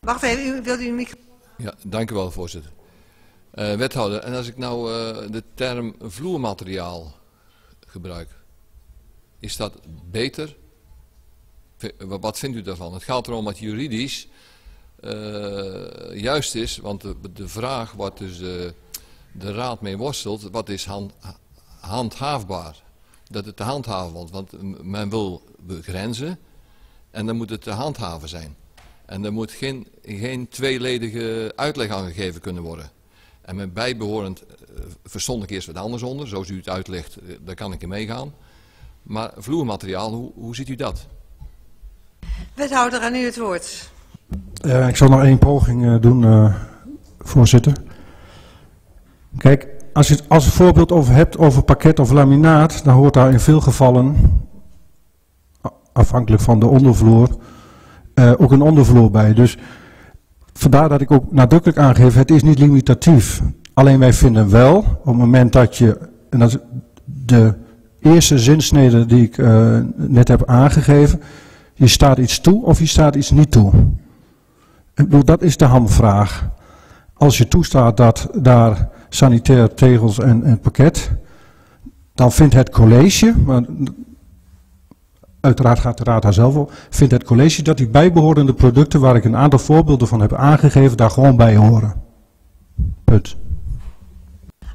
Wacht even, u, wilt u een microfoon? Ja, dank u wel, voorzitter. Uh, wethouder, en als ik nou uh, de term vloermateriaal gebruik, is dat beter wat vindt u daarvan? Het gaat erom dat juridisch uh, juist is, want de, de vraag wat dus uh, de raad mee worstelt, wat is hand, handhaafbaar? Dat het te handhaven wordt, want men wil begrenzen en dan moet het te handhaven zijn. En er moet geen, geen tweeledige uitleg aan gegeven kunnen worden. En met bijbehorend uh, verstond ik eerst wat anders onder, zoals u het uitlegt, daar kan ik in meegaan. Maar vloermateriaal, hoe, hoe ziet u dat? Wethouder, aan u het woord. Uh, ik zal nog één poging uh, doen, uh, voorzitter. Kijk, als je het als voorbeeld over hebt over pakket of laminaat, dan hoort daar in veel gevallen, afhankelijk van de ondervloer, ook een ondervloer bij. Dus vandaar dat ik ook nadrukkelijk aangeef, het is niet limitatief. Alleen wij vinden wel, op het moment dat je, en dat is de eerste zinsnede die ik net heb aangegeven, je staat iets toe of je staat iets niet toe. Dat is de hamvraag. Als je toestaat dat daar sanitair tegels en, en pakket, dan vindt het college, maar uiteraard gaat de raad daar zelf op, vindt het college dat die bijbehorende producten, waar ik een aantal voorbeelden van heb aangegeven, daar gewoon bij horen. Punt.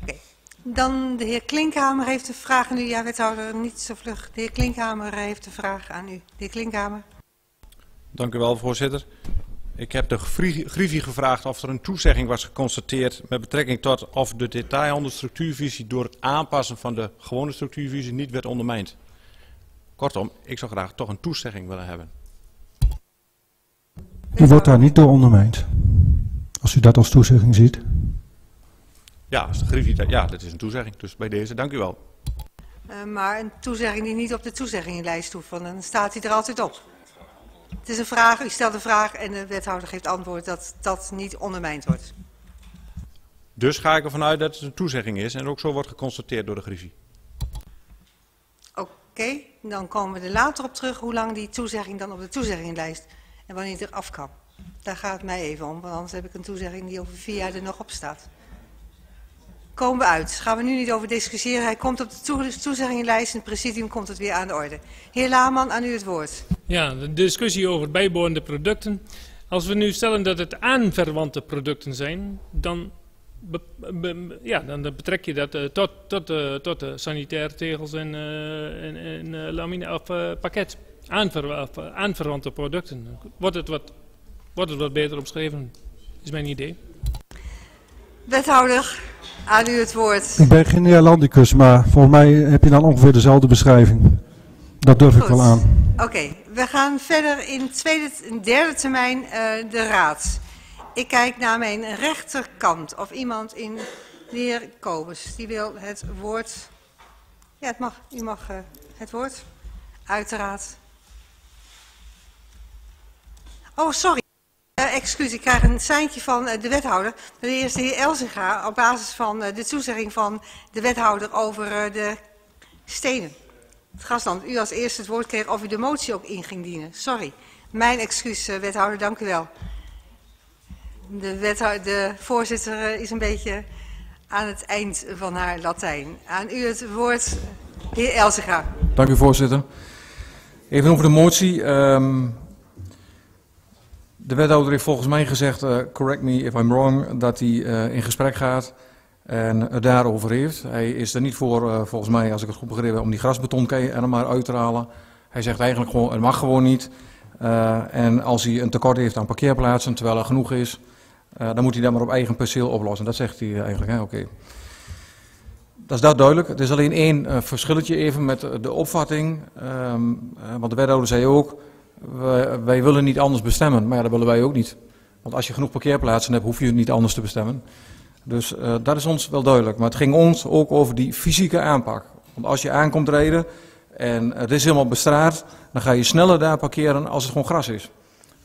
Okay. Dan de heer Klinkhamer heeft een vraag aan u. Ja, wethouder, niet zo vlug. De heer Klinkhamer heeft een vraag aan u. De heer Klinkhamer. Dank u wel, voorzitter. Ik heb de Griffie gevraagd of er een toezegging was geconstateerd met betrekking tot of de detailhandel-structuurvisie door het aanpassen van de gewone structuurvisie niet werd ondermijnd. Kortom, ik zou graag toch een toezegging willen hebben. Die wordt daar niet door ondermijnd. Als u dat als toezegging ziet. Ja, als de Griffie, ja, dat is een toezegging. Dus bij deze, dank u wel. Uh, maar een toezegging die niet op de toezeggingenlijst hoeft, want dan staat hij er altijd op. Het is een vraag, u stelt een vraag en de wethouder geeft antwoord dat dat niet ondermijnd wordt. Dus ga ik ervan uit dat het een toezegging is en ook zo wordt geconstateerd door de Griffie. Okay, dan komen we er later op terug hoe lang die toezegging dan op de toezeggingenlijst en wanneer het er af kan. Daar gaat het mij even om, want anders heb ik een toezegging die over vier jaar er nog op staat komen we uit. Gaan we nu niet over discussiëren. Hij komt op de toezeggingenlijst en het presidium komt het weer aan de orde. Heer Laaman, aan u het woord. Ja, de discussie over bijbehorende producten. Als we nu stellen dat het aanverwante producten zijn, dan, be, be, ja, dan betrek je dat uh, tot, tot, uh, tot de sanitaire tegels en, uh, en, en lamine of pakket. Aanver, aanverwante producten. Wordt het, wat, wordt het wat beter omschreven, is mijn idee. Wethouder. Aan u het woord. Ik ben geen neerlandicus, maar volgens mij heb je dan ongeveer dezelfde beschrijving. Dat durf Goed. ik wel aan. Oké, okay. we gaan verder in, tweede, in derde termijn uh, de raad. Ik kijk naar mijn rechterkant of iemand in de heer Kobus. Die wil het woord. Ja, het mag. U mag uh, het woord. Uiteraard. Oh, sorry. Uh, excuus, ik krijg een seintje van uh, de wethouder. De eerste heer Elzinga op basis van de toezegging van de wethouder over de stenen. het u als eerste het woord kreeg of u de motie ook in ging dienen. Sorry. Mijn excuus, eh, wethouder, dank u wel. De, wethouder, de voorzitter eh, is een beetje aan het eind van haar Latijn. Aan u het woord, heer Elzega. Dank u, voorzitter. Even over de motie. Ehm, de wethouder heeft volgens mij gezegd, eh, correct me if I'm wrong, dat hij eh, in gesprek gaat en het daarover heeft. Hij is er niet voor, volgens mij, als ik het goed begrepen heb, om die grasbetonkei er maar uit te halen. Hij zegt eigenlijk gewoon, het mag gewoon niet. En als hij een tekort heeft aan parkeerplaatsen, terwijl er genoeg is, eh, dan moet hij dat maar op eigen perceel oplossen. Dat zegt hij eigenlijk, hè? oké. Dat is dat duidelijk. Er is alleen één eh, verschilletje even met de opvatting. Ehm, eh, want de wethouder zei ook, wij, willen niet anders bestemmen. Maar ja, dat willen wij ook niet. Want als je genoeg parkeerplaatsen hebt, hoef je het niet anders te bestemmen. Dus eh, dat is ons wel duidelijk. Maar het ging ons ook over die fysieke aanpak. Want als je aankomt rijden en het is helemaal bestraat, dan ga je sneller daar parkeren als het gewoon gras is.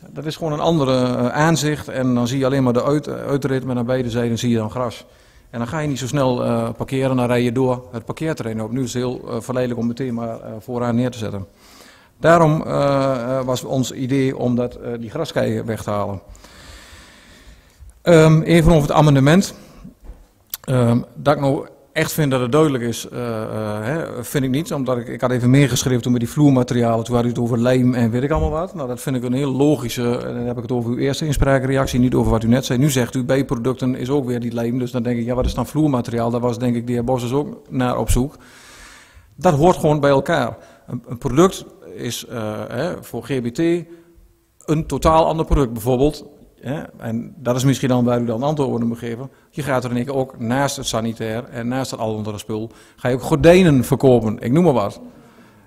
Dat is gewoon een andere eh, aanzicht en dan zie je alleen maar de uit, uitrit, maar aan beide zijden zie je dan gras. En dan ga je niet zo snel eh, parkeren, dan rij je door het parkeerterrein op. Nu is het heel uh, verleidelijk om meteen maar uh, vooraan neer te zetten. Daarom uh, was ons idee om dat, die graskeien weg te halen. Um, even over het amendement. Um, dat ik nou echt vind dat het duidelijk is, uh, hè, vind ik niet. Omdat ik, ik had even meegeschreven toen met die vloermaterialen. Toen had u het over lijm en weet ik allemaal wat. Nou, dat vind ik een heel logische. En dan heb ik het over uw eerste inspraakreactie, niet over wat u net zei. Nu zegt u bijproducten is ook weer die lijm. Dus dan denk ik, ja, wat is dan vloermateriaal? Daar was denk ik de heer Bos dus ook naar op zoek. Dat hoort gewoon bij elkaar. Een, product is hè, voor GBT een totaal ander product. Bijvoorbeeld Ja, en dat is misschien dan u dan moet geven. Je gaat er in één keer ook naast het sanitair en naast het al andere spul, ga je ook gordijnen verkopen, ik noem maar wat.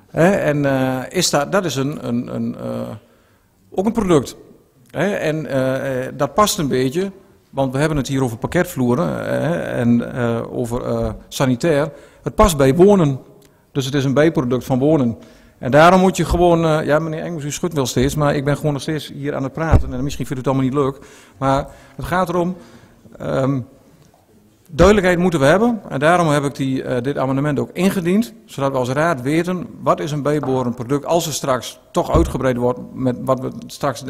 Hè, en uh, is dat, dat is een, een, een, uh, ook een product. Hè, en uh, dat past een beetje, want we hebben het hier over pakketvloeren en over sanitair. Het past bij wonen, dus het is een bijproduct van wonen. En daarom moet je gewoon, uh, ja meneer Engels, u schudt wel steeds, maar ik ben gewoon nog steeds hier aan het praten. En misschien vindt u het allemaal niet leuk. Maar het gaat erom, um, duidelijkheid moeten we hebben. En daarom heb ik die, uh, dit amendement ook ingediend. Zodat we als raad weten, wat is een bijbehorend product. Als er straks toch uitgebreid wordt met wat we straks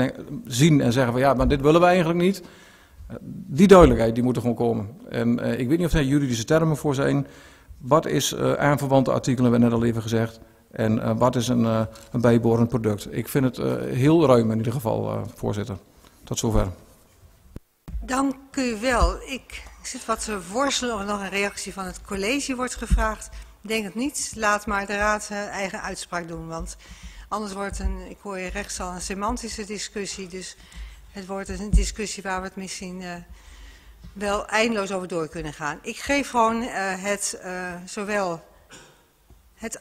zien en zeggen van ja, maar dit willen we eigenlijk niet. Die duidelijkheid, die moet er gewoon komen. En ik weet niet of daar juridische termen voor zijn. Wat is aanverwante artikelen, hebben we net al even gezegd. En uh, wat is een, uh, een bijbehorend product? Ik vind het uh, heel ruim in ieder geval, voorzitter. Tot zover. Dank u wel. Ik zit wat te worstelen of er nog een reactie van het college wordt gevraagd. Ik denk het niet. Laat maar de raad eigen uitspraak doen. Want anders wordt een, ik hoor je rechts al, een semantische discussie. Dus het wordt een discussie waar we het misschien wel eindeloos over door kunnen gaan. Ik geef gewoon het zowel het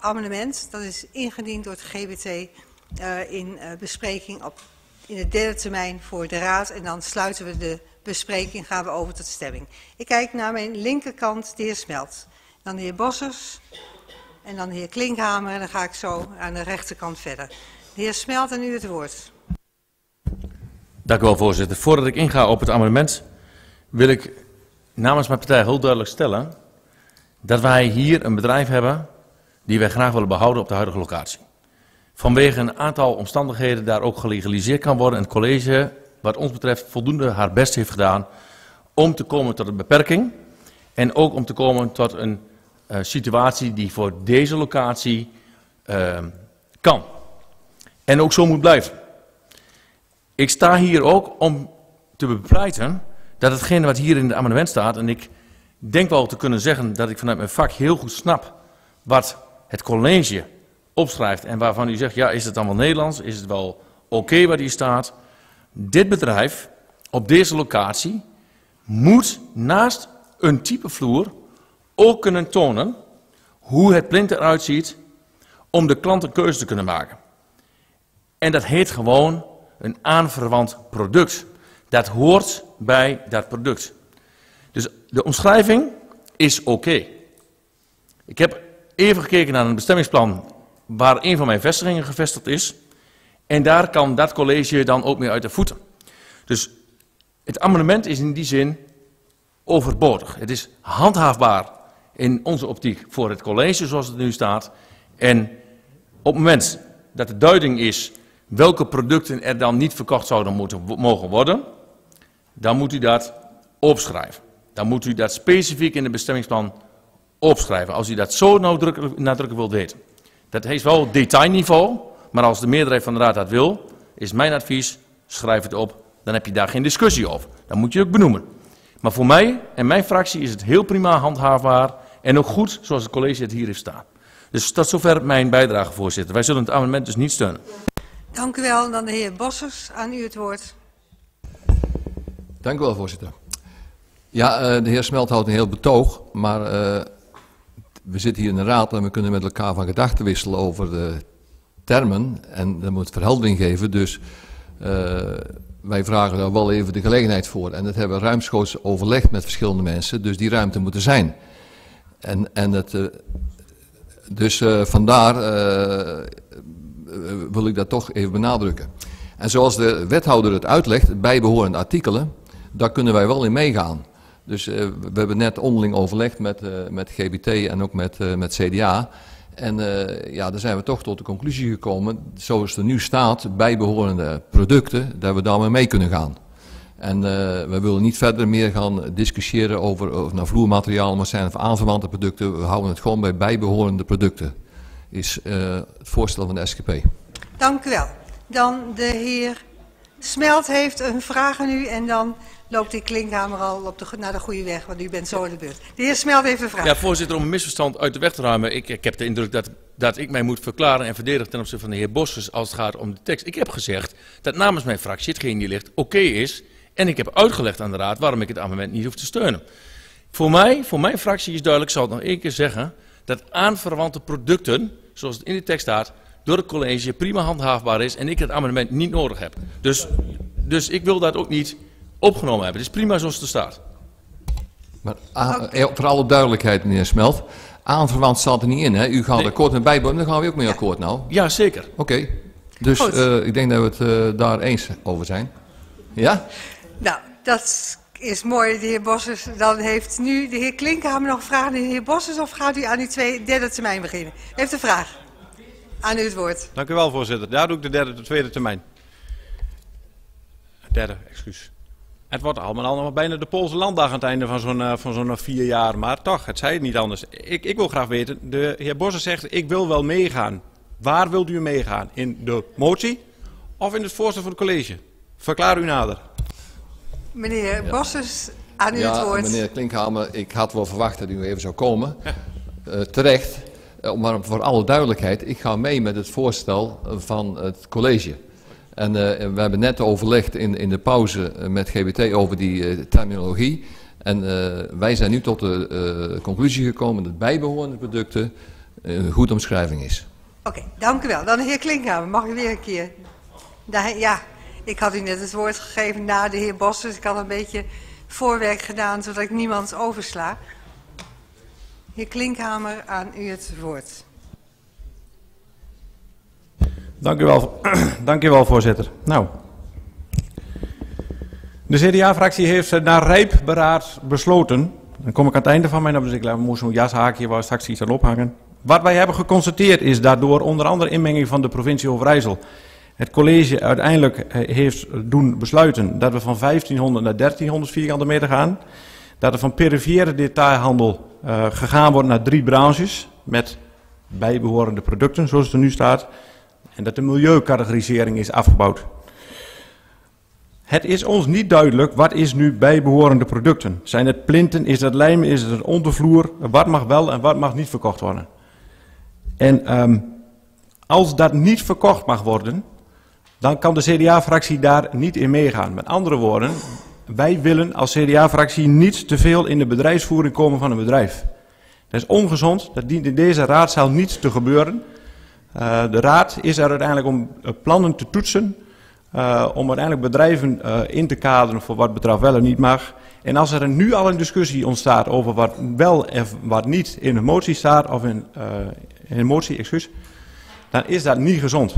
amendement, dat is ingediend door het GBT uh, in uh, bespreking op, in de derde termijn voor de raad. En dan sluiten we de bespreking, gaan we over tot stemming. Ik kijk naar mijn linkerkant, de heer Smelt. Dan de heer Bossers en dan de heer Klinkhamer. En dan ga ik zo aan de rechterkant verder. De heer Smelt, en u het woord. Dank u wel, voorzitter. Voordat ik inga op het amendement, wil ik namens mijn partij heel duidelijk stellen dat wij hier een bedrijf hebben die wij graag willen behouden op de huidige locatie. Vanwege een aantal omstandigheden daar ook gelegaliseerd kan worden. En het college, wat ons betreft, voldoende haar best heeft gedaan om te komen tot een beperking. En ook om te komen tot een uh, situatie die voor deze locatie uh, kan. En ook zo moet blijven. Ik sta hier ook om te bepleiten dat hetgene wat hier in het amendement staat, en ik denk wel te kunnen zeggen dat ik vanuit mijn vak heel goed snap wat het college opschrijft en waarvan u zegt, ja, is het dan wel Nederlands? Is het wel oké okay waar die staat? Dit bedrijf op deze locatie moet naast een type vloer ook kunnen tonen hoe het plint eruit ziet om de klant een keuze te kunnen maken. En dat heet gewoon een aanverwant product. Dat hoort bij dat product. Dus de omschrijving is oké. Ik heb even gekeken naar een bestemmingsplan waar een van mijn vestigingen gevestigd is. En daar kan dat college dan ook mee uit de voeten. Dus het amendement is in die zin overbodig. Het is handhaafbaar in onze optiek voor het college zoals het nu staat. En op het moment dat de duiding is welke producten er dan niet verkocht zouden moeten, mogen worden, dan moet u dat opschrijven. Dan moet u dat specifiek in het bestemmingsplan opschrijven, als u dat zo nadrukkelijk, nadrukkelijk wilt weten. Dat heeft wel detailniveau, maar als de meerderheid van de raad dat wil, is mijn advies, schrijf het op. Dan heb je daar geen discussie over. Dan moet je het ook benoemen. Maar voor mij en mijn fractie is het heel prima handhaafbaar en ook goed zoals het college het hier heeft staan. Dus tot zover mijn bijdrage, voorzitter. Wij zullen het amendement dus niet steunen. Dank u wel. Dan de heer Bossers, aan u het woord. Dank u wel, voorzitter. Ja, uh, de heer Smelt houdt een heel betoog, maar uh, we zitten hier in de raad en we kunnen met elkaar van gedachten wisselen over de termen. En dat moet verheldering geven, dus uh, wij vragen daar wel even de gelegenheid voor. En dat hebben we ruimschoots overlegd met verschillende mensen, dus die ruimte moet er zijn. En, en het, dus vandaar wil ik dat toch even benadrukken. En zoals de wethouder het uitlegt, bijbehorende artikelen, daar kunnen wij wel in meegaan. Dus uh, we hebben net onderling overlegd met, uh, met GBT en ook met, uh, met CDA. En ja, daar zijn we toch tot de conclusie gekomen, zoals het er nu staat, bijbehorende producten, dat we daarmee mee kunnen gaan. En we willen niet verder meer gaan discussiëren over of nou vloermateriaal, maar zijn of aanverwante producten. We houden het gewoon bij bijbehorende producten, is het voorstel van de SGP. Dank u wel. Dan de heer Smelt heeft een vraag aan u en dan loopt die klinkhamer al op de, naar de goede weg, want u bent zo in de beurt. De heer Smelt heeft een vraag. Ja, voorzitter, om een misverstand uit de weg te ruimen. Ik, ik heb de indruk dat, dat ik mij moet verklaren en verdedigen ten opzichte van de heer Bossers als het gaat om de tekst. Ik heb gezegd dat namens mijn fractie hetgeen hier ligt oké is. En ik heb uitgelegd aan de raad waarom ik het amendement niet hoef te steunen. Voor mij, voor mijn fractie is duidelijk, zal het nog één keer zeggen, dat aanverwante producten, zoals het in de tekst staat, door het college prima handhaafbaar is en ik het amendement niet nodig heb. Dus, dus ik wil dat ook niet opgenomen hebben. Het is prima zoals het er staat. Maar okay. voor alle duidelijkheid, meneer Smelt, aanverwant staat er niet in. Hè? U gaat nee. akkoord met bijbomen, dan gaan we ook mee akkoord nou. Ja, zeker. Oké. Okay. Dus uh, ik denk dat we het uh, daar eens over zijn. Ja? Nou, dat is mooi, de heer Bossers. Dan heeft nu de heer Klinkhamer nog een vraag aan de heer Bossers... of gaat u aan die twee derde termijn beginnen? Heeft een vraag. Aan u het woord. Dank u wel, voorzitter. Daar doe ik de derde, de tweede termijn. Derde, excuus. Het wordt allemaal nog bijna de Poolse landdag aan het einde van zo'n van zo'n vier jaar. Maar toch, het zei het niet anders. Ik, ik wil graag weten, de heer Bosse zegt, ik wil wel meegaan. Waar wilt u meegaan? In de motie of in het voorstel van het college? Verklaar u nader. Meneer ja. Bosses, aan u ja, het woord. meneer Klinkhamer, ik had wel verwacht dat u even zou komen. Ja. Uh, terecht, maar voor alle duidelijkheid, ik ga mee met het voorstel van het college. En uh, we hebben net overlegd in, in de pauze met GBT over die uh, terminologie. En wij zijn nu tot de conclusie gekomen dat bijbehorende producten een goede omschrijving is. Oké, dank u wel. Dan de heer Klinkhamer, mag u weer een keer? Ja, ik had u net het woord gegeven na de heer Bos, dus ik had een beetje voorwerk gedaan zodat ik niemand oversla. Heer Klinkhamer, aan u het woord. Dank u wel, *clears throat* Dank u wel voorzitter. Nou, de CDA-fractie heeft na rijp beraad besloten, dan kom ik aan het einde van mijn, dus ik moest zo'n jashaakje waar straks iets aan ophangen. Wat wij hebben geconstateerd is daardoor onder andere inmenging van de provincie Overijssel. Het college uiteindelijk heeft doen besluiten dat we van 1500 naar 1300 vierkante meter gaan. Dat er van perifere detailhandel uh, gegaan wordt naar drie branches met bijbehorende producten, zoals het er nu staat. En dat de milieucategorisering is afgebouwd. Het is ons niet duidelijk wat is nu bijbehorende producten. Zijn het plinten, is het lijm, is het ondervloer? Wat mag wel en wat mag niet verkocht worden? En um, als dat niet verkocht mag worden, dan kan de CDA-fractie daar niet in meegaan. Met andere woorden, wij willen als CDA-fractie niet te veel in de bedrijfsvoering komen van een bedrijf. Dat is ongezond, dat dient in deze raadzaal niet te gebeuren. Uh, de raad is er uiteindelijk om uh, plannen te toetsen, uh, om uiteindelijk bedrijven in te kaderen voor wat betreft wel en niet mag. En als er nu al een discussie ontstaat over wat wel en wat niet in een motie staat, of in, in een motie, excuus, dan is dat niet gezond.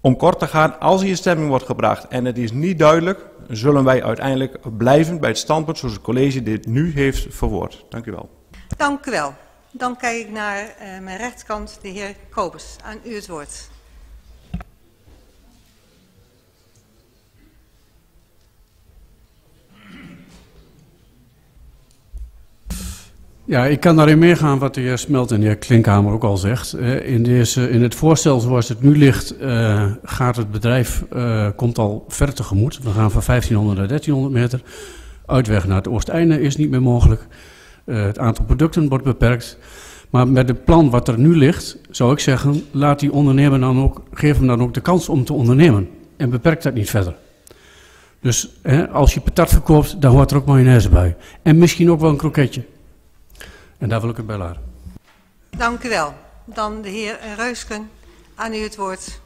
Om kort te gaan, als hier stemming wordt gebracht en het is niet duidelijk, zullen wij uiteindelijk blijven bij het standpunt zoals het college dit nu heeft verwoord. Dank u wel. Dank u wel. Dan kijk ik naar eh, mijn rechterkant, de heer Kobus. Aan u het woord. Ja, ik kan daarin meegaan wat de heer Smelt en de heer Klinkhamer ook al zegt. Eh, In, deze, in het voorstel zoals het nu ligt, eh, gaat het bedrijf komt al ver tegemoet. We gaan van 1500 naar 1300 meter. Uitweg naar het oosteinde is niet meer mogelijk. Eh, het aantal producten wordt beperkt. Maar met het plan wat er nu ligt, zou ik zeggen, laat die ondernemer dan ook, geef hem dan ook de kans om te ondernemen. En beperk dat niet verder. Dus hè, als je patat verkoopt, dan hoort er ook mayonaise bij. En misschien ook wel een kroketje. En daar wil ik het bij laten. Dank u wel. Dan de heer Reusken. Aan u het woord.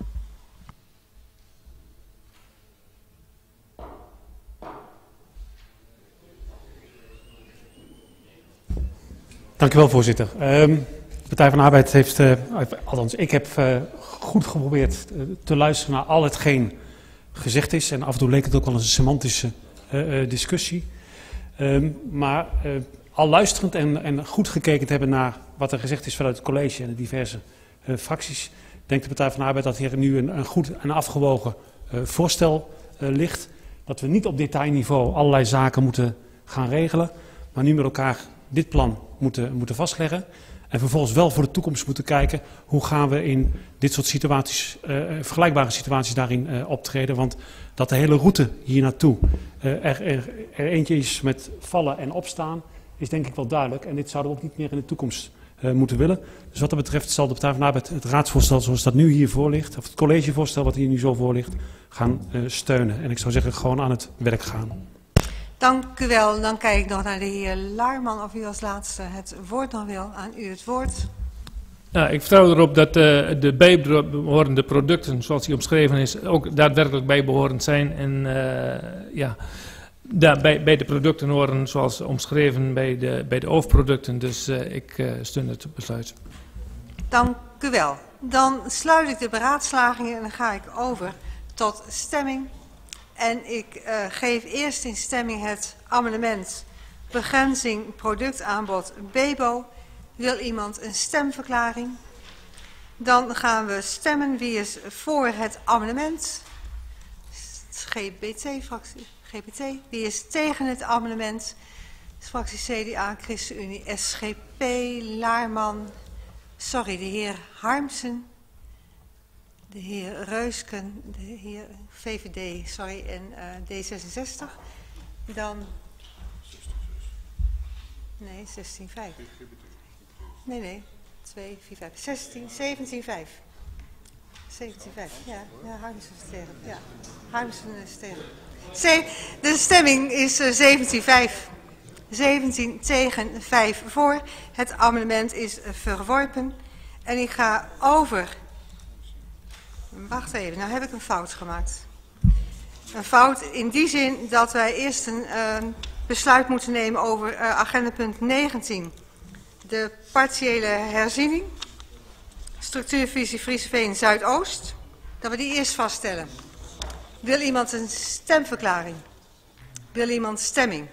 Dank u wel, voorzitter. De Partij van Arbeid heeft, eh, althans ik heb eh, goed geprobeerd eh, te luisteren naar al hetgeen gezegd is. En af en toe leek het ook wel een semantische discussie. Ehm, maar al luisterend en, en goed gekeken te hebben naar wat er gezegd is vanuit het college en de diverse fracties, denkt de Partij van Arbeid dat hier nu een, een goed en afgewogen voorstel ligt. Dat we niet op detailniveau allerlei zaken moeten gaan regelen, maar nu met elkaar dit plan moeten, moeten vastleggen. En vervolgens wel voor de toekomst moeten kijken hoe gaan we in dit soort situaties, eh, vergelijkbare situaties daarin eh, optreden. Want dat de hele route hier naartoe eh, er, er, eentje is met vallen en opstaan, is denk ik wel duidelijk. En dit zouden we ook niet meer in de toekomst eh, moeten willen. Dus wat dat betreft zal de Partij van het raadsvoorstel zoals dat nu hier voor ligt, of het collegevoorstel wat hier nu zo voor ligt, gaan eh, steunen. En ik zou zeggen gewoon aan het werk gaan. Dank u wel. Dan kijk ik nog naar de heer Laarman, of u als laatste het woord nog wil. Aan u het woord. Ja, ik vertrouw erop dat eh, de bijbehorende producten, zoals die omschreven is, ook daadwerkelijk bijbehorend zijn. En eh, ja, daar, bij, bij de producten horen zoals omschreven bij de, bij de hoofdproducten. Dus eh, ik steun het besluit. Dank u wel. Dan sluit ik de beraadslagingen en dan ga ik over tot stemming. En ik eh, geef eerst in stemming het amendement begrenzing productaanbod BEBO. Wil iemand een stemverklaring? Dan gaan we stemmen. Wie is voor het amendement? GBT-fractie. GBT. Wie is tegen het amendement? Fractie CDA, ChristenUnie, SGP, Laarman. Sorry, de heer Harmsen. De heer Reusken, de heer VVD, sorry, en eh, D66. Dan... Nee, 16,5. Nee, nee, 2, 4, 5, 16, 17, 5. 17, 5, ja, ja Harmsen is tegen. Ja, Harmsen is tegen. De stemming is eh, 17, 5. 17 tegen 5 voor. Het amendement is eh, verworpen. En ik ga over. Wacht even, nou heb ik een fout gemaakt. Een fout in die zin dat wij eerst een eh, besluit moeten nemen over eh, agendapunt 19. De partiële herziening. Structuurvisie Friesveen Zuidoost. Dat we die eerst vaststellen. Wil iemand een stemverklaring? Wil iemand stemming?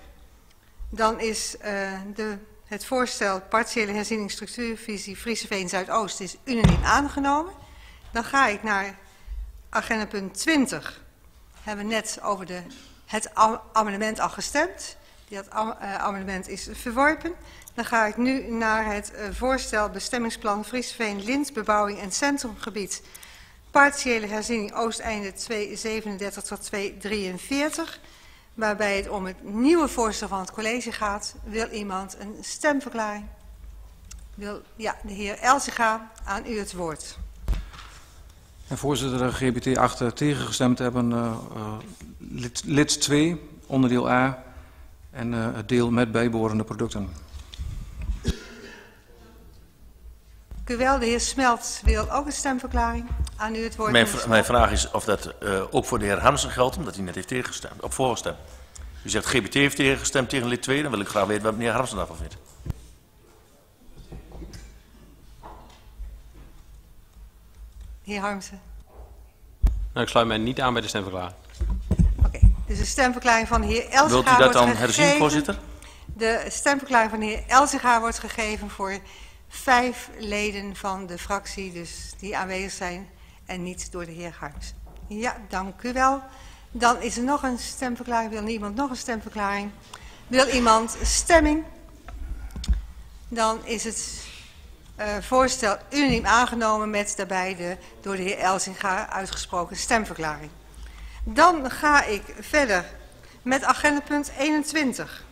Dan is eh, de, het voorstel partiële herziening structuurvisie Frieseveen Zuidoost is unaniem aangenomen. Dan ga ik naar agenda punt 20. Hebben net over de, het am- amendement al gestemd. Dat eh, amendement is verworpen. Dan ga ik nu naar het eh, voorstel bestemmingsplan Friesveen Lint bebouwing en centrumgebied. Partiële herziening Oosteinde 237 tot 243 waarbij het om het nieuwe voorstel van het college gaat. Wil iemand een stemverklaring? Wil, ja, de heer Elsiga, aan u het woord. En voorzitter, de GBT 8 tegengestemd hebben eh, eh, lid, lid 2, onderdeel A en eh, het deel met bijbehorende producten. Dank u wel. De heer Smelt wil ook een stemverklaring. Aan u het woord. Mijn, mijn vraag is of dat eh, ook voor de heer Hamsen geldt, omdat hij net heeft tegengestemd, op voorgestemd. U zegt GBT heeft tegengestemd tegen lid 2, dan wil ik graag weten wat meneer Hamsen daarvan vindt. Heer Harmsen. Nou, ik sluit mij niet aan bij de stemverklaring. Dus de stemverklaring van de heer Elsiga Wilt u dat wordt dan gegeven. herzien, voorzitter? De stemverklaring van de heer Elsiga wordt gegeven voor vijf leden van de fractie dus die aanwezig zijn en niet door de heer Harms. Ja, dank u wel. Dan is er nog een stemverklaring. Wil niemand nog een stemverklaring? Wil iemand stemming? Dan is het voorstel unaniem aangenomen met daarbij de door de heer Elsinga uitgesproken stemverklaring. Dan ga ik verder met agendapunt 21.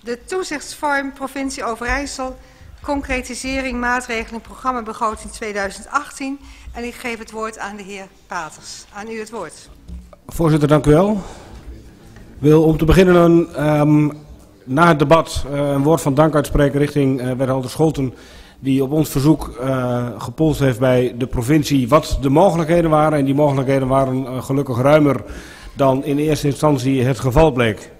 De toezichtsvorm provincie Overijssel, concretisering maatregelen programma begroting 2018. En ik geef het woord aan de heer Paters. Aan u het woord. Voorzitter, dank u wel. Ik wil om te beginnen um, na het debat uh, een woord van dank uitspreken richting uh, wethouder Scholten die op ons verzoek uh, gepolst heeft bij de provincie wat de mogelijkheden waren. En die mogelijkheden waren uh, gelukkig ruimer dan in eerste instantie het geval bleek.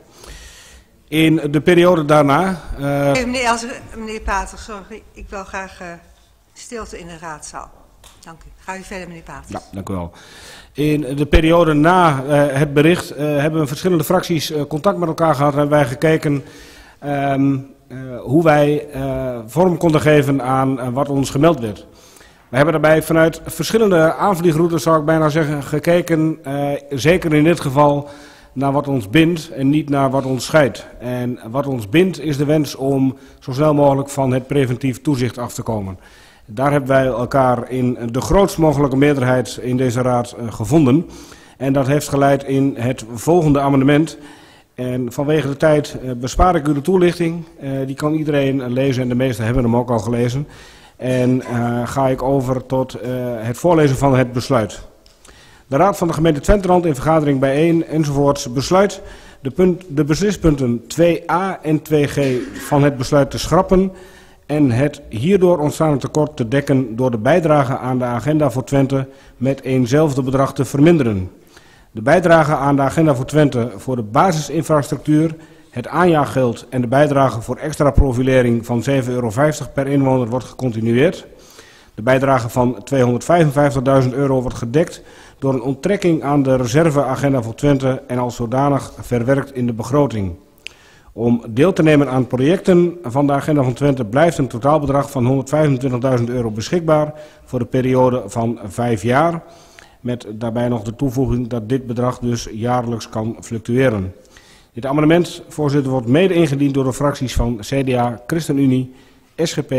In de periode daarna... Uh... meneer, als, meneer Pater, sorry, ik wil graag stilte in de raadzaal. Dank u. Ga u verder, meneer Pater. Ja, dank u wel. In de periode na het bericht hebben verschillende fracties contact met elkaar gehad en wij gekeken... Um, uh, hoe wij uh, vorm konden geven aan uh, wat ons gemeld werd. We hebben daarbij vanuit verschillende aanvliegroutes, zou ik bijna zeggen, gekeken, zeker in dit geval, naar wat ons bindt en niet naar wat ons scheidt. En wat ons bindt is de wens om zo snel mogelijk van het preventief toezicht af te komen. Daar hebben wij elkaar in de grootst mogelijke meerderheid in deze raad gevonden. En dat heeft geleid in het volgende amendement. En vanwege de tijd uh, bespaar ik u de toelichting. Uh, die kan iedereen lezen en de meesten hebben hem ook al gelezen. En uh, ga ik over tot het voorlezen van het besluit. De Raad van de gemeente Twenterand in vergadering bijeen enzovoorts besluit de, punt, de beslispunten 2a en 2g van het besluit te schrappen en het hierdoor ontstaande tekort te dekken door de bijdrage aan de agenda voor Twente met eenzelfde bedrag te verminderen. De bijdrage aan de agenda voor Twente voor de basisinfrastructuur, het aanjaaggeld en de bijdrage voor extra profilering van 7,50 euro per inwoner wordt gecontinueerd. De bijdrage van 255.000 euro wordt gedekt door een onttrekking aan de reserveagenda voor Twente en als zodanig verwerkt in de begroting. Om deel te nemen aan projecten van de agenda van Twente blijft een totaalbedrag van 125.000 euro beschikbaar voor de periode van vijf jaar. Met daarbij nog de toevoeging dat dit bedrag dus jaarlijks kan fluctueren. Dit amendement, voorzitter, wordt mede ingediend door de fracties van CDA, ChristenUnie, SGP,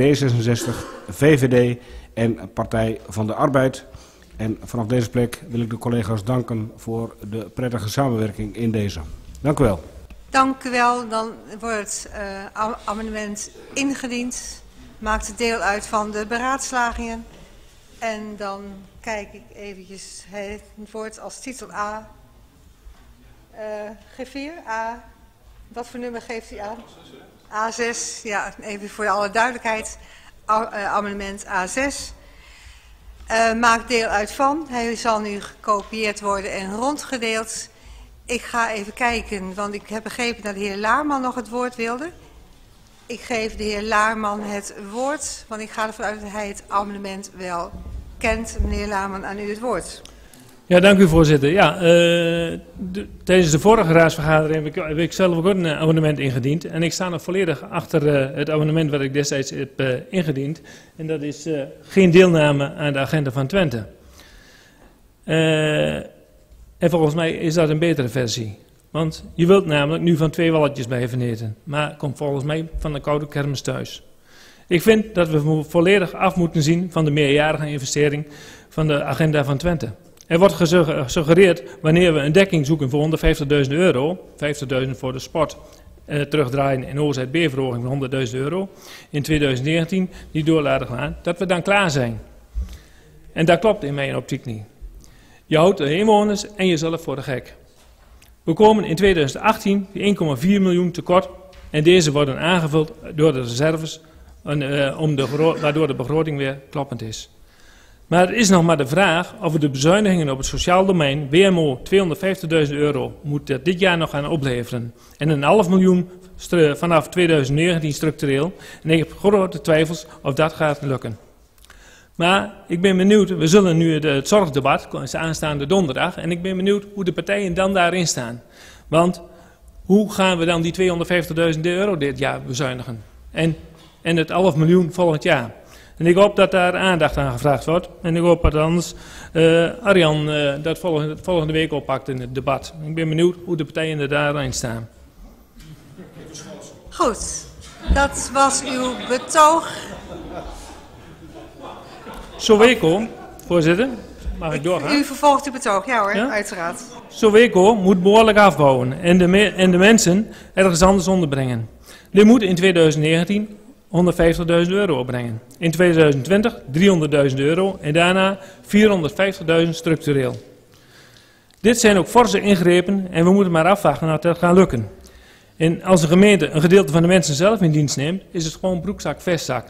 D66, VVD en Partij van de Arbeid. En vanaf deze plek wil ik de collega's danken voor de prettige samenwerking in deze. Dank u wel. Dank u wel. Dan wordt het uh, amendement ingediend. Maakt deel uit van de beraadslagingen. En dan kijk ik eventjes het woord als titel A. Uh, G4, A. Wat voor nummer geeft hij aan? A6, ja, even voor alle duidelijkheid. Uh, amendement A6. Uh, maakt deel uit van. Hij zal nu gekopieerd worden en rondgedeeld. Ik ga even kijken, want ik heb begrepen dat de heer Laarman nog het woord wilde. Ik geef de heer Laarman het woord, want ik ga ervan uit dat hij het amendement wel kent. Meneer Laarman, aan u het woord. Ja, dank u voorzitter. Ja, de, tijdens de vorige raadsvergadering heb ik, zelf ook een abonnement ingediend. En ik sta nog volledig achter uh, het abonnement wat ik destijds heb ingediend. En dat is geen deelname aan de agenda van Twente. en volgens mij is dat een betere versie. Want je wilt namelijk nu van twee walletjes blijven eten. Maar komt volgens mij van de koude kermis thuis. Ik vind dat we volledig af moeten zien van de meerjarige investering van de agenda van Twente. Er wordt gesuggereerd wanneer we een dekking zoeken voor 150.000 euro, 50.000 voor de sport, eh, terugdraaien en OZB-verhoging van 100.000 euro in 2019, die door laten gaan, dat we dan klaar zijn. En dat klopt in mijn optiek niet. Je houdt de inwoners en jezelf voor de gek. We komen in 2018 1,4 miljoen tekort en deze worden aangevuld door de reserves en, uh, om de, waardoor de begroting weer kloppend is. Maar het is nog maar de vraag of we de bezuinigingen op het sociaal domein, WMO 250.000 euro, moet dit jaar nog gaan opleveren. En een half miljoen vanaf 2019 structureel. En ik heb grote twijfels of dat gaat lukken. Maar ik ben benieuwd, we zullen nu het, zorgdebat, aanstaande donderdag, en ik ben benieuwd hoe de partijen dan daarin staan. Want hoe gaan we dan die 250.000 euro dit jaar bezuinigen? En en het 11 miljoen volgend jaar. En ik hoop dat daar aandacht aan gevraagd wordt. En ik hoop dat anders uh, Arjan uh, dat volgende, volgende week oppakt in het debat. Ik ben benieuwd hoe de partijen er daarin staan. Goed, dat was uw betoog. Soweco, voorzitter, mag ik doorgaan? U vervolgt uw betoog, ja hoor, ja? uiteraard. Soweco moet behoorlijk afbouwen en de, en de mensen ergens anders onderbrengen. Dit moet in 2019 150.000 euro opbrengen. In 2020 300.000 euro en daarna 450.000 structureel. Dit zijn ook forse ingrepen en we moeten maar afwachten dat het gaat lukken. En als de gemeente een gedeelte van de mensen zelf in dienst neemt, is het gewoon broekzak, vestzak.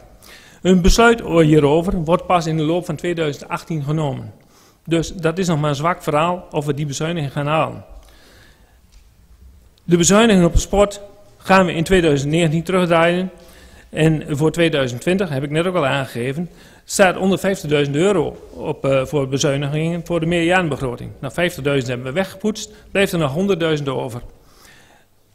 Een besluit hierover wordt pas in de loop van 2018 genomen. Dus dat is nog maar een zwak verhaal of we die bezuiniging gaan halen. De bezuiniging op de sport gaan we in 2019 terugdraaien. En voor 2020, heb ik net ook al aangegeven, staat onder 50.000 euro op, uh, voor bezuinigingen voor de meerjarenbegroting. Nou, 50.000 hebben we weggepoetst, blijft er nog 100.000 over.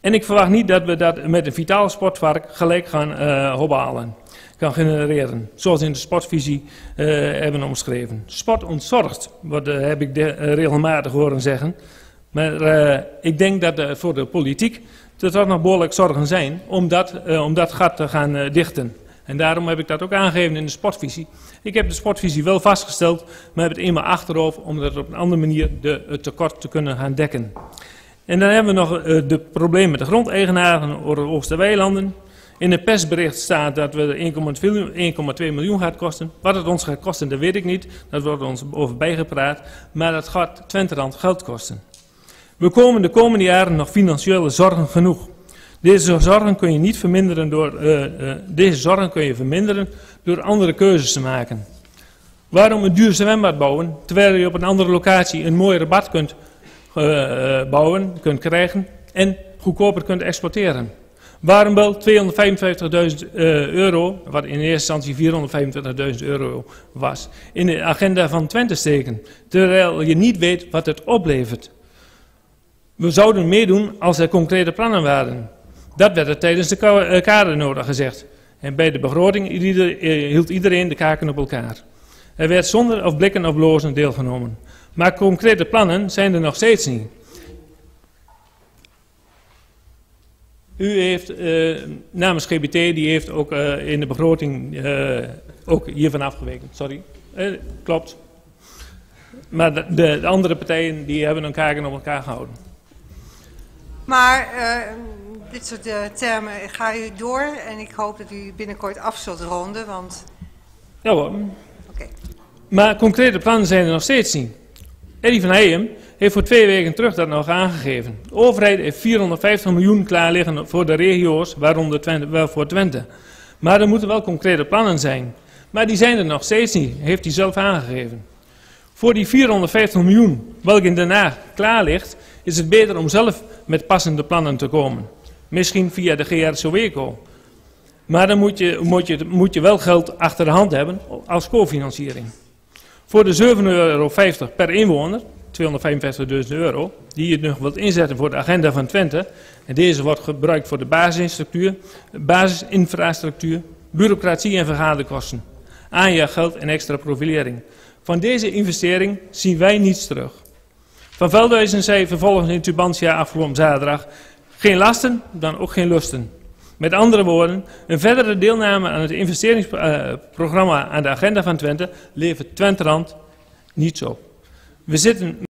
En ik verwacht niet dat we dat met een vitaal sportvark gelijk gaan uh, ophalen, kan genereren. Zoals in de sportvisie uh, hebben omschreven. Sport ontzorgt, wat uh, heb ik de, regelmatig horen zeggen. Maar ik denk dat voor de politiek er toch nog behoorlijk zorgen zijn om dat, om dat gat te gaan dichten. En daarom heb ik dat ook aangegeven in de sportvisie. Ik heb de sportvisie wel vastgesteld, maar heb het eenmaal achterhoofd om dat op een andere manier de, het tekort te kunnen gaan dekken. En dan hebben we nog de probleem met de grondeigenaren over de Oosterweilanden. In het persbericht staat dat we 1,2 miljoen gaat kosten. Wat het ons gaat kosten, dat weet ik niet. Dat wordt ons over bijgepraat. Maar dat gaat Twenterand geld kosten. We komen de komende jaren nog financiële zorgen genoeg. Deze zorgen kun je niet verminderen door, uh, uh, deze zorgen kun je verminderen door andere keuzes te maken. Waarom een duur zwembad bouwen, terwijl je op een andere locatie een mooi rabat kunt uh, bouwen, kunt krijgen en goedkoper kunt exporteren. Waarom wel 255.000 uh, euro, wat in eerste instantie 425.000 euro was, in de agenda van Twente steken, terwijl je niet weet wat het oplevert. We zouden meedoen als er concrete plannen waren. Dat werd er tijdens de kadernota gezegd. En bij de begroting hield iedereen de kaken op elkaar. Er werd zonder of blikken of blozen deelgenomen. Maar concrete plannen zijn er nog steeds niet. U heeft uh, namens GBT, die heeft ook uh, in de begroting uh, ook hiervan afgeweken. Sorry, klopt. Maar de, de, andere partijen die hebben elkaar op elkaar gehouden. Maar dit soort termen ga u door en ik hoop dat u binnenkort af zult ronden, want... Ja hoor. Oké. Okay. Maar concrete plannen zijn er nog steeds niet. Eddie van Heijem heeft voor twee weken terug dat nog aangegeven. De overheid heeft 450 miljoen klaar liggen voor de regio's, waaronder wel voor Twente. Maar er moeten wel concrete plannen zijn. Maar die zijn er nog steeds niet, heeft hij zelf aangegeven. Voor die 450 miljoen, welke in Den Haag klaar ligt, is het beter om zelf met passende plannen te komen. Misschien via de GR Maar dan moet je, moet, je, moet je wel geld achter de hand hebben als cofinanciering. Voor de 7,50 euro per inwoner, 255.000 euro, die je nog wilt inzetten voor de agenda van Twente. En deze wordt gebruikt voor de basisinfrastructuur, bureaucratie en vergaderkosten, aanjaggeld en extra profilering. Van deze investering zien wij niets terug. Van Veldhuizen zei vervolgens in Tubantia afgelopen zaterdag, geen lasten, dan ook geen lusten. Met andere woorden, een verdere deelname aan het investeringsprogramma aan de agenda van Twente levert Twenterand niets op. We zitten